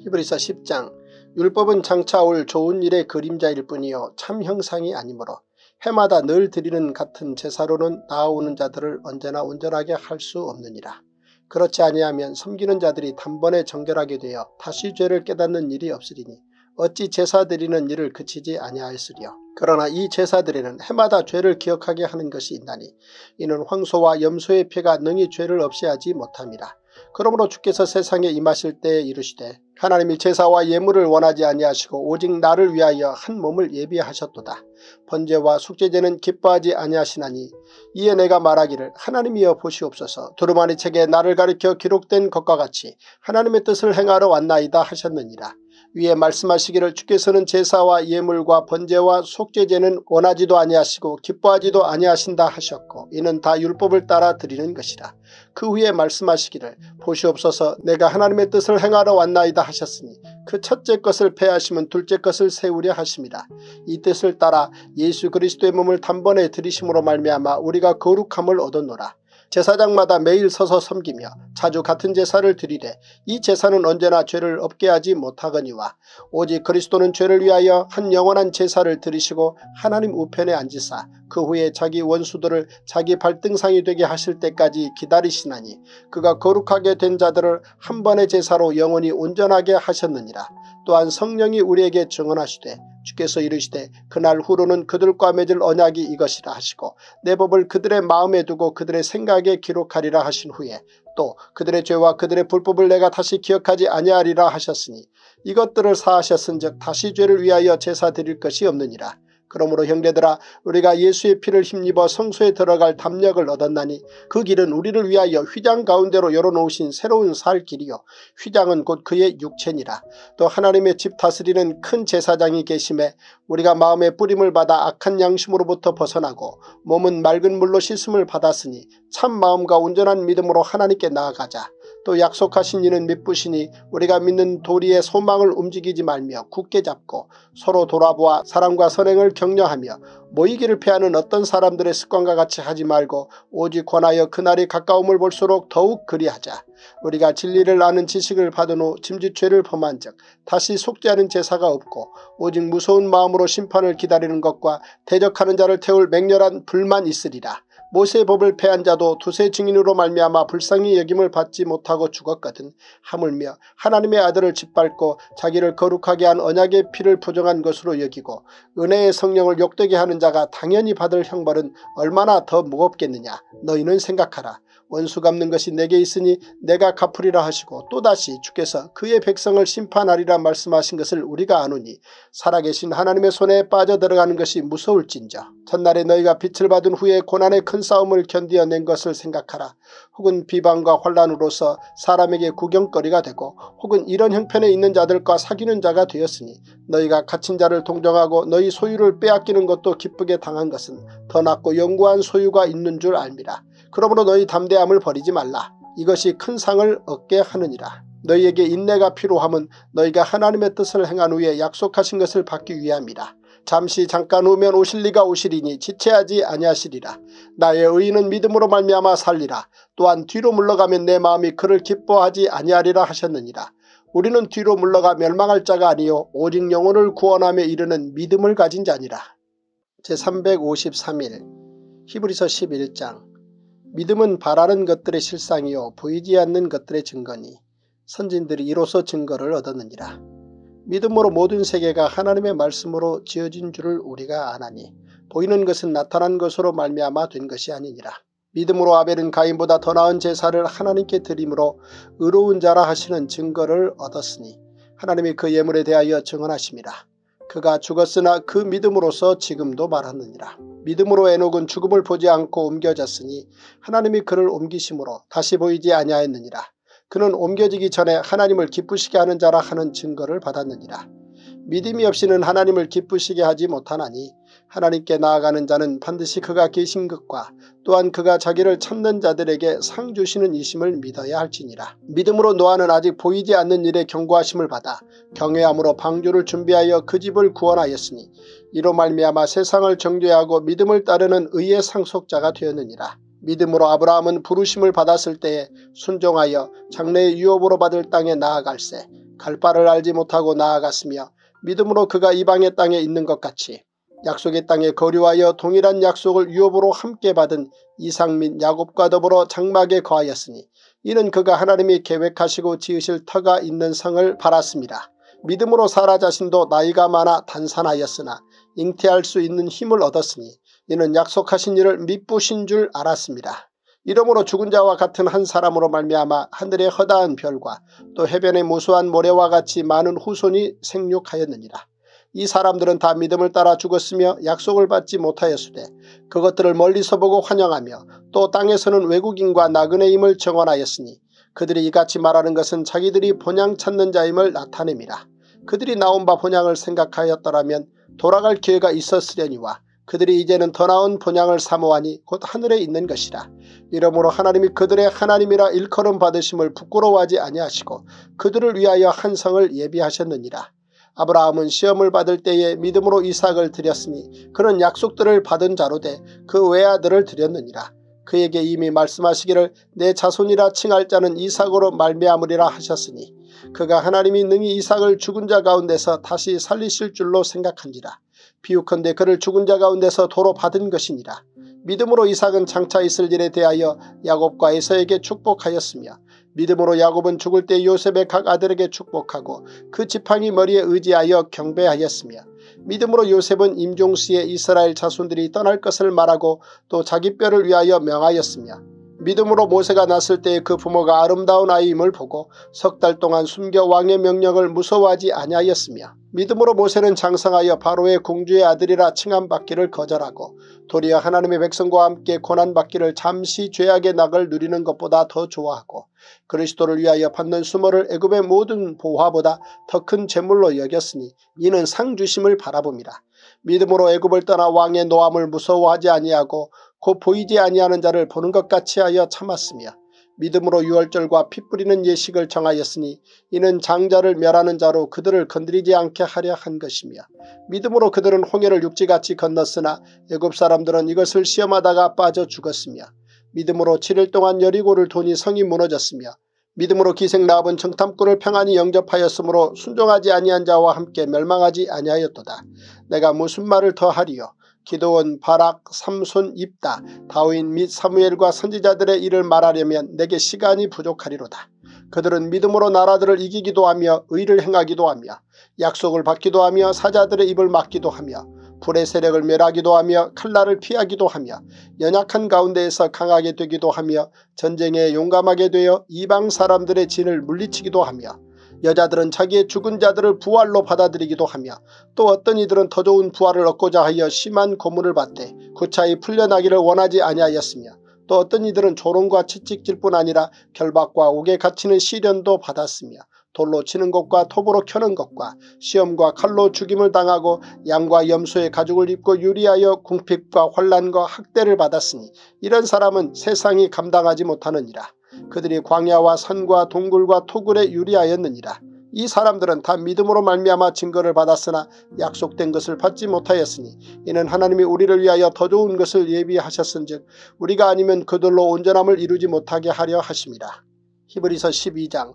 히브리서 10장 율법은 장차 올 좋은 일의 그림자일 뿐이요 참 형상이 아니므로 해마다 늘 드리는 같은 제사로는 나아오는 자들을 언제나 온전하게 할 수 없느니라. 그렇지 아니하면 섬기는 자들이 단번에 정결하게 되어 다시 죄를 깨닫는 일이 없으리니 어찌 제사 드리는 일을 그치지 아니하였으리요. 그러나 이 제사들에는 해마다 죄를 기억하게 하는 것이 있나니 이는 황소와 염소의 피가 능히 죄를 없이 하지 못함이라. 그러므로 주께서 세상에 임하실 때에 이르시되 하나님이 제사와 예물을 원하지 아니하시고 오직 나를 위하여 한 몸을 예비하셨도다. 번제와 숙제제는 기뻐하지 아니하시나니 이에 내가 말하기를 하나님이여 보시옵소서 두루마리 책에 나를 가리켜 기록된 것과 같이 하나님의 뜻을 행하러 왔나이다 하셨느니라. 위에 말씀하시기를 주께서는 제사와 예물과 번제와 속죄제는 원하지도 아니하시고 기뻐하지도 아니하신다 하셨고 이는 다 율법을 따라 드리는 것이라. 그 후에 말씀하시기를 보시옵소서 내가 하나님의 뜻을 행하러 왔나이다 하셨으니 그 첫째 것을 패하시면 둘째 것을 세우려 하십니다. 이 뜻을 따라 예수 그리스도의 몸을 단번에 들이심으로 말미암아 우리가 거룩함을 얻었노라. 제사장마다 매일 서서 섬기며 자주 같은 제사를 드리되 이 제사는 언제나 죄를 없게 하지 못하거니와 오직 그리스도는 죄를 위하여 한 영원한 제사를 드리시고 하나님 우편에 앉으사 그 후에 자기 원수들을 자기 발등상이 되게 하실 때까지 기다리시나니 그가 거룩하게 된 자들을 한 번의 제사로 영원히 온전하게 하셨느니라. 또한 성령이 우리에게 증언하시되 주께서 이르시되 그날 후로는 그들과 맺을 언약이 이것이라 하시고 내 법을 그들의 마음에 두고 그들의 생각에 기록하리라 하신 후에 또 그들의 죄와 그들의 불법을 내가 다시 기억하지 아니하리라 하셨으니 이것들을 사하셨은 즉 다시 죄를 위하여 제사 드릴 것이 없느니라. 그러므로 형제들아 우리가 예수의 피를 힘입어 성소에 들어갈 담력을 얻었나니 그 길은 우리를 위하여 휘장 가운데로 열어놓으신 새로운 살 길이요. 휘장은 곧 그의 육체니라. 또 하나님의 집 다스리는 큰 제사장이 계심에 우리가 마음의 뿌림을 받아 악한 양심으로부터 벗어나고 몸은 맑은 물로 씻음을 받았으니 참 마음과 온전한 믿음으로 하나님께 나아가자 또 약속하신 이는 믿부시니 우리가 믿는 도리의 소망을 움직이지 말며 굳게 잡고 서로 돌아보아 사랑과 선행을 격려하며 모이기를 피하는 어떤 사람들의 습관과 같이 하지 말고 오직 권하여 그날이 가까움을 볼수록 더욱 그리하자. 우리가 진리를 아는 지식을 받은 후 짐짓죄를 범한 적 다시 속죄하는 제사가 없고 오직 무서운 마음으로 심판을 기다리는 것과 대적하는 자를 태울 맹렬한 불만 있으리라. 모세의 법을 패한 자도 두세 증인으로 말미암아 불쌍히 여김을 받지 못하고 죽었거든 하물며 하나님의 아들을 짓밟고 자기를 거룩하게 한 언약의 피를 부정한 것으로 여기고 은혜의 성령을 욕되게 하는 자가 당연히 받을 형벌은 얼마나 더 무겁겠느냐 너희는 생각하라. 원수 갚는 것이 내게 있으니 내가 갚으리라 하시고 또다시 주께서 그의 백성을 심판하리라 말씀하신 것을 우리가 아노니 살아계신 하나님의 손에 빠져들어가는 것이 무서울진저 첫날에 너희가 빛을 받은 후에 고난의 큰 싸움을 견디어낸 것을 생각하라. 혹은 비방과 환란으로서 사람에게 구경거리가 되고 혹은 이런 형편에 있는 자들과 사귀는 자가 되었으니 너희가 갇힌 자를 동정하고 너희 소유를 빼앗기는 것도 기쁘게 당한 것은 더 낫고 영구한 소유가 있는 줄 알미라. 그러므로 너희 담대함을 버리지 말라. 이것이 큰 상을 얻게 하느니라. 너희에게 인내가 필요함은 너희가 하나님의 뜻을 행한 후에 약속하신 것을 받기 위함이라. 잠시 잠깐 오면 오실 리가 오시리니 지체하지 아니하시리라. 나의 의인은 믿음으로 말미암아 살리라. 또한 뒤로 물러가면 내 마음이 그를 기뻐하지 아니하리라 하셨느니라. 우리는 뒤로 물러가 멸망할 자가 아니요 오직 영혼을 구원함에 이르는 믿음을 가진 자니라. 제353일 히브리서 11장 믿음은 바라는 것들의 실상이요 보이지 않는 것들의 증거니 선진들이 이로써 증거를 얻었느니라. 믿음으로 모든 세계가 하나님의 말씀으로 지어진 줄을 우리가 아나니 보이는 것은 나타난 것으로 말미암아 된 것이 아니니라. 믿음으로 아벨은 가인보다 더 나은 제사를 하나님께 드림으로 의로운 자라 하시는 증거를 얻었으니 하나님이 그 예물에 대하여 증언하십니다. 그가 죽었으나 그 믿음으로서 지금도 말하느니라. 믿음으로 에녹은 죽음을 보지 않고 옮겨졌으니 하나님이 그를 옮기심으로 다시 보이지 아니하였느니라. 그는 옮겨지기 전에 하나님을 기쁘시게 하는 자라 하는 증거를 받았느니라. 믿음이 없이는 하나님을 기쁘시게 하지 못하나니 하나님께 나아가는 자는 반드시 그가 계신 것과 또한 그가 자기를 찾는 자들에게 상 주시는 이심을 믿어야 할지니라. 믿음으로 노아는 아직 보이지 않는 일에 경고하심을 받아 경외함으로 방주를 준비하여 그 집을 구원하였으니 이로 말미암아 세상을 정죄하고 믿음을 따르는 의의 상속자가 되었느니라. 믿음으로 아브라함은 부르심을 받았을 때에 순종하여 장래의 유업으로 받을 땅에 나아갈새 갈 바를 알지 못하고 나아갔으며 믿음으로 그가 이방의 땅에 있는 것 같이 약속의 땅에 거류하여 동일한 약속을 유업으로 함께 받은 이상 및 야곱과 더불어 장막에 거하였으니 이는 그가 하나님이 계획하시고 지으실 터가 있는 성을 바랐습니다. 믿음으로 사라 자신도 나이가 많아 단산하였으나 잉태할 수 있는 힘을 얻었으니 이는 약속하신 일을 미쁘신 줄 알았습니다. 이러므로 죽은 자와 같은 한 사람으로 말미암아 하늘의 허다한 별과 또 해변의 무수한 모래와 같이 많은 후손이 생육하였느니라. 이 사람들은 다 믿음을 따라 죽었으며 약속을 받지 못하였으되 그것들을 멀리서 보고 환영하며 또 땅에서는 외국인과 나그네임을 정언하였으니 그들이 이같이 말하는 것은 자기들이 본향 찾는 자임을 나타냅니다. 그들이 나온 바 본향을 생각하였더라면 돌아갈 기회가 있었으려니와 그들이 이제는 더 나은 본향을 사모하니 곧 하늘에 있는 것이라. 이러므로 하나님이 그들의 하나님이라 일컬음 받으심을 부끄러워하지 아니하시고 그들을 위하여 한 성을 예비하셨느니라. 아브라함은 시험을 받을 때에 믿음으로 이삭을 드렸으니 그는 약속들을 받은 자로 돼그 외아들을 드렸느니라. 그에게 이미 말씀하시기를 내 자손이라 칭할 자는 이삭으로 말미암으리라 하셨으니 그가 하나님이 능히 이삭을 죽은 자 가운데서 다시 살리실 줄로 생각한지라. 비유컨대 그를 죽은 자 가운데서 도로 받은 것이니라. 믿음으로 이삭은 장차 있을 일에 대하여 야곱과 에서에게 축복하였으며 믿음으로 야곱은 죽을 때 요셉의 각 아들에게 축복하고 그 지팡이 머리에 의지하여 경배하였으며 믿음으로 요셉은 임종시에 이스라엘 자손들이 떠날 것을 말하고 또 자기 뼈를 위하여 명하였으며 믿음으로 모세가 났을 때에 그 부모가 아름다운 아이임을 보고 석 달 동안 숨겨 왕의 명령을 무서워하지 아니하였으며 믿음으로 모세는 장성하여 바로의 공주의 아들이라 칭함받기를 거절하고 도리어 하나님의 백성과 함께 고난받기를 잠시 죄악의 낙을 누리는 것보다 더 좋아하고 그리스도를 위하여 받는 수모를 애굽의 모든 보화보다 더 큰 재물로 여겼으니 이는 상주심을 바라봅니다. 믿음으로 애굽을 떠나 왕의 노함을 무서워하지 아니하고 곧 보이지 아니하는 자를 보는 것 같이 하여 참았으며 믿음으로 유월절과 피 뿌리는 예식을 정하였으니 이는 장자를 멸하는 자로 그들을 건드리지 않게 하려 한 것이며 믿음으로 그들은 홍해를 육지같이 건넜으나 애굽 사람들은 이것을 시험하다가 빠져 죽었으며 믿음으로 7일 동안 여리고를 돈이 성이 무너졌으며 믿음으로 기생 나합은 정탐꾼을 평안히 영접하였으므로 순종하지 아니한 자와 함께 멸망하지 아니하였도다. 내가 무슨 말을 더하리요. 기도원, 바락, 삼손, 입다, 다윈 및 사무엘과 선지자들의 일을 말하려면 내게 시간이 부족하리로다. 그들은 믿음으로 나라들을 이기기도 하며 의를 행하기도 하며 약속을 받기도 하며 사자들의 입을 막기도 하며 불의 세력을 멸하기도 하며 칼날을 피하기도 하며 연약한 가운데에서 강하게 되기도 하며 전쟁에 용감하게 되어 이방 사람들의 진을 물리치기도 하며 여자들은 자기의 죽은 자들을 부활로 받아들이기도 하며 또 어떤 이들은 더 좋은 부활을 얻고자 하여 심한 고문을 받되 구차히 풀려나기를 원하지 아니하였으며 또 어떤 이들은 조롱과 채찍질 뿐 아니라 결박과 옥에 갇히는 시련도 받았으며 돌로 치는 것과 톱으로 켜는 것과 시험과 칼로 죽임을 당하고 양과 염소의 가죽을 입고 유리하여 궁핍과 환란과 학대를 받았으니 이런 사람은 세상이 감당하지 못하느니라. 그들이 광야와 산과 동굴과 토굴에 유리하였느니라. 이 사람들은 다 믿음으로 말미암아 증거를 받았으나 약속된 것을 받지 못하였으니 이는 하나님이 우리를 위하여 더 좋은 것을 예비하셨은즉 우리가 아니면 그들로 온전함을 이루지 못하게 하려 하십니다. 히브리서 12장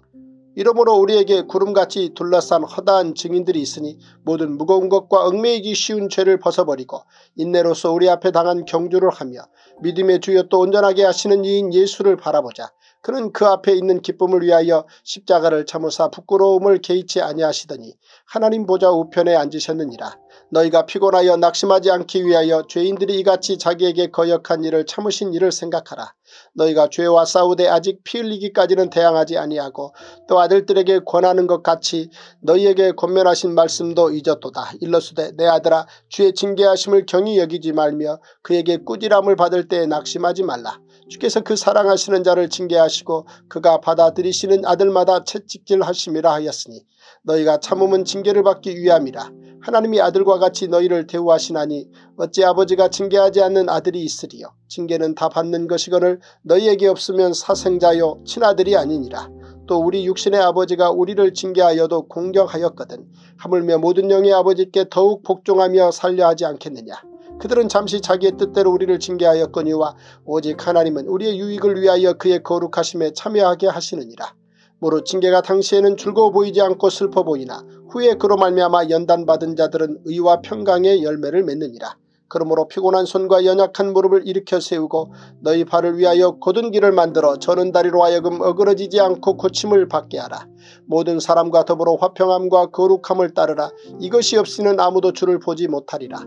이러므로 우리에게 구름같이 둘러싼 허다한 증인들이 있으니 모든 무거운 것과 얽매이기 쉬운 죄를 벗어버리고 인내로서 우리 앞에 당한 경주를 하며 믿음의 주여 또 온전하게 하시는 이인 예수를 바라보자. 그는 그 앞에 있는 기쁨을 위하여 십자가를 참으사 부끄러움을 개의치 아니하시더니 하나님 보좌 우편에 앉으셨느니라. 너희가 피곤하여 낙심하지 않기 위하여 죄인들이 이같이 자기에게 거역한 일을 참으신 일을 생각하라. 너희가 죄와 싸우되 아직 피 흘리기까지는 대항하지 아니하고 또 아들들에게 권하는 것 같이 너희에게 권면하신 말씀도 잊었도다. 일러수되 내 아들아 주의 징계하심을 경히 여기지 말며 그에게 꾸지람을 받을 때에 낙심하지 말라. 주께서 그 사랑하시는 자를 징계하시고 그가 받아들이시는 아들마다 채찍질하심이라 하였으니 너희가 참음은 징계를 받기 위함이라. 하나님이 아들과 같이 너희를 대우하시나니 어찌 아버지가 징계하지 않는 아들이 있으리요. 징계는 다 받는 것이거늘 너희에게 없으면 사생자요 친아들이 아니니라. 또 우리 육신의 아버지가 우리를 징계하여도 공경하였거든. 하물며 모든 영의 아버지께 더욱 복종하며 살려 하지 않겠느냐. 그들은 잠시 자기의 뜻대로 우리를 징계하였거니와 오직 하나님은 우리의 유익을 위하여 그의 거룩하심에 참여하게 하시느니라. 모로 징계가 당시에는 즐거워 보이지 않고 슬퍼 보이나 후에 그로 말미암아 연단받은 자들은 의와 평강의 열매를 맺느니라. 그러므로 피곤한 손과 연약한 무릎을 일으켜 세우고 너희 발을 위하여 곧은 길을 만들어 저는 다리로 하여금 어그러지지 않고 고침을 받게 하라. 모든 사람과 더불어 화평함과 거룩함을 따르라. 이것이 없이는 아무도 주를 보지 못하리라.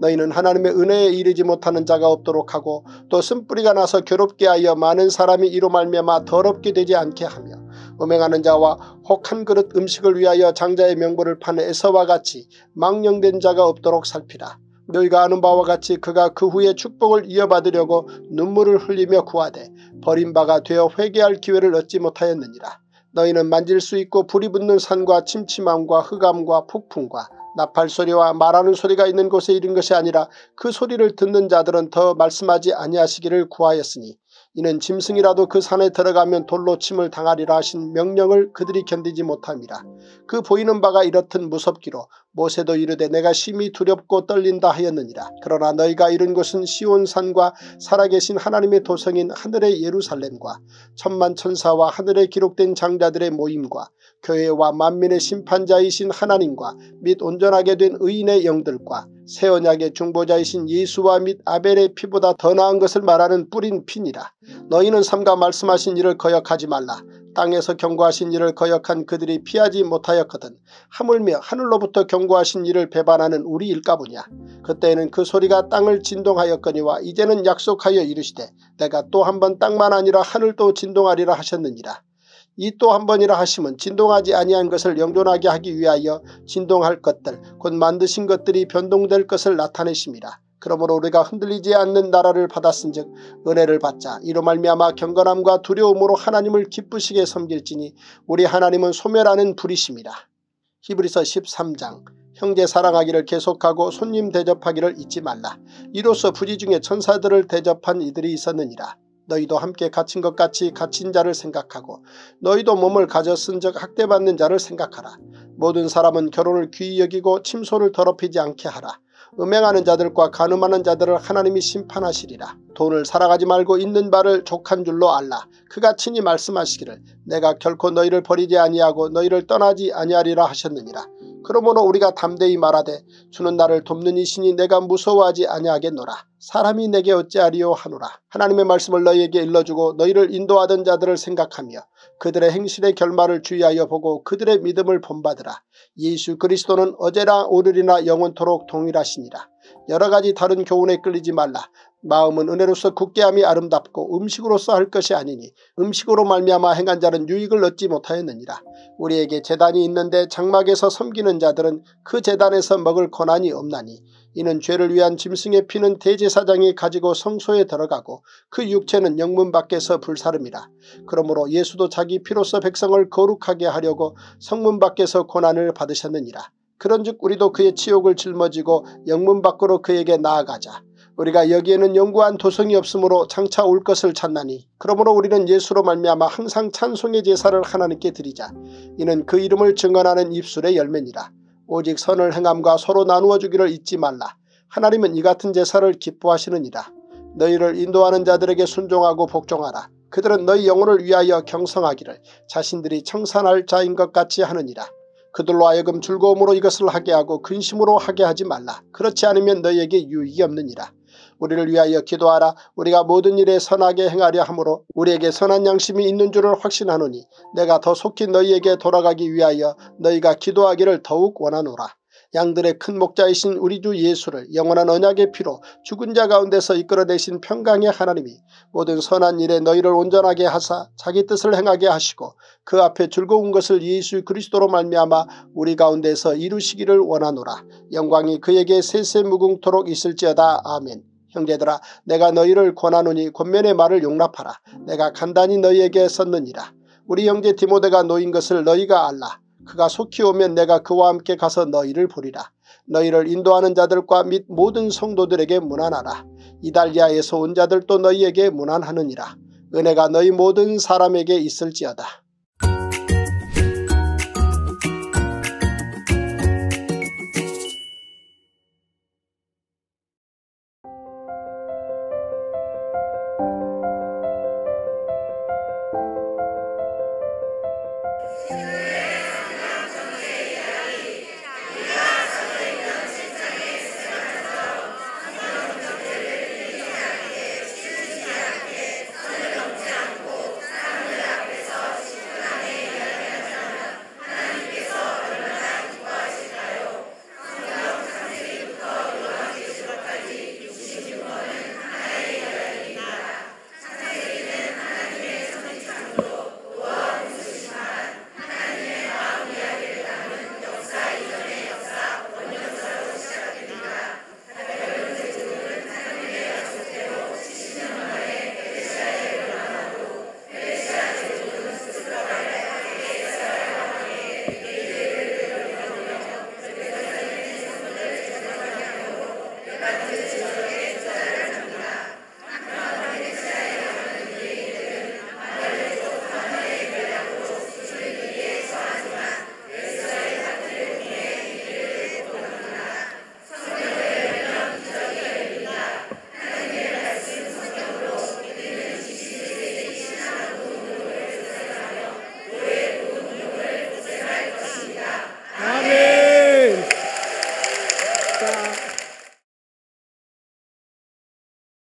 너희는 하나님의 은혜에 이르지 못하는 자가 없도록 하고 또 쓴뿌리가 나서 괴롭게 하여 많은 사람이 이로 말미암아 더럽게 되지 않게 하며 음행하는 자와 혹한 그릇 음식을 위하여 장자의 명부를 파는 에서와 같이 망령된 자가 없도록 살피라. 너희가 아는 바와 같이 그가 그 후에 축복을 이어받으려고 눈물을 흘리며 구하되 버림바가 되어 회개할 기회를 얻지 못하였느니라. 너희는 만질 수 있고 불이 붙는 산과 침침함과 흑암과 폭풍과 나팔 소리와 말하는 소리가 있는 곳에 이른 것이 아니라 그 소리를 듣는 자들은 더 말씀하지 아니하시기를 구하였으니 이는 짐승이라도 그 산에 들어가면 돌로 침을 당하리라 하신 명령을 그들이 견디지 못함이라. 그 보이는 바가 이렇듯 무섭기로 모세도 이르되 내가 심히 두렵고 떨린다 하였느니라. 그러나 너희가 이른 곳은 시온산과 살아계신 하나님의 도성인 하늘의 예루살렘과 천만 천사와 하늘에 기록된 장자들의 모임과 교회와 만민의 심판자이신 하나님과 및 온전하게 된 의인의 영들과 새 언약의 중보자이신 예수와 및 아벨의 피보다 더 나은 것을 말하는 뿌린 피니라. 너희는 삼가 말씀하신 일을 거역하지 말라. 땅에서 경고하신 일을 거역한 그들이 피하지 못하였거든 하물며 하늘로부터 경고하신 일을 배반하는 우리일까 보냐. 그때에는 그 소리가 땅을 진동하였거니와 이제는 약속하여 이르시되 내가 또 한 번 땅만 아니라 하늘도 진동하리라 하셨느니라. 이 또 한 번이라 하심은 진동하지 아니한 것을 영존하게 하기 위하여 진동할 것들 곧 만드신 것들이 변동될 것을 나타내십니다. 그러므로 우리가 흔들리지 않는 나라를 받았은즉 은혜를 받자 이로 말미암아 경건함과 두려움으로 하나님을 기쁘시게 섬길지니 우리 하나님은 소멸하는 불이십니다. 히브리서 13장 형제 사랑하기를 계속하고 손님 대접하기를 잊지 말라. 이로써 부지 중에 천사들을 대접한 이들이 있었느니라. 너희도 함께 갇힌 것 같이 갇힌 자를 생각하고 너희도 몸을 가졌은 적 학대받는 자를 생각하라. 모든 사람은 결혼을 귀히 여기고 침소를 더럽히지 않게 하라. 음행하는 자들과 가늠하는 자들을 하나님이 심판하시리라. 돈을 살아가지 말고 있는 바를 족한 줄로 알라. 그가 친히 말씀하시기를 내가 결코 너희를 버리지 아니하고 너희를 떠나지 아니하리라 하셨느니라. 그러므로 우리가 담대히 말하되 주는 나를 돕는 이신이 내가 무서워하지 아니하겠노라. 사람이 내게 어찌하리요 하노라. 하나님의 말씀을 너희에게 일러주고 너희를 인도하던 자들을 생각하며 그들의 행실의 결말을 주의하여 보고 그들의 믿음을 본받으라. 예수 그리스도는 어제나 오늘이나 영원토록 동일하시니라. 여러가지 다른 교훈에 끌리지 말라. 마음은 은혜로서 굳게함이 아름답고 음식으로서 할 것이 아니니 음식으로 말미암아 행한 자는 유익을 얻지 못하였느니라. 우리에게 재단이 있는데 장막에서 섬기는 자들은 그 재단에서 먹을 권한이 없나니 이는 죄를 위한 짐승의 피는 대제사장이 가지고 성소에 들어가고 그 육체는 영문 밖에서 불사름이라. 그러므로 예수도 자기 피로서 백성을 거룩하게 하려고 성문 밖에서 고난을 받으셨느니라. 그런즉 우리도 그의 치욕을 짊어지고 영문 밖으로 그에게 나아가자. 우리가 여기에는 영구한 도성이 없으므로 장차 올 것을 찾나니 그러므로 우리는 예수로 말미암아 항상 찬송의 제사를 하나님께 드리자. 이는 그 이름을 증언하는 입술의 열매니라. 오직 선을 행함과 서로 나누어 주기를 잊지 말라. 하나님은 이 같은 제사를 기뻐하시느니라. 너희를 인도하는 자들에게 순종하고 복종하라. 그들은 너희 영혼을 위하여 경성하기를 자신들이 청산할 자인 것 같이 하느니라. 그들로 하여금 즐거움으로 이것을 하게 하고 근심으로 하게 하지 말라. 그렇지 않으면 너희에게 유익이 없느니라. 우리를 위하여 기도하라. 우리가 모든 일에 선하게 행하려 하므로 우리에게 선한 양심이 있는 줄을 확신하노니 내가 더 속히 너희에게 돌아가기 위하여 너희가 기도하기를 더욱 원하노라. 양들의 큰 목자이신 우리 주 예수를 영원한 언약의 피로 죽은 자 가운데서 이끌어내신 평강의 하나님이 모든 선한 일에 너희를 온전하게 하사 자기 뜻을 행하게 하시고 그 앞에 즐거운 것을 예수 그리스도로 말미암아 우리 가운데서 이루시기를 원하노라. 영광이 그에게 세세 무궁토록 있을지어다. 아멘. 형제들아 내가 너희를 권하노니 권면의 말을 용납하라. 내가 간단히 너희에게 썼느니라. 우리 형제 디모데가 놓인 것을 너희가 알라. 그가 속히 오면 내가 그와 함께 가서 너희를 보리라. 너희를 인도하는 자들과 및 모든 성도들에게 문안하라. 이달리아에서 온 자들도 너희에게 문안하느니라. 은혜가 너희 모든 사람에게 있을지어다.